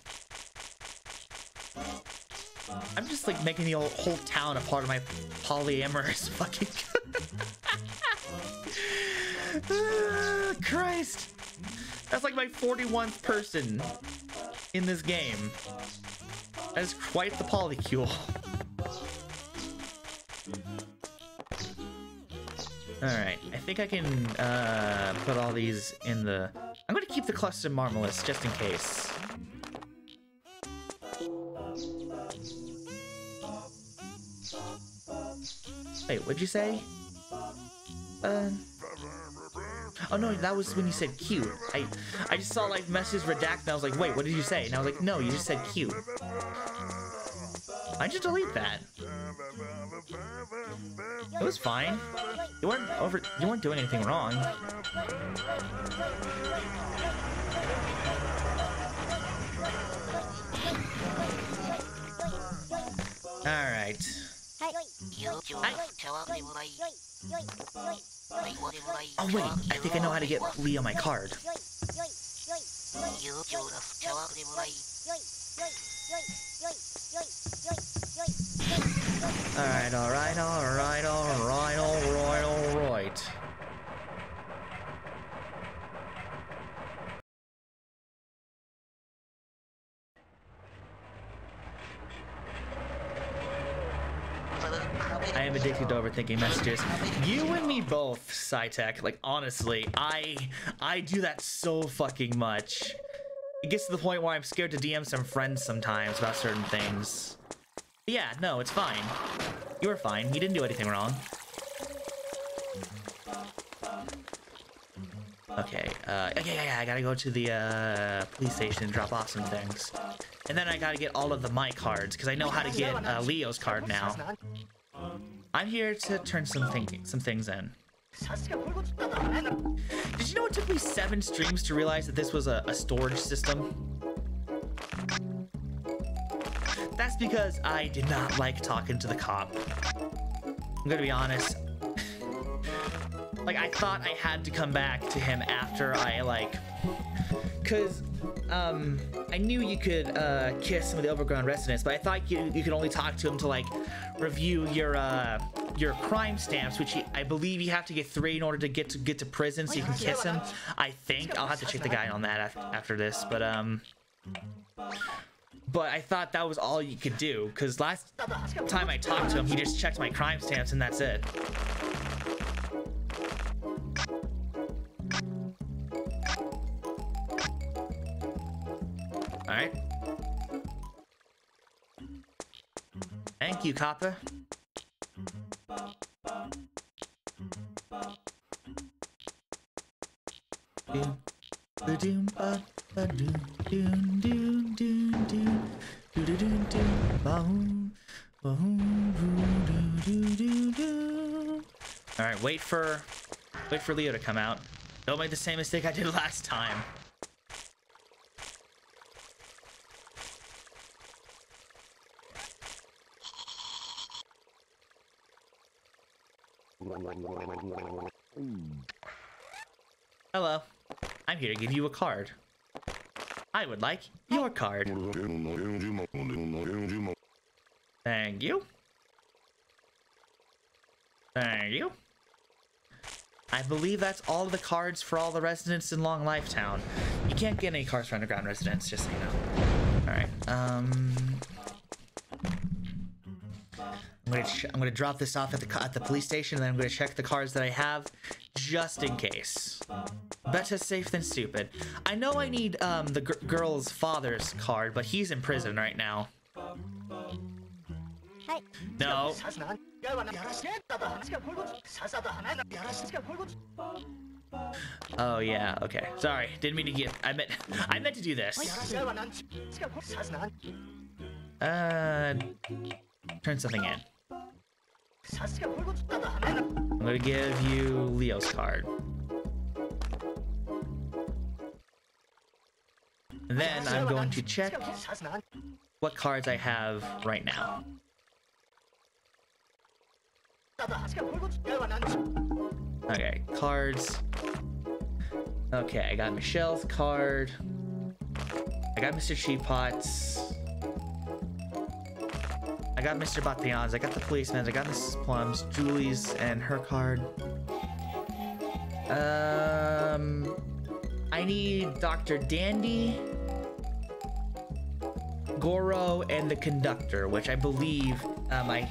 I'm just like making the whole, town a part of my polyamorous fucking. Christ. That's like my 41st person in this game. That is quite the polycule. Alright, I think I can uh, put all these in the... I'm going to keep the cluster marmalus just in case. Wait, what'd you say? Uh... Oh no, that was when you said cute. I I just saw like message redacted and I was like, wait, what did you say? And I was like, no, you just said cute. I just delete that. It was fine. You weren't over you weren't doing anything wrong. Alright. Oh wait, I think I know how to get Leo my card. Alright, alright, alright, alright, alright, alright. I am addicted to overthinking messages. You and me both, SciTech. Like honestly, I I do that so fucking much. It gets to the point where I'm scared to DM some friends sometimes about certain things. But yeah, no, it's fine. You were fine. You didn't do anything wrong. Okay, uh, yeah, yeah, yeah, I gotta go to the, uh, police station and drop off some things. And then I gotta get all of the my cards, because I know how to get, uh, Leo's card now. I'm here to turn some, some things in. Did you know it took me seven streams to realize that this was a, a storage system? That's because I did not like talking to the cop. I'm gonna be honest, like I thought I had to come back to him after I like cuz um I knew you could uh kiss some of the overground residents, but I thought you you could only talk to him to like review your uh your crime stamps, which I believe you have to get three in order to get to get to prison, so you can kiss him. I think I'll have to check the guy on that after, after this, but um, but I thought that was all you could do because last time I talked to him, he just checked my crime stamps and that's it. Alright. Thank you, Copper. Alright, wait for wait for Leo to come out. Don't make the same mistake I did last time. Hello. I'm here to give you a card. I would like your card. Thank you. Thank you. I believe that's all the cards for all the residents in Long Life Town. You can't get any cards for underground residents, just so you know. Alright, um... I'm gonna, I'm gonna drop this off at the, at the police station, and then I'm gonna check the cards that I have, just in case. Better safe than stupid. I know I need um, the girl's father's card, but he's in prison right now. No. Oh yeah, okay. Sorry, didn't mean to get. I meant. I meant to do this. Uh, turn something in. I'm gonna give you Leo's card. then I'm going to check what cards I have right now. Okay, cards. Okay, I got Michelle's card. I got Mr. Cheapot's. I got Mr. Bataillon's. I got the policeman's. I got Mrs. Plum's, Julie's, and her card. Um, I need Dr. Dandy, Goro, and the conductor, which I believe um, I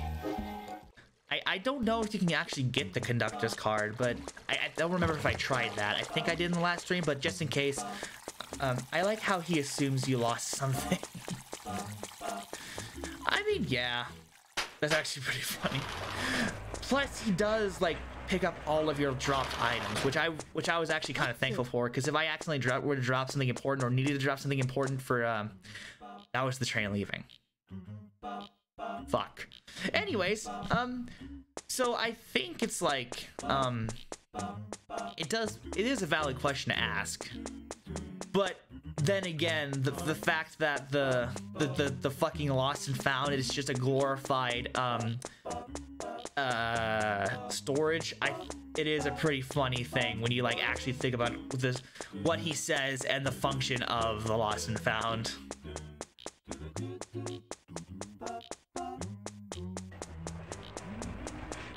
I, I don't know if you can actually get the conductor's card, but I, I, don't remember if I tried that. I think I did in the last stream, but just in case, um, I like how he assumes you lost something. I mean, yeah, that's actually pretty funny. Plus, he does like pick up all of your dropped items, which I which I was actually kind of thankful for, because if I accidentally drop, were to drop something important or needed to drop something important for, um, that was the train leaving. Fuck. Anyways, um, so I think it's like, um, it does, it is a valid question to ask. But then again, the, the fact that the, the, the, the fucking lost and found is just a glorified, um, uh, storage, I, it is a pretty funny thing when you like actually think about this, what he says and the function of the lost and found.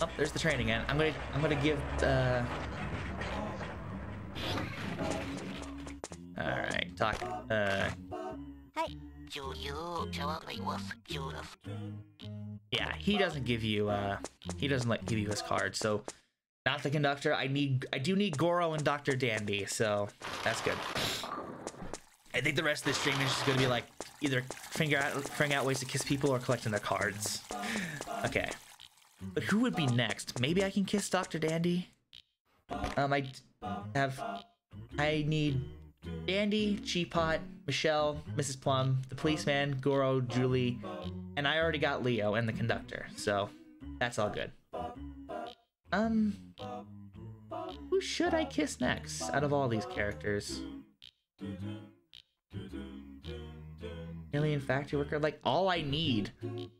Oh, there's the train again. I'm gonna I'm gonna give uh Alright, talk uh Yeah, he doesn't give you uh he doesn't like give you his card, so not the conductor. I need I do need Goro and Dr. Dandy, so that's good. I think the rest of this stream is just gonna be like either figure out figuring out ways to kiss people or collecting their cards. Okay. But who would be next? Maybe I can kiss Dr. Dandy? Um, I have... I need Dandy, Cheapot, Michelle, Mrs. Plum, the policeman, Goro, Julie, and I already got Leo and the conductor, so that's all good. Um, who should I kiss next out of all these characters? Alien factory worker, like all I need.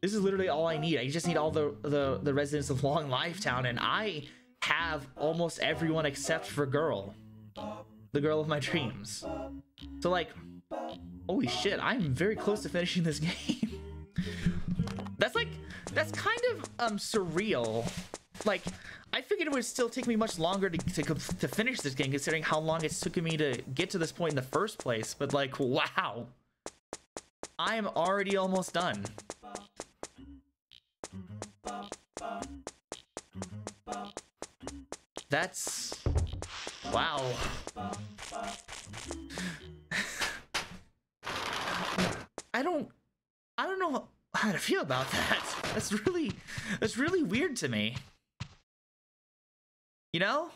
This is literally all I need. I just need all the the the residents of Long Life Town, and I have almost everyone except for girl, the girl of my dreams. So like, holy shit, I'm very close to finishing this game. that's like that's kind of um surreal. Like I figured it would still take me much longer to, to, to finish this game, considering how long it's taken me to get to this point in the first place. But like, wow. I am already almost done. That's... Wow. I don't... I don't know how to feel about that. That's really... That's really weird to me. You know?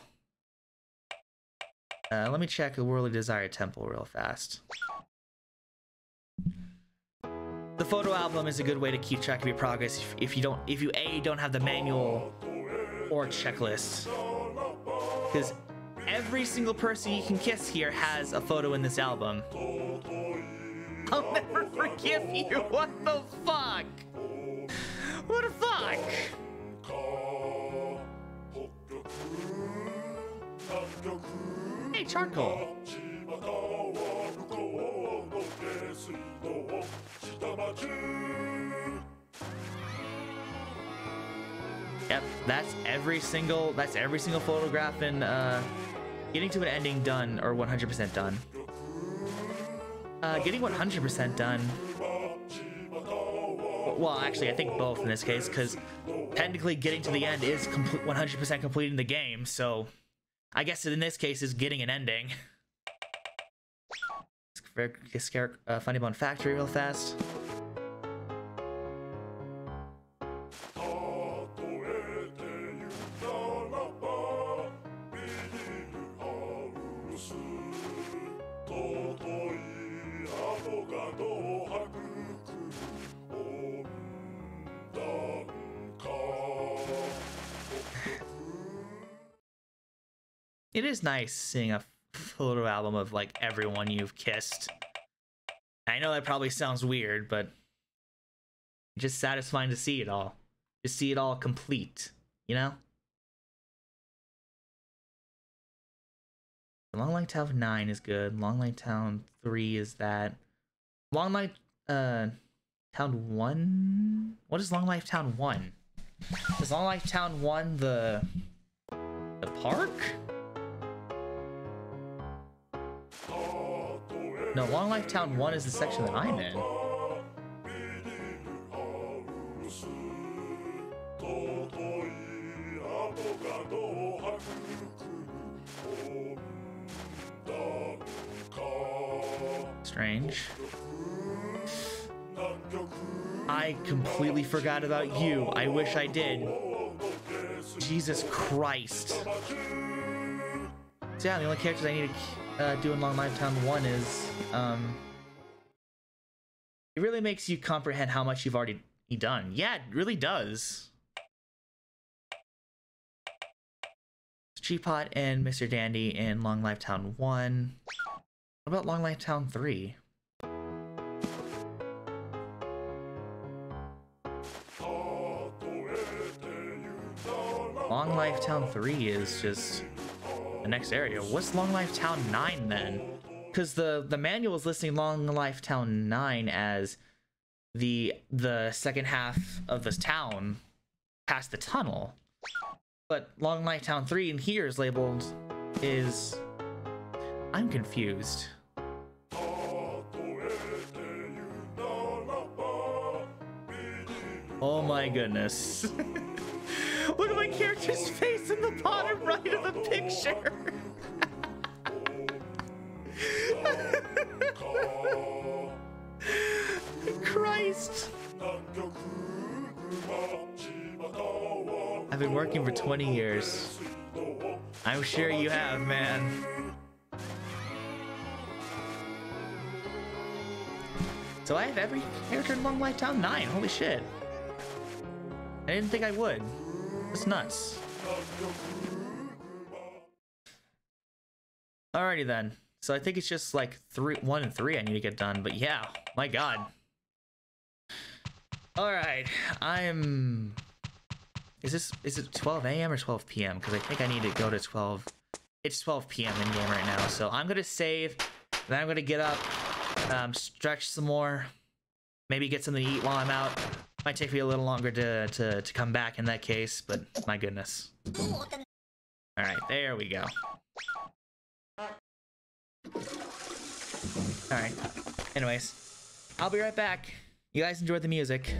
Uh, let me check the Worldly Desire Temple real fast. The photo album is a good way to keep track of your progress if, if you don't, if you A, don't have the manual or checklist. Because every single person you can kiss here has a photo in this album. I'll never forgive you. What the fuck? What the fuck? Hey, charcoal. Yep, that's every single that's every single photograph in uh, getting to an ending done or 100% done. Uh, getting 100% done. Well, actually, I think both in this case, because technically getting to the end is 100% completing the game, so I guess in this case is getting an ending. Uh, Funny Bone Factory real fast. It is nice seeing a photo album of like everyone you've kissed. I know that probably sounds weird, but just satisfying to see it all. To see it all complete, you know? Long Life Town 9 is good. Long Life Town 3 is that. Long Life uh Town 1? What is Long Life Town 1? Is Long Life Town 1 the the park? No, Long Life Town 1 is the section that I'm in. Strange. I completely forgot about you. I wish I did. Jesus Christ. Yeah, the only characters I need to uh, doing Long Life Town 1 is um, it really makes you comprehend how much you've already done. Yeah, it really does. Cheapot and Mr. Dandy in Long Life Town 1. What about Long Life Town 3? Long Life Town 3 is just the next area. What's Long Life Town 9 then? Because the, the manual is listing Long Life Town 9 as the the second half of this town past the tunnel. But Long Life Town 3 in here is labeled is I'm confused. Oh my goodness. Look at my character's face in the bottom right of the picture. Christ. I've been working for 20 years. I'm sure you have, man. So I have every character in Long Life Town 9. Holy shit. I didn't think I would. That's nuts. Alrighty then. So I think it's just like three, one and three I need to get done. But yeah, my god. Alright, I'm... Is this, is it 12 a.m. or 12 p.m.? Because I think I need to go to 12... It's 12 p.m. in game right now. So I'm going to save, then I'm going to get up, um, stretch some more, maybe get something to eat while I'm out. Might take me a little longer to, to, to come back in that case, but my goodness. Alright, there we go. Alright. Anyways, I'll be right back. You guys enjoyed the music.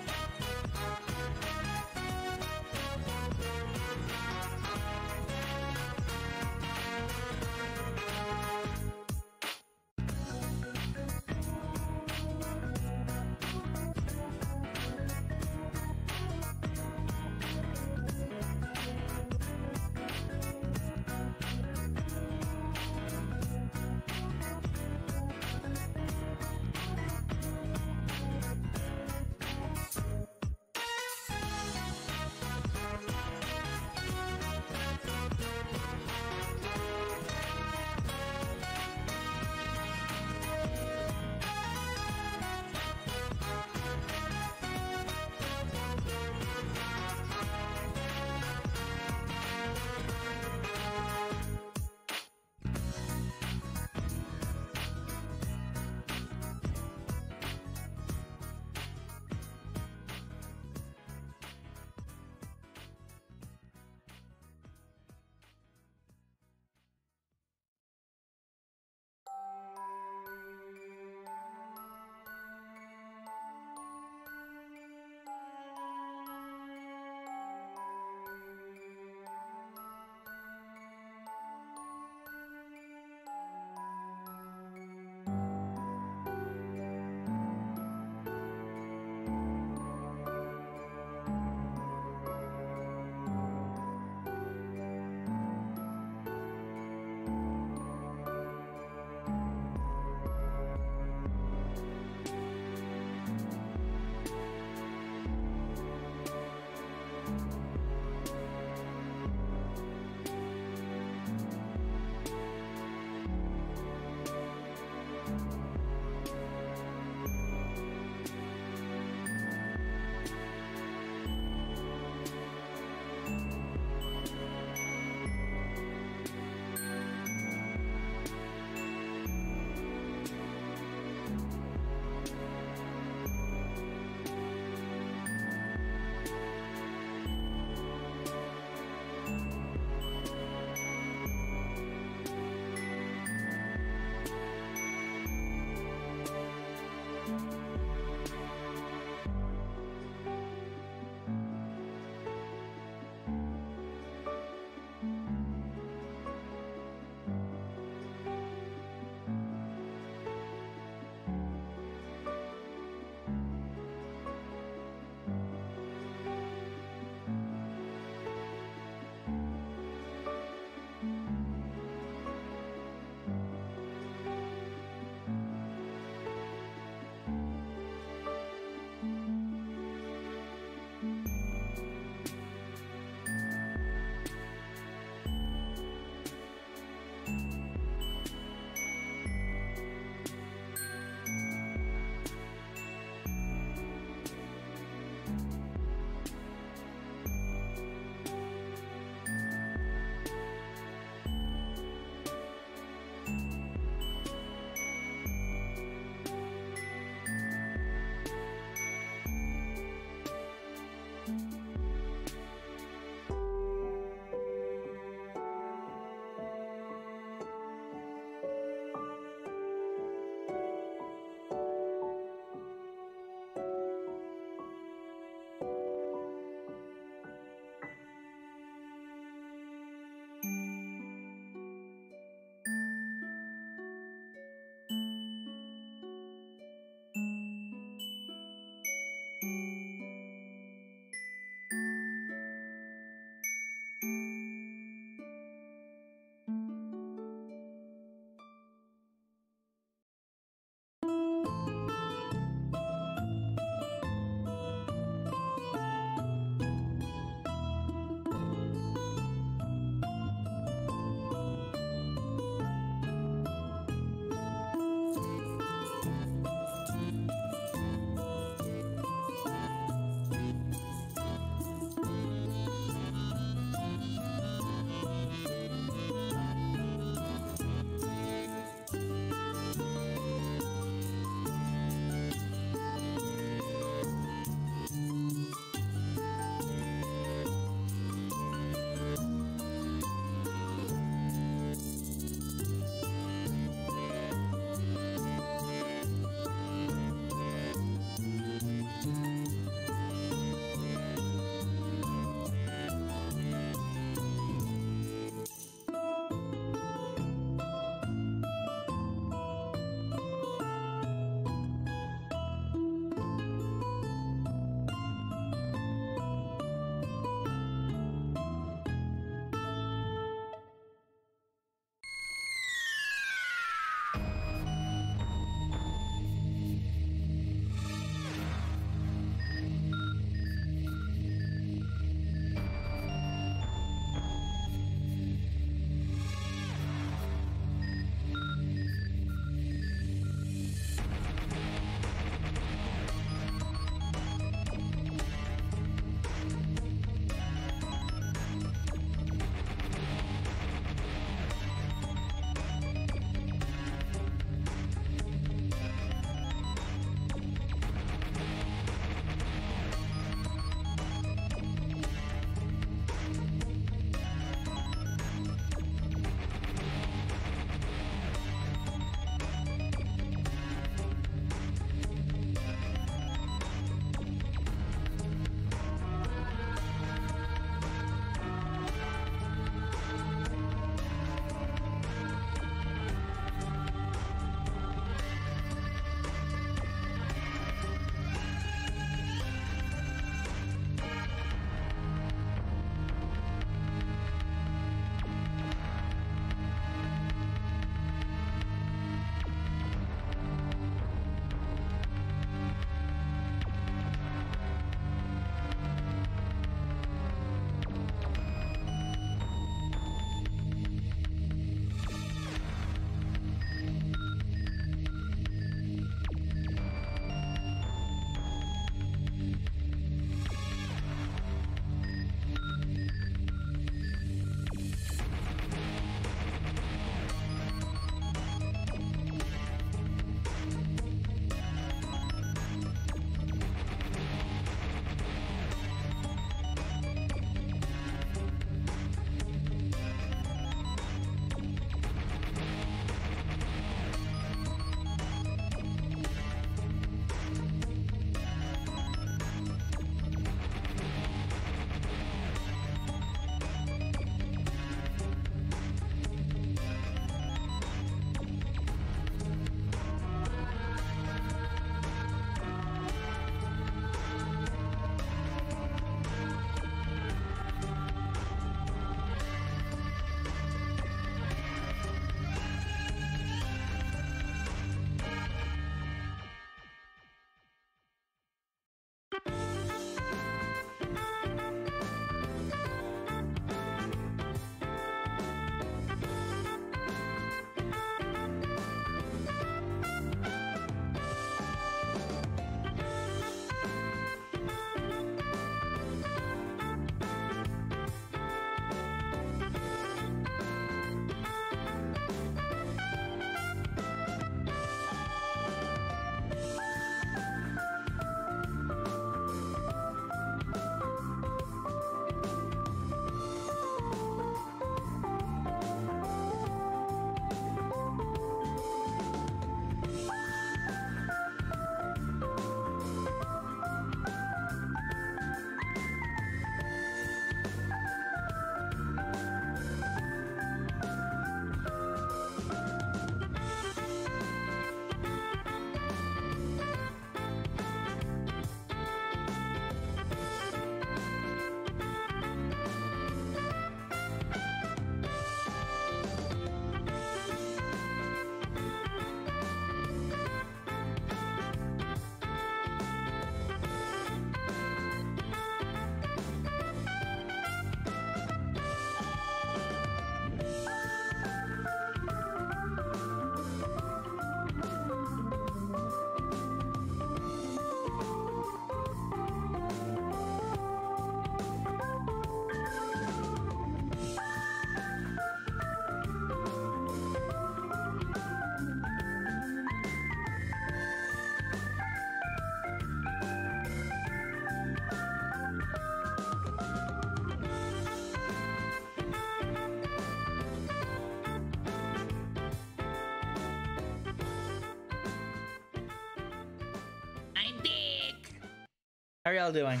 Doing?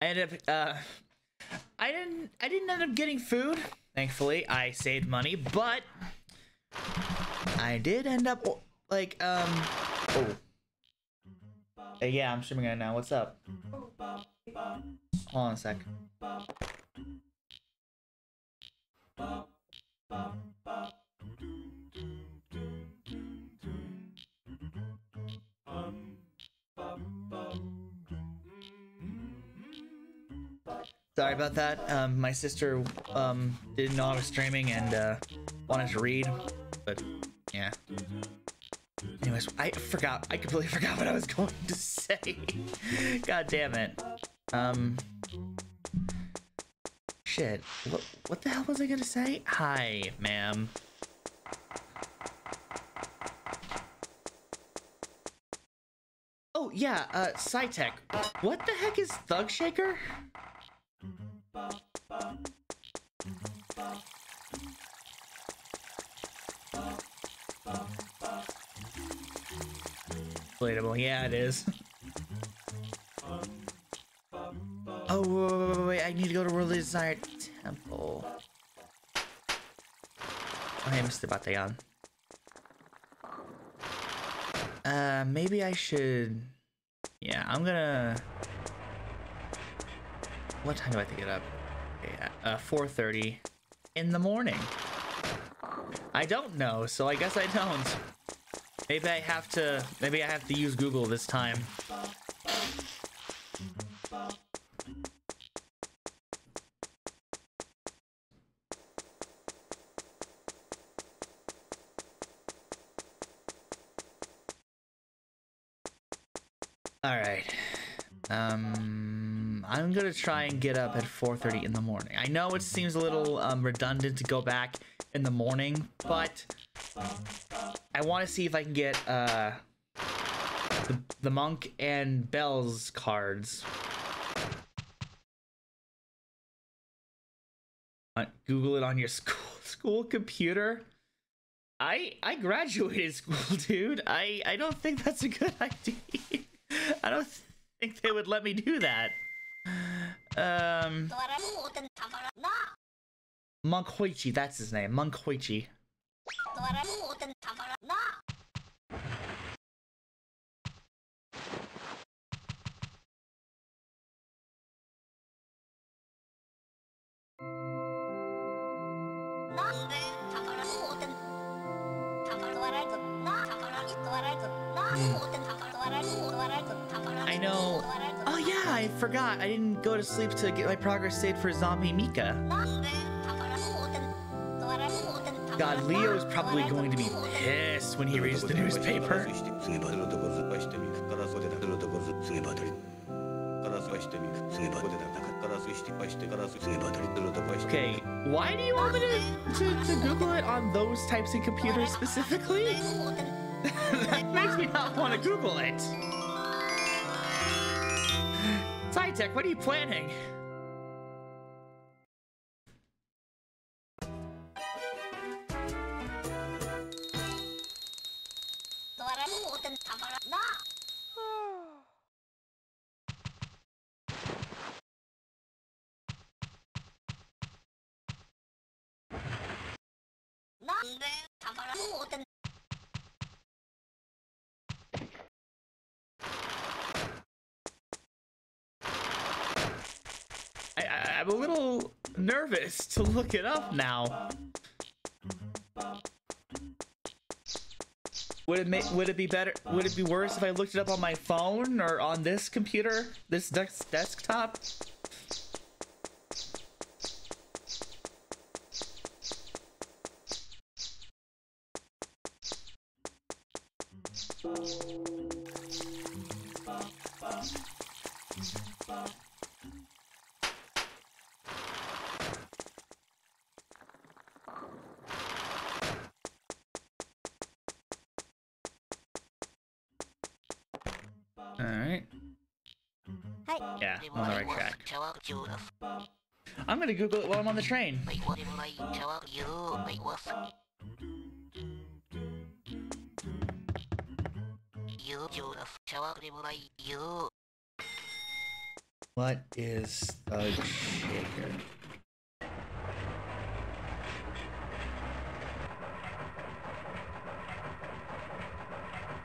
I ended up uh I didn't I didn't end up getting food. Thankfully, I saved money, but I did end up like um oh. Hey, yeah, I'm streaming right now. What's up? Hold on a sec. About that. Um, my sister um, didn't know I was streaming and uh, wanted to read, but yeah. Anyways, I forgot. I completely forgot what I was going to say. God damn it. Um. Shit. What, what the hell was I gonna say? Hi, ma'am. Oh, yeah, uh, SciTech. What the heck is Thug Shaker? Yeah, it is. oh, wait, wait, wait, wait, I need to go to World Desire Temple. Oh, hey, Mr. Batayan. Uh, maybe I should... Yeah, I'm gonna... What time do I have to get up? Okay, uh, 4.30 in the morning. I don't know, so I guess I don't. Maybe I have to, maybe I have to use Google this time. All right. Um, I'm gonna try and get up at 4:30 in the morning. I know it seems a little um, redundant to go back in the morning, but I want to see if I can get uh, the, the monk and Bell's cards. Google it on your school school computer. I I graduated school, dude. I I don't think that's a good idea. I don't think they would let me do that. Um. Monk Hoichi, that's his name. Monk Hoichi. Forgot. I didn't go to sleep to get my progress saved for Zombie Mika. God, Leo's probably going to be pissed when he reads the newspaper. Okay, why do you want me to, to, to Google it on those types of computers specifically? that makes me not want to Google it. SciTech, what are you planning? I'm a little nervous to look it up now. Would it make, would it be better would it be worse if I looked it up on my phone or on this computer, this desk desktop? Track. I'm gonna Google it while I'm on the train. What is the shaker?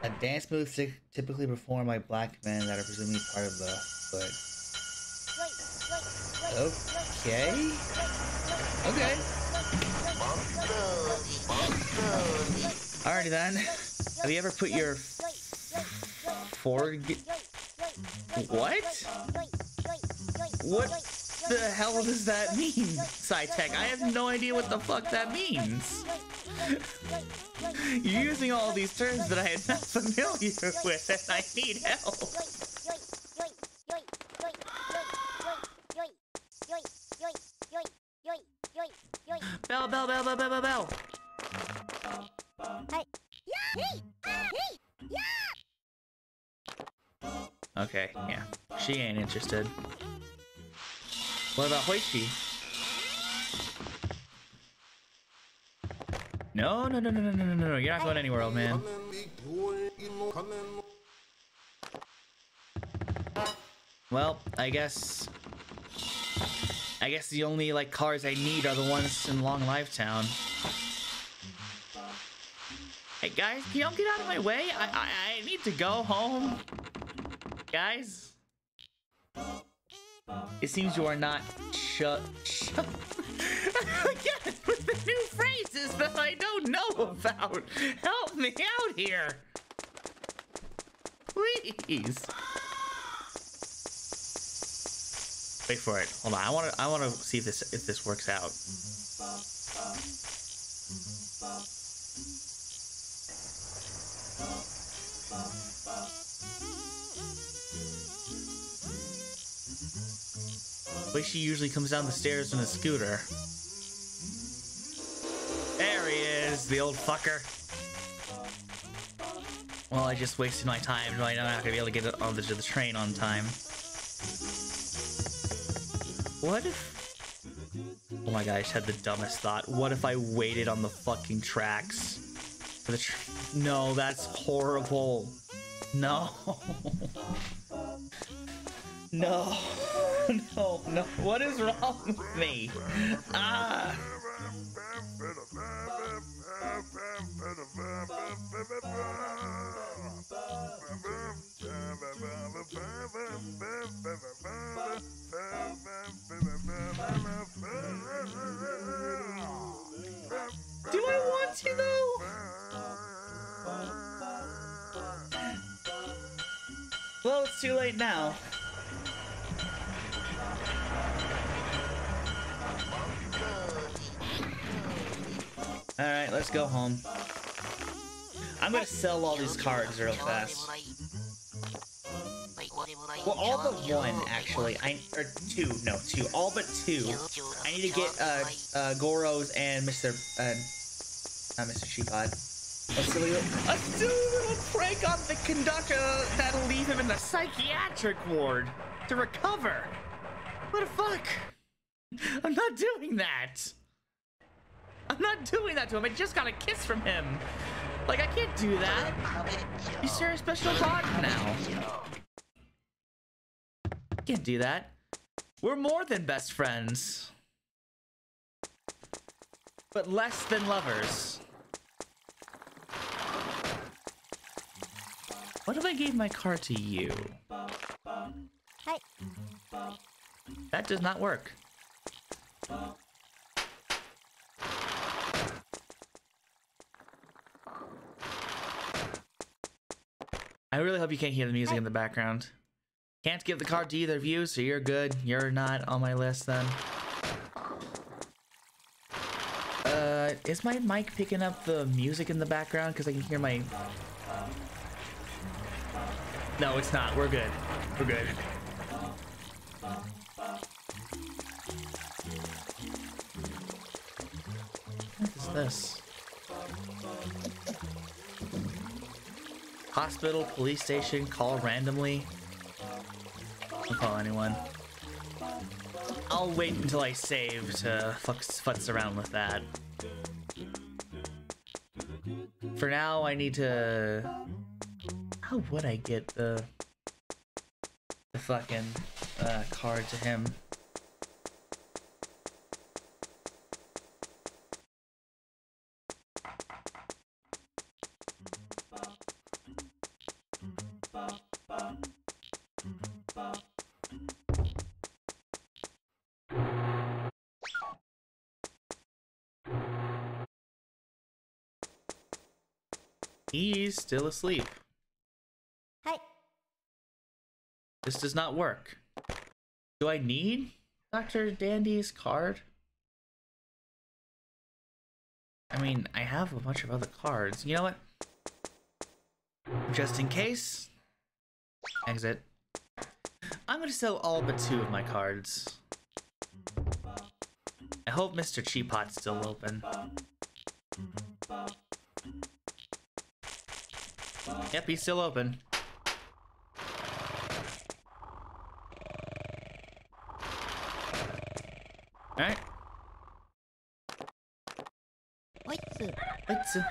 A dance move typically performed by black men that are presumably part of the hood. Okay. Okay. Alrighty then. Have you ever put your forward? What? What the hell does that mean, SciTech? I have no idea what the fuck that means. You're using all these terms that I am not familiar with, and I need help. Interested. What about Hoichi? No, no, no, no, no, no, no, no. You're not going anywhere, old man. Well, I guess... I guess the only, like, cars I need are the ones in Long Life Town. Hey, guys, can y'all get out of my way? I, I, I need to go home. Guys? It seems you are not shut. Shut. Again, with the new phrases that I don't know about. Help me out here. Please. Wait for it. Hold on. I want to. I want to see if this if this works out. Way she usually comes down the stairs in a scooter. There he is, the old fucker. Well, I just wasted my time. I'm not gonna be able to get on the, the train on time. What if... Oh my god, I just had the dumbest thought. What if I waited on the fucking tracks? For the tr no, that's horrible. No. no. no, no. What is wrong with me? Ah. Do I want to though? Well, it's too late now. Alright, let's go home. I'm gonna sell all these cards real fast. Well, all but one, actually. I or two, no, two. All but two. I need to get uh, uh Goros and Mr. Uh, not Mr. Sheepod. A silly, a little prank on the conductor that'll leave him in the psychiatric ward to recover. What the fuck? I'm not doing that. I'm not doing that to him. I just got a kiss from him. Like, I can't do that. You share a special bond now. Can't do that. We're more than best friends. But less than lovers. What if I gave my car to you? Hi. That does not work. I really hope you can't hear the music in the background. Can't give the card to either of you, so you're good. You're not on my list then. Uh, is my mic picking up the music in the background? Because I can hear my... No, it's not. We're good. We're good. What is this? Hospital, police station, call randomly. Don't call anyone. I'll wait until I save to fucks, futz around with that. For now, I need to... How would I get the... The fucking... uh, card to him. He's still asleep. Hi. This does not work. Do I need Dr. Dandy's card? I mean, I have a bunch of other cards. You know what? Just in case. Exit. I'm gonna sell all but two of my cards. I hope Mr. Cheapot's still open. Yep, he's still open. Alright. Oitsu. Let's, uh,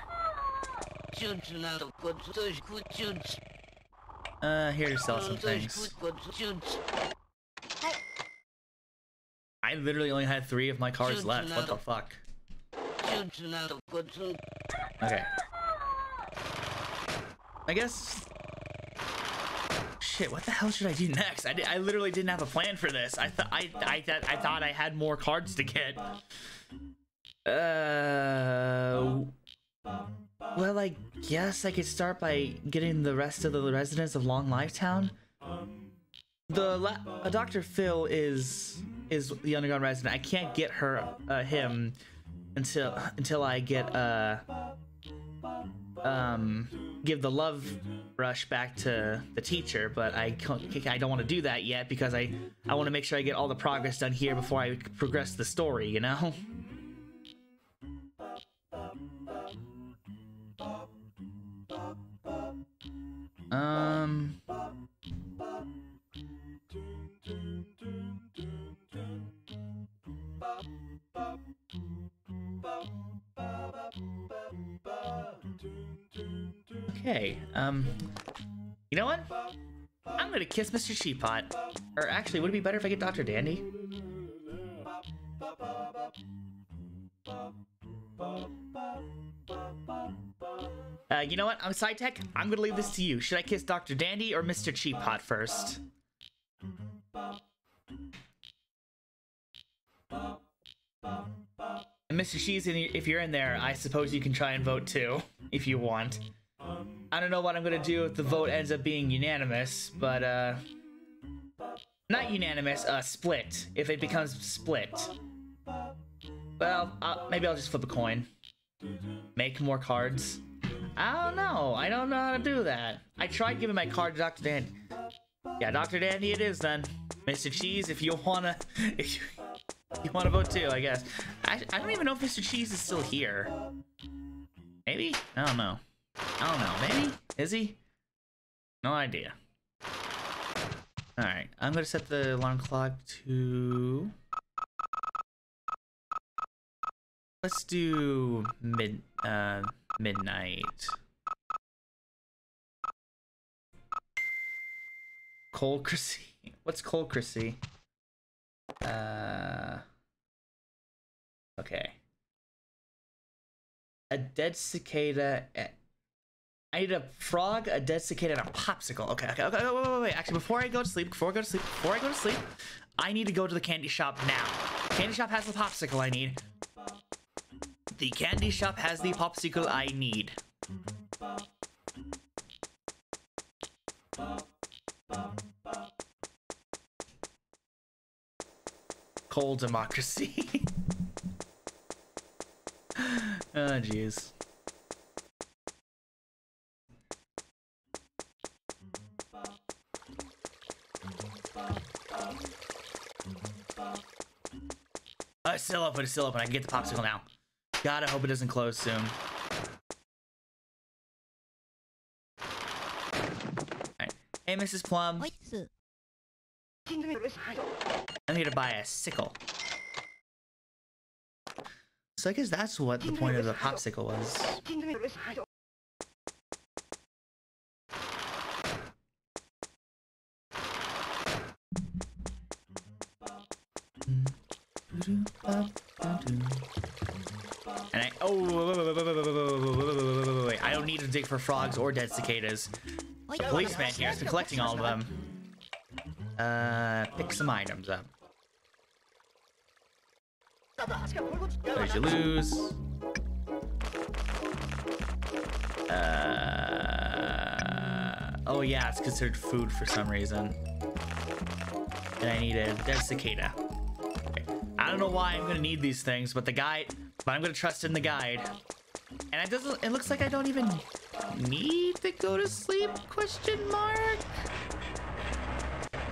uh, here to sell some things. I literally only had three of my cards left. What the fuck? Okay. I guess. Shit, what the hell should I do next? I, di- I literally didn't have a plan for this. I thought I I th- I thought I had more cards to get. Uh. Well, I guess I could start by getting the rest of the residents of Long Life Town. The uh, Dr. Phil is is the underground resident. I can't get her uh, him until until I get uh um give the love rush back to the teacher, but I I don't want to do that yet because I I want to make sure I get all the progress done here before I progress the story, you know? Um um, you know what? I'm gonna kiss Mr. Sheepot. Or actually, would it be better if I get Dr. Dandy? Uh, you know what? I'm SciTech. I'm gonna leave this to you. Should I kiss Dr. Dandy or Mr. Cheapot first? And Mr. She's in, if you're in there, I suppose you can try and vote too, if you want. I don't know what I'm gonna do if the vote ends up being unanimous, but uh, not unanimous, uh, split. If it becomes split, well, uh, maybe I'll just flip a coin. Make more cards. I don't know. I don't know how to do that. I tried giving my card to Dr. Dandy. Yeah, Dr. Dandy it is then. Mr. Cheese, if you wanna, if you, you wanna vote too, I guess. I, I don't even know if Mr. Cheese is still here. Maybe? I don't know. I don't know. Maybe? Is he? No idea. Alright, I'm gonna set the alarm clock to... Let's do mid, uh, midnight. Coldcracy? What's coldcracy? Uh... Okay. A dead cicada... I need a frog, a cicada, and a popsicle. Okay, okay, okay, wait, wait, wait, wait. Actually, before I go to sleep, before I go to sleep, before I go to sleep, I need to go to the candy shop now. Candy shop has the popsicle I need. The candy shop has the popsicle I need. Cold democracy. oh, jeez. Oh, it's still open. It's still open. I can get the popsicle now. God, I hope it doesn't close soon. Hey, Mrs. Plum. I'm here to buy a sickle. So I guess that's what the point of the popsicle was. For frogs or dead cicadas. The Policeman here has been collecting all of them. Uh, pick some items up. What did you lose? Uh, oh yeah, it's considered food for some reason. And I need a dead cicada. Okay. I don't know why I'm gonna need these things, but the guide, but I'm gonna trust in the guide. And it doesn't. It looks like I don't even need to go to sleep? Question mark.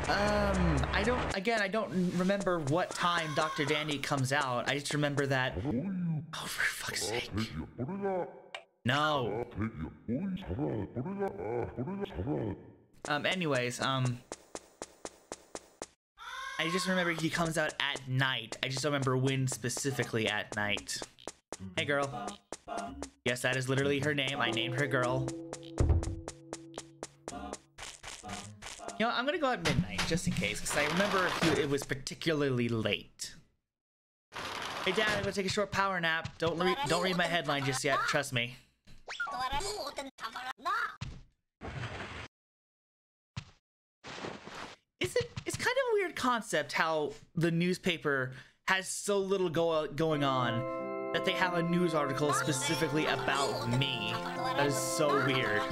Um, I don't. Again, I don't remember what time Dr. Dandy comes out. I just remember that. Oh, for fuck's sake! No. Um. Anyways, um. I just remember he comes out at night. I just don't remember when specifically at night. Hey, girl. Yes, that is literally her name. I named her girl. You know, I'm gonna go at midnight just in case, because I remember it was particularly late. Hey, Dad, I'm gonna take a short power nap. Don't re don't read my headline just yet. Trust me. Is it? It's kind of a weird concept how the newspaper has so little go going on that they have a news article specifically about me. That is so weird.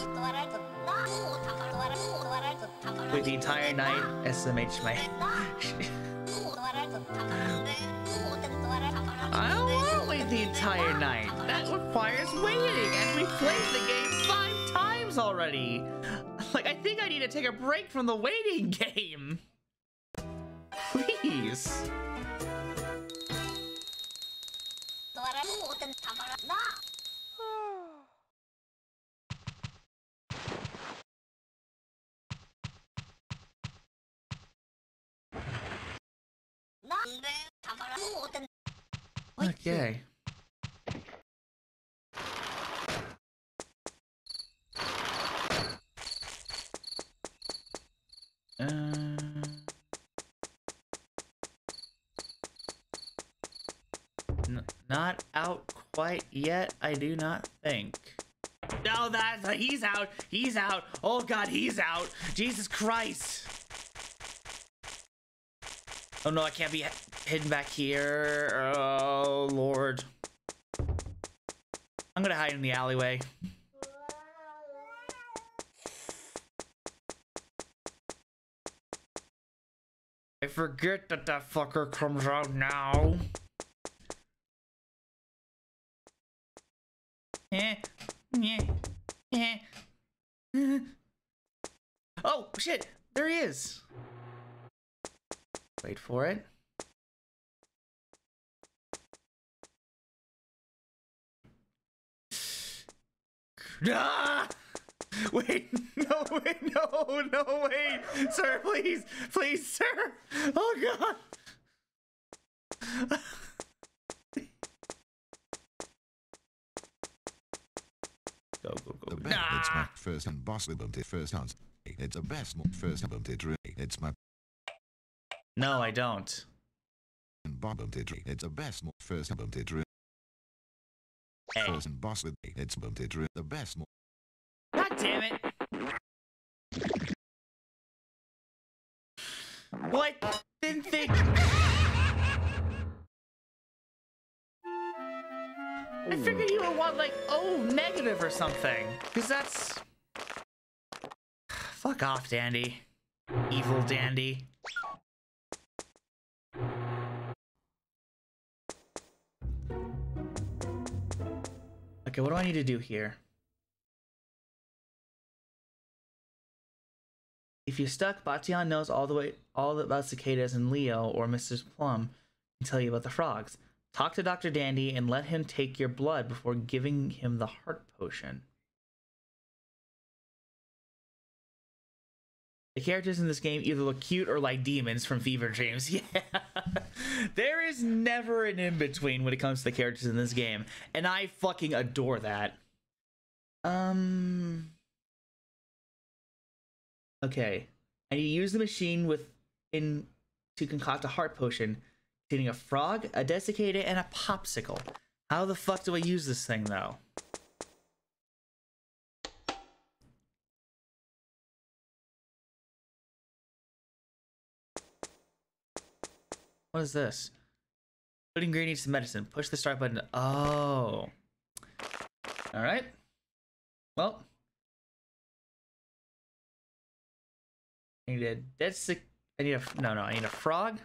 Wait, the entire night, SMH my. I don't want to wait the entire night. That requires waiting, and we played the game five times already. Like, I think I need to take a break from the waiting game. Please. Okay. Quite yet, I do not think. No, that's he's out. He's out. Oh god, he's out. Jesus Christ. Oh no, I can't be hidden back here. Oh lord. I'm gonna hide in the alleyway. I forget that that fucker comes out now. Eh, yeah, eh. Oh, shit! There he is! Wait for it. Ah! Wait, no, wait, no, no, wait. Sir, please, please, sir. Oh, God. go, go, go. The best, it's my first and boss with them to first answer. It's the best first album to It's my No, I don't. Bottom to It's the best first album to Hey. First and boss with it's bum to the best God damn it. What? Didn't think. I figured you would want like oh negative or something. Cause that's Fuck off, Dandy. Evil Dandy. Okay, what do I need to do here? If you're stuck, Batian knows all the way all about cicadas and Leo or Mrs. Plum can tell you about the frogs. Talk to Dr. Dandy and let him take your blood before giving him the heart potion. The characters in this game either look cute or like demons from Fever Dreams. Yeah. there is never an in between when it comes to the characters in this game. And I fucking adore that. Um. Okay. And you use the machine with in to concoct a heart potion. containing a frog, a desiccated, and a popsicle. How the fuck do I use this thing though? What is this? Put ingredients to medicine. Push the start button. Oh. All right. Well. I need a dead sick. I need a no no. I need a frog.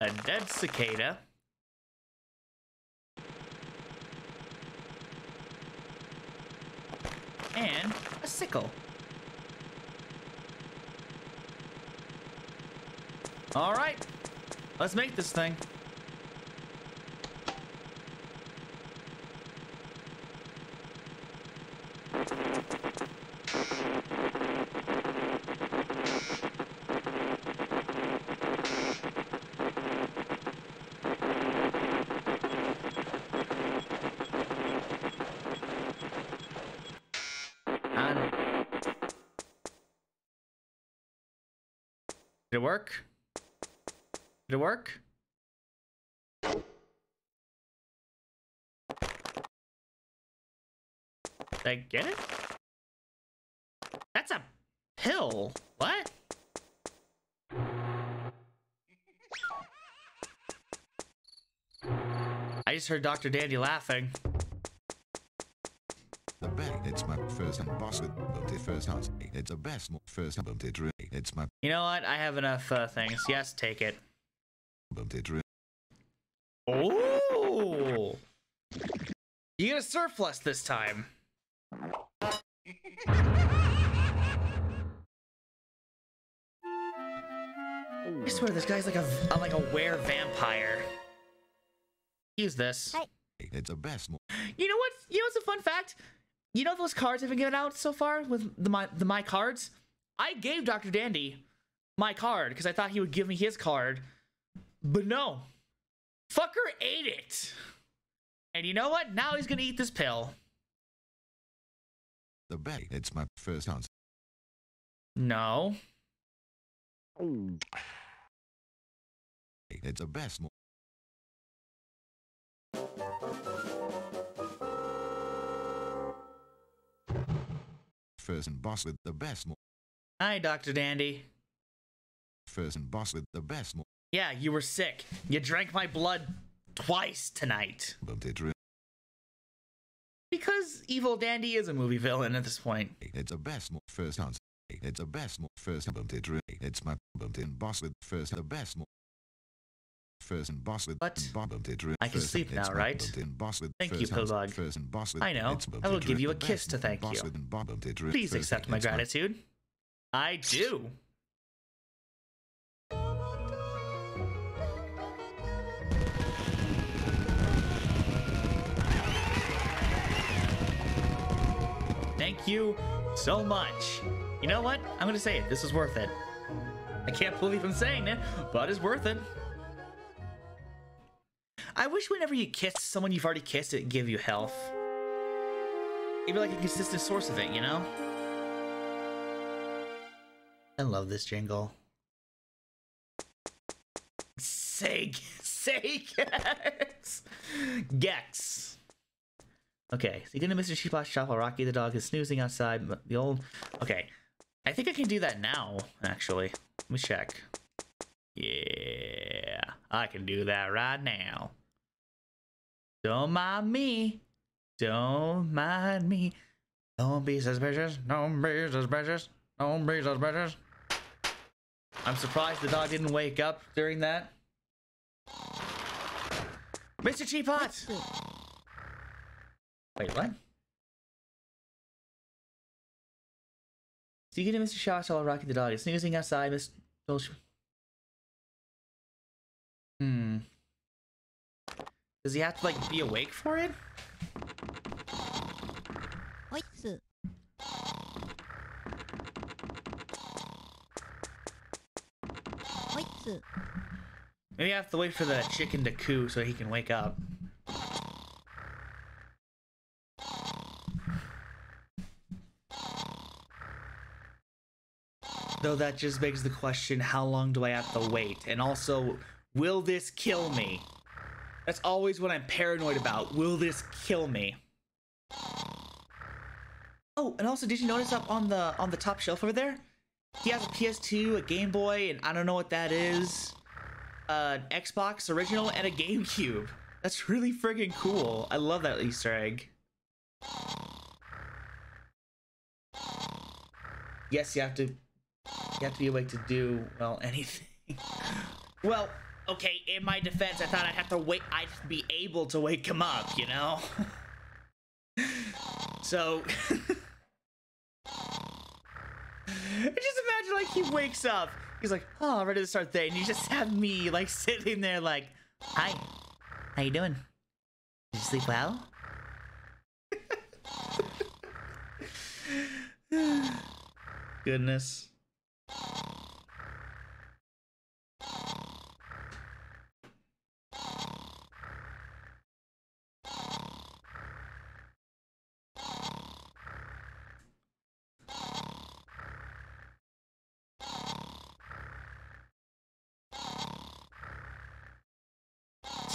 A dead cicada. And a sickle. All right, let's make this thing. Did it work? Did it work? Did I get it? That's a pill. What? I just heard Dr. Dandy laughing. The best. It's my first and boss with the first house. It's the best first album to drink. It's my You know what? I have enough uh, things. Yes, take it. Album to drink. Oh! You get a surplus this time. I swear this guy's like a I'm like a were vampire. Use this. It's the best. Mo- You know what? You know what's a fun fact? You know those cards I've been giving out so far with the my the my cards? I gave Dr. Dandy my card because I thought he would give me his card. But no. Fucker ate it. And you know what? Now he's gonna eat this pill. the best. It's my first answer. No. It's the best. First and boss with the best. Hi, Dr. Dandy. First and boss with the best. Yeah, you were sick. You drank my blood twice tonight. to drink. Because Evil Dandy is a movie villain at this point. It's the best. First house. It's the best. First to drink. It's my album to boss with first the best. First and boss with What? to drink. I can sleep now, right? album boss with Thank you. Pillbug. First and boss with I know. I will give you a kiss to thank you. with and album to drink. Please accept my gratitude. I do. Thank you so much. You know what? I'm gonna say it. This is worth it. I can't believe I'm saying it, but it's worth it. I wish whenever you kiss someone you've already kissed, it give you health. It'd be like a consistent source of it, you know? I love this jingle. Say, say Gex. Gex. Okay, so you're gonna Mr. Sheepbox shop Rocky the dog is snoozing outside the old. Okay, I think I can do that now. Actually, let me check. Yeah, I can do that right now. Don't mind me. Don't mind me. Don't be suspicious. Don't be suspicious. Don't be suspicious. I'm surprised the dog didn't wake up during that. Mr. Teapot! Wait, what? Seeking to Mr. Shots while Rocky the dog. Snoozing outside, Miss. Hmm. Does he have to, like, be awake for it? Maybe I have to wait for the chicken to coo so he can wake up. Though that just begs the question, how long do I have to wait? And also, will this kill me? That's always what I'm paranoid about. Will this kill me? Oh, and also, did you notice up on the on the top shelf over there? He has a PS2, a Game Boy, and I don't know what that is. Uh, Xbox original and a GameCube. That's really friggin' cool. I love that Easter egg. Yes, you have to. You have to be awake to do well anything. well, okay. In my defense, I thought I'd have to wait. I'd be able to wake him up. You know. so. just imagine like he wakes up. He's like, oh, I'm ready to start day, and you just have me like sitting there like, hi, how you doing? Did you sleep well? Goodness.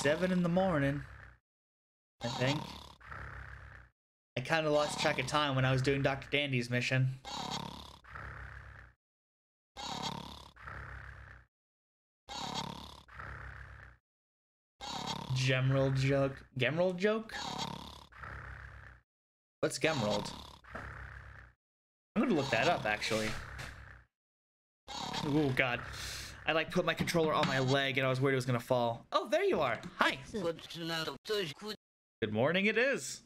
Seven in the morning, I think. I kind of lost track of time when I was doing Dr. Dandy's mission. Gemerald joke. Gemerald joke? What's Gemerald? I'm gonna look that up, actually. Oh, God. I like put my controller on my leg and I was worried it was gonna fall. Oh, there you are. Hi. Good morning, it is.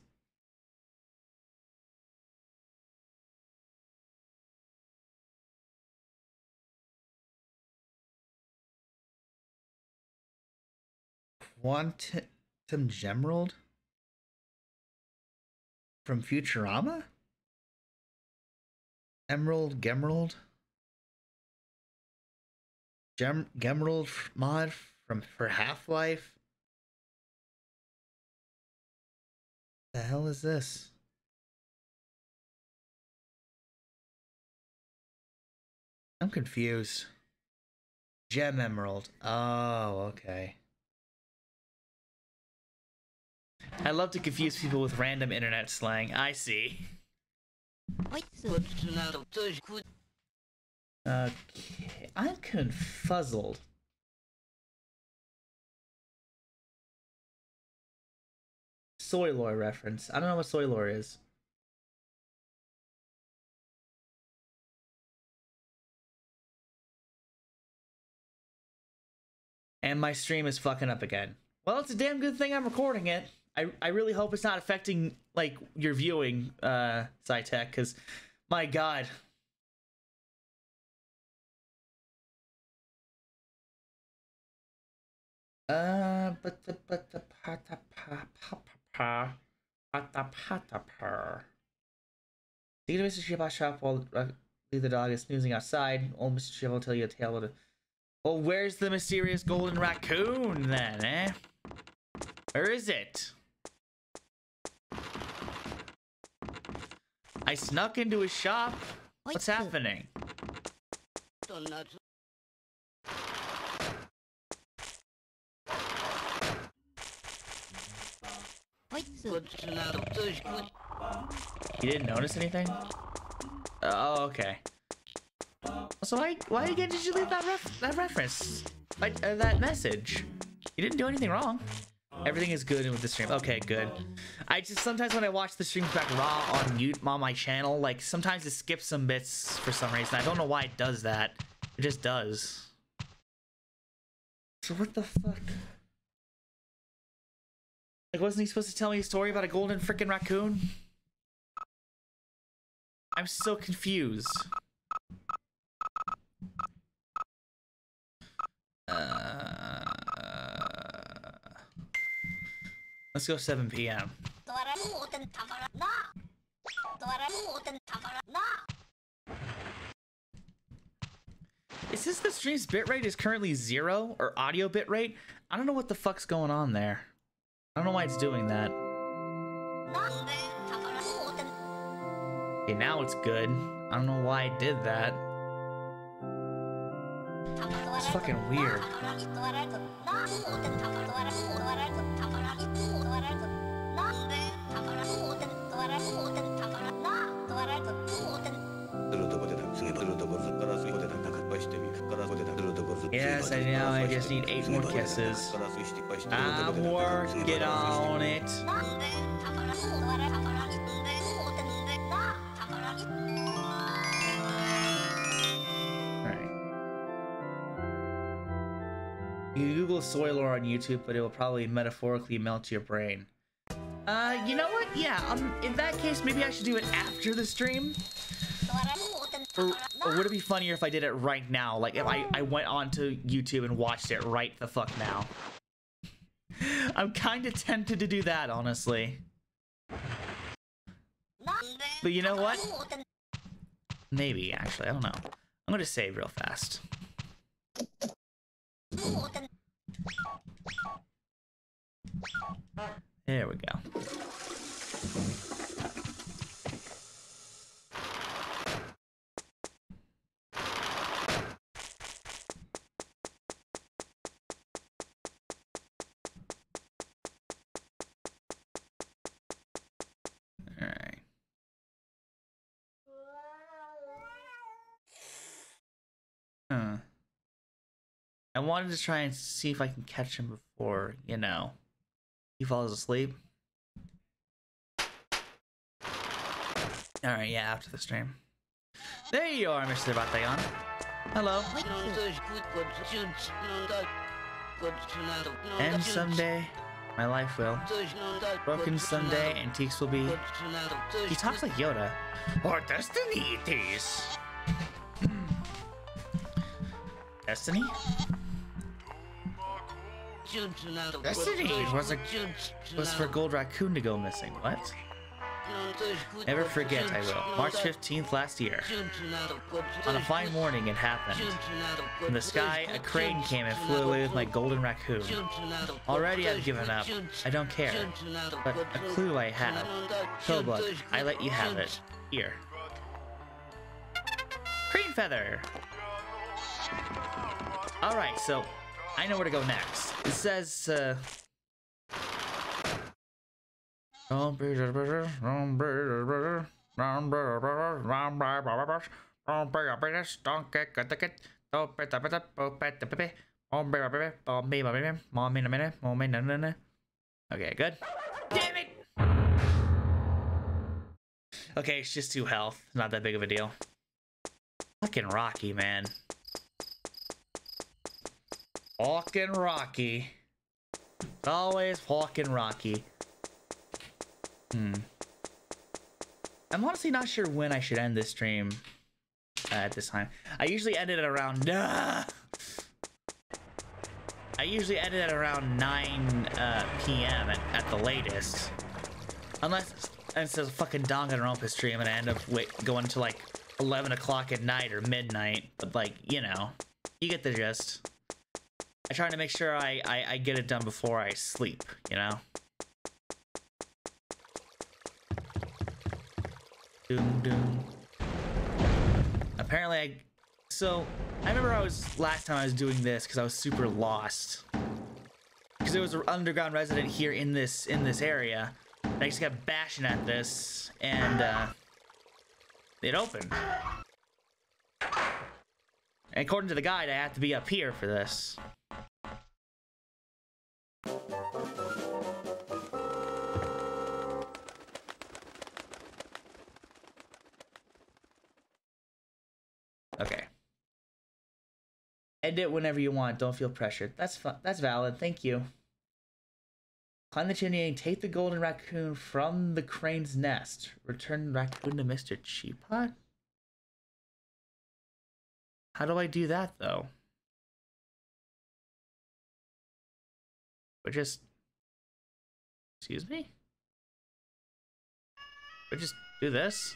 Quantum Gemerald? From Futurama? Emerald Gemerald? Gem Gemerald mod from for Half-Life? The hell is this? I'm confused. Gem Emerald. Oh, okay. I love to confuse people with random internet slang. I see. Okay, I'm confuzzled. Soy lore reference. I don't know what soy lore is. And my stream is fucking up again. Well, it's a damn good thing I'm recording it. I, I really hope it's not affecting like your viewing, uh, SciTech, because my god. Uh, but the but the pata pa pa pa pata pata pa. See Mr. Shiba shop while uh, the dog is snoozing outside. Old Mr. Shiba will tell you a tale of. Well, where's the mysterious golden raccoon then, eh? Where is it? I snuck into his shop. What's happening? You didn't notice anything? Oh, okay. So why why again did you leave that ref that reference? Like uh, that message? You didn't do anything wrong. Everything is good with the stream. Okay, good. I just sometimes when I watch the streams back raw on mute on my channel, like sometimes it skips some bits for some reason. I don't know why it does that. It just does. So what the fuck? Like, wasn't he supposed to tell me a story about a golden freaking raccoon? I'm so confused. Uh, let's go 7 p.m. Is this the stream's bitrate is currently zero or audio bitrate? I don't know what the fuck's going on there. I don't know why it's doing that. Okay, now it's good. I don't know why I did that. It's fucking weird. Yes, I know. I just need eight more kisses. I'm working on it. Soy lore on YouTube, but it will probably metaphorically melt your brain. Uh, you know what? Yeah, um, in that case, maybe I should do it after the stream. Or, or would it be funnier if I did it right now? Like if I, I went onto YouTube and watched it right the fuck now. I'm kind of tempted to do that, honestly. But you know what? Maybe, actually. I don't know. I'm gonna save real fast. There we go. Alright. Huh. I wanted to try and see if I can catch him before, you know, he falls asleep. Alright, yeah, after the stream. There you are, Mr. Batayan. Hello. And someday, my life will. Broken someday, antiques will be. He talks like Yoda. Or destiny it is. Destiny? Destiny was a was for Gold Raccoon to go missing. What? Never forget, I will. March 15th last year. On a fine morning, it happened. In the sky, a crane came and flew away with my golden raccoon. Already I've given up. I don't care. But a clue I have. Pillbug, I let you have it. Here. Crane feather! Alright, so I know where to go next. It says, uh... Okay, good. Damn it! Okay, it's just two health. Not that big of a deal. Fucking Rocky, man. Fucking Rocky. Always fucking Rocky. Hmm. I'm honestly not sure when I should end this stream uh, at this time. I usually end it at around. Uh, I usually end it at around 9 uh, p.m. At, at, the latest. Unless it's a fucking Danganronpa stream and I end up wait, going to like 11 o'clock at night or midnight. But like, you know, you get the gist. I try to make sure I, I, I get it done before I sleep, you know? Doom, doom. Apparently, I... So, I remember I was... Last time I was doing this because I was super lost. Because there was an underground resident here in this in this area. I just kept bashing at this, and, uh... It opened. And according to the guide, I have to be up here for this. Okay. End it whenever you want. Don't feel pressured. That's fun. That's valid. Thank you. Climb the chimney and take the golden raccoon from the crane's nest. Return raccoon to Mr. Cheapot? How do I do that, though? We just... Excuse me? We just do this?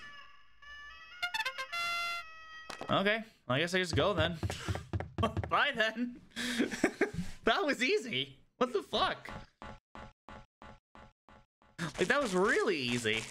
Okay, I guess I just go then. Bye then. that was easy. What the fuck? Like, that was really easy.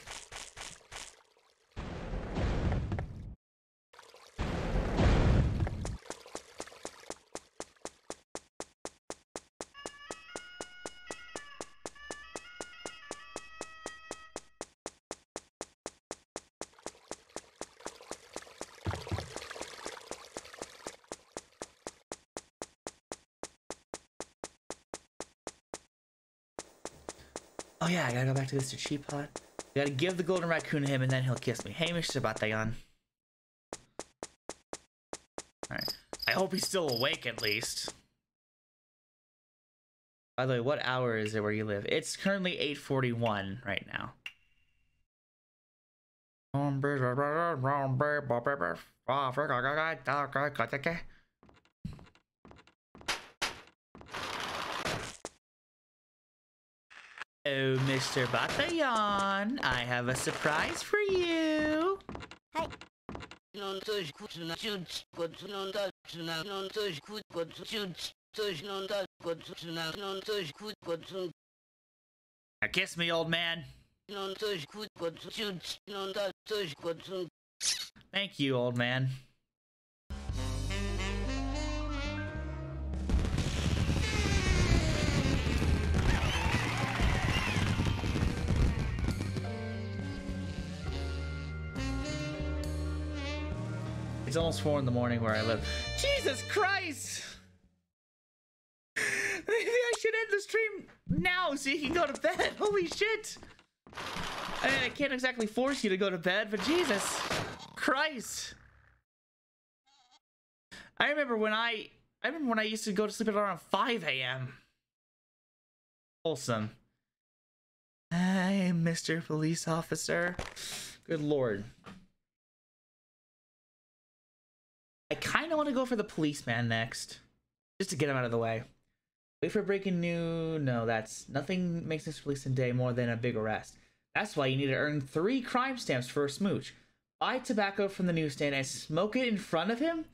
Oh yeah, I gotta go back to Mr. Cheapot. I gotta give the golden raccoon to him and then he'll kiss me. Hey, Mr. Batayan. Alright. I hope he's still awake at least. By the way, what hour is it where you live? It's currently 8.41 right now. Oh, Mr. Batayan, I have a surprise for you. Hi. Now kiss me, old man. Thank you, old man. It's almost four in the morning where I live. Jesus Christ! Maybe I should end the stream now so you can go to bed. Holy shit! I, mean, I can't exactly force you to go to bed, but Jesus Christ! I remember when I I remember when I used to go to sleep at around 5 a.m. Wholesome. Hey, Mr. Police Officer. Good lord. I kind of want to go for the policeman next. Just to get him out of the way. Wait for breaking new. No, that's nothing makes this release a day more than a big arrest. That's why you need to earn three crime stamps for a smooch. Buy tobacco from the newsstand and smoke it in front of him.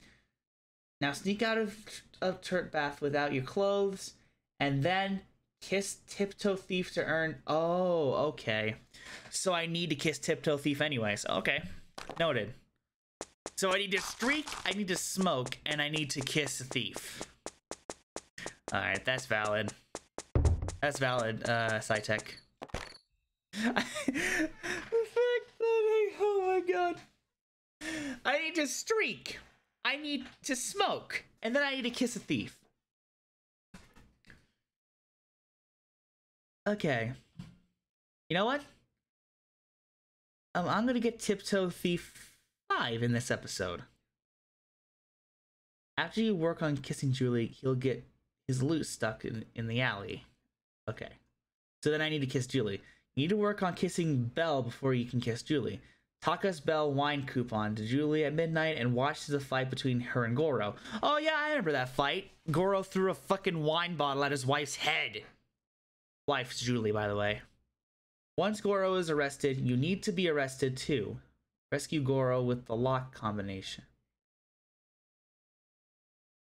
Now sneak out of a turret bath without your clothes, and then kiss Tiptoe Thief to earn. Oh, okay. So I need to kiss Tiptoe Thief anyways. Okay, noted. So I need to streak, I need to smoke, and I need to kiss a thief. Alright, that's valid. That's valid, uh, SciTech. the fact that I, oh my god. I need to streak. I need to smoke. And then I need to kiss a thief. Okay. You know what? Um, I'm gonna get Tiptoe Thief 5 in this episode. After you work on kissing Julie, he'll get his loot stuck in, in the alley. Okay. So then I need to kiss Julie. You need to work on kissing Belle before you can kiss Julie. Taka's Belle wine coupon to Julie at midnight and watch the fight between her and Goro. Oh yeah, I remember that fight. Goro threw a fucking wine bottle at his wife's head. Wife's Julie, by the way. Once Goro is arrested, you need to be arrested too. Rescue Goro with the lock combination.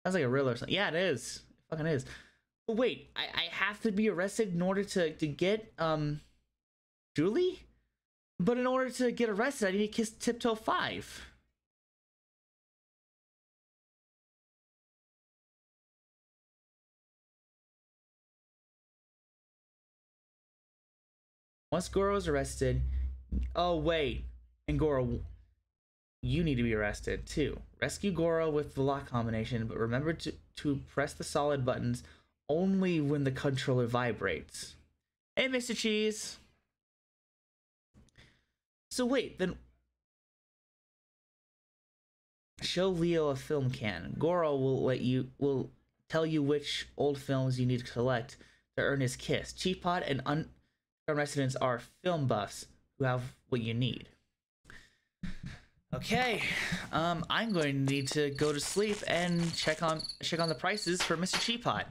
Sounds like a riddle or something. Yeah, it is. It fucking is. But wait, I, I have to be arrested in order to, to get um Julie? But in order to get arrested, I need to kiss Tiptoe Thief. Once Goro is arrested, oh wait, and Goro, you need to be arrested too. Rescue Goro with the lock combination, but remember to, to press the solid buttons only when the controller vibrates. Hey, Mr. Cheese. So wait, then show Leo a film can. Goro will let you will tell you which old films you need to collect to earn his kiss. Cheapot and un residents are film buffs who have what you need. Okay, um, I'm going to need to go to sleep and check on check on the prices for Mr. Cheapot.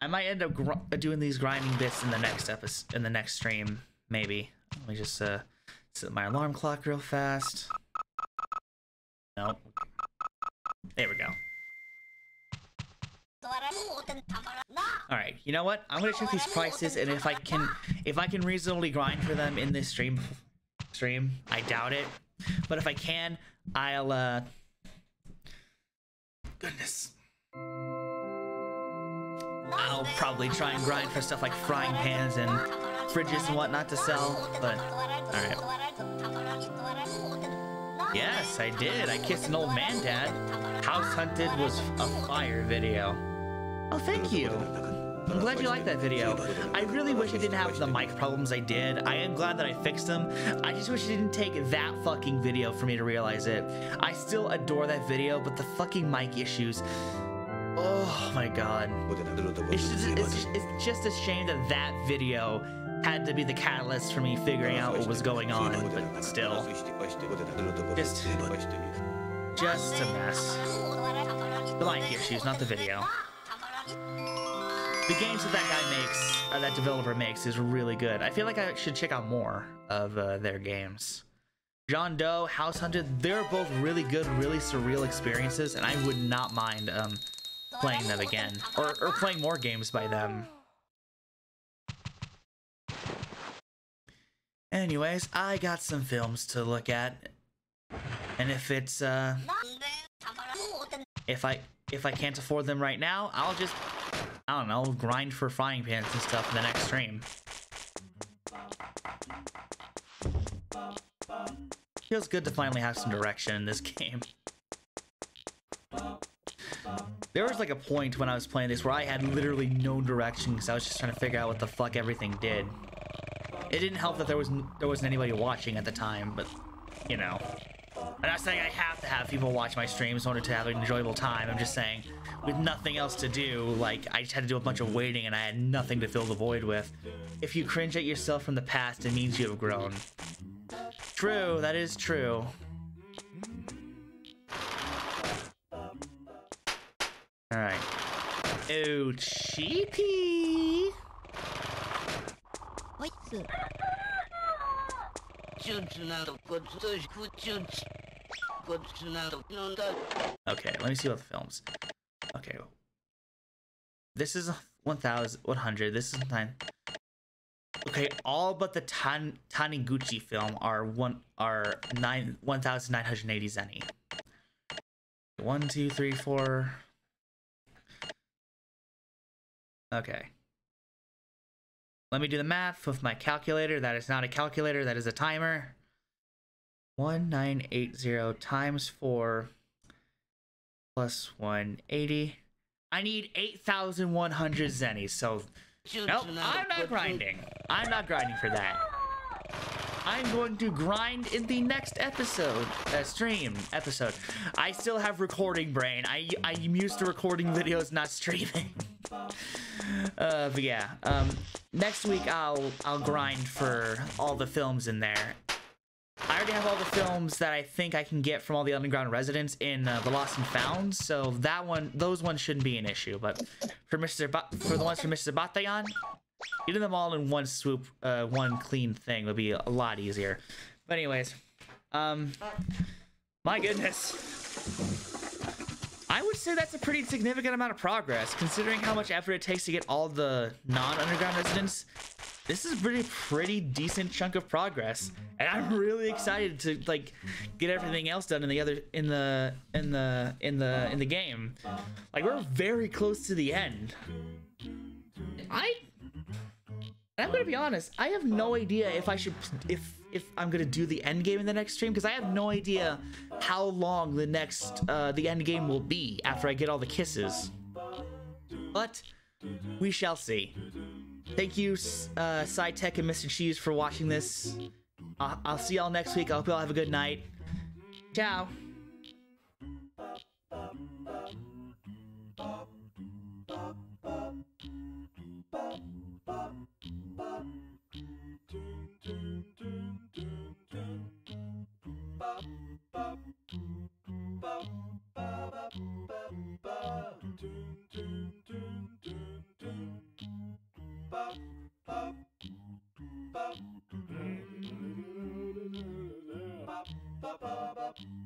I might end up gr- doing these grinding bits in the next episode, in the next stream, maybe. Let me just uh, set my alarm clock real fast. Nope. There we go. All right, you know what? I'm gonna check these prices, and if I can, if I can reasonably grind for them in this stream, stream, I doubt it. But if I can, I'll. uh Goodness. I'll probably try and grind for stuff like frying pans and fridges and whatnot to sell. But all right. Yes, I did. I kissed an old man, Dad. House Hunted was a fire video. Oh, thank you. I'm glad you liked that video. I really wish I didn't have the mic problems I did. I am glad that I fixed them. I just wish it didn't take that fucking video for me to realize it. I still adore that video, but the fucking mic issues. Oh my god. It's just, it's, it's just a shame that that video had to be the catalyst for me figuring out what was going on, but still. Just, just a mess. The mic issues, not the video. The games that that guy makes, uh, that developer makes, is really good. I feel like I should check out more of uh, their games. John Doe, House Hunted, they're both really good, really surreal experiences, and I would not mind um, playing them again, or, or playing more games by them. Anyways, I got some films to look at, and if it's uh, if I if I can't afford them right now, I'll just I don't know grind for frying pans and stuff in the next stream. Feels good to finally have some direction in this game. There was like a point when I was playing this where I had literally no direction because I was just trying to figure out what the fuck everything did. It didn't help that there was there wasn't anybody watching at the time, but you know. I'm not saying I have to have people watch my streams in order to have an enjoyable time. I'm just saying, with nothing else to do, like I just had to do a bunch of waiting and I had nothing to fill the void with. If you cringe at yourself from the past, it means you have grown. True, that is true. Alright. Oh, cheapy. Okay, let me see about the films. Okay. This is 1,100. This is 9. Okay, all but the Tan Taniguchi film are one are nine 1,980 zenny. One, two, three, four. Okay. Let me do the math with my calculator. That is not a calculator, that is a timer. 1980 times 4 plus 180. I need 8,100 zennies, so... Nope, I'm not grinding. I'm not grinding for that. I'm going to grind in the next episode, uh, stream episode. I still have recording brain. I, I'm used to recording videos, not streaming. uh, but yeah, um, next week I'll I'll grind for all the films in there. I already have all the films that I think I can get from all the underground residents in uh, the Lost and Found, so that one, those ones shouldn't be an issue. But for Mr. Ba for the ones for Mr. Batayan, getting them all in one swoop, uh, one clean thing would be a lot easier. But anyways, um, my goodness. I would say that's a pretty significant amount of progress, considering how much effort it takes to get all the non-underground residents. This is a pretty, pretty decent chunk of progress, and I'm really excited to like get everything else done in the other in the in the in the in the game. Like we're very close to the end. I and I'm gonna be honest, I have no idea if I should if if I'm gonna do the end game in the next stream because I have no idea how long the next uh, the end game will be after I get all the kisses. But we shall see. Thank you, uh, SciTech and Mr. Cheese, for watching this. Uh, I'll see y'all next week. I hope y'all have a good night. Ciao. Bop, bop, bop.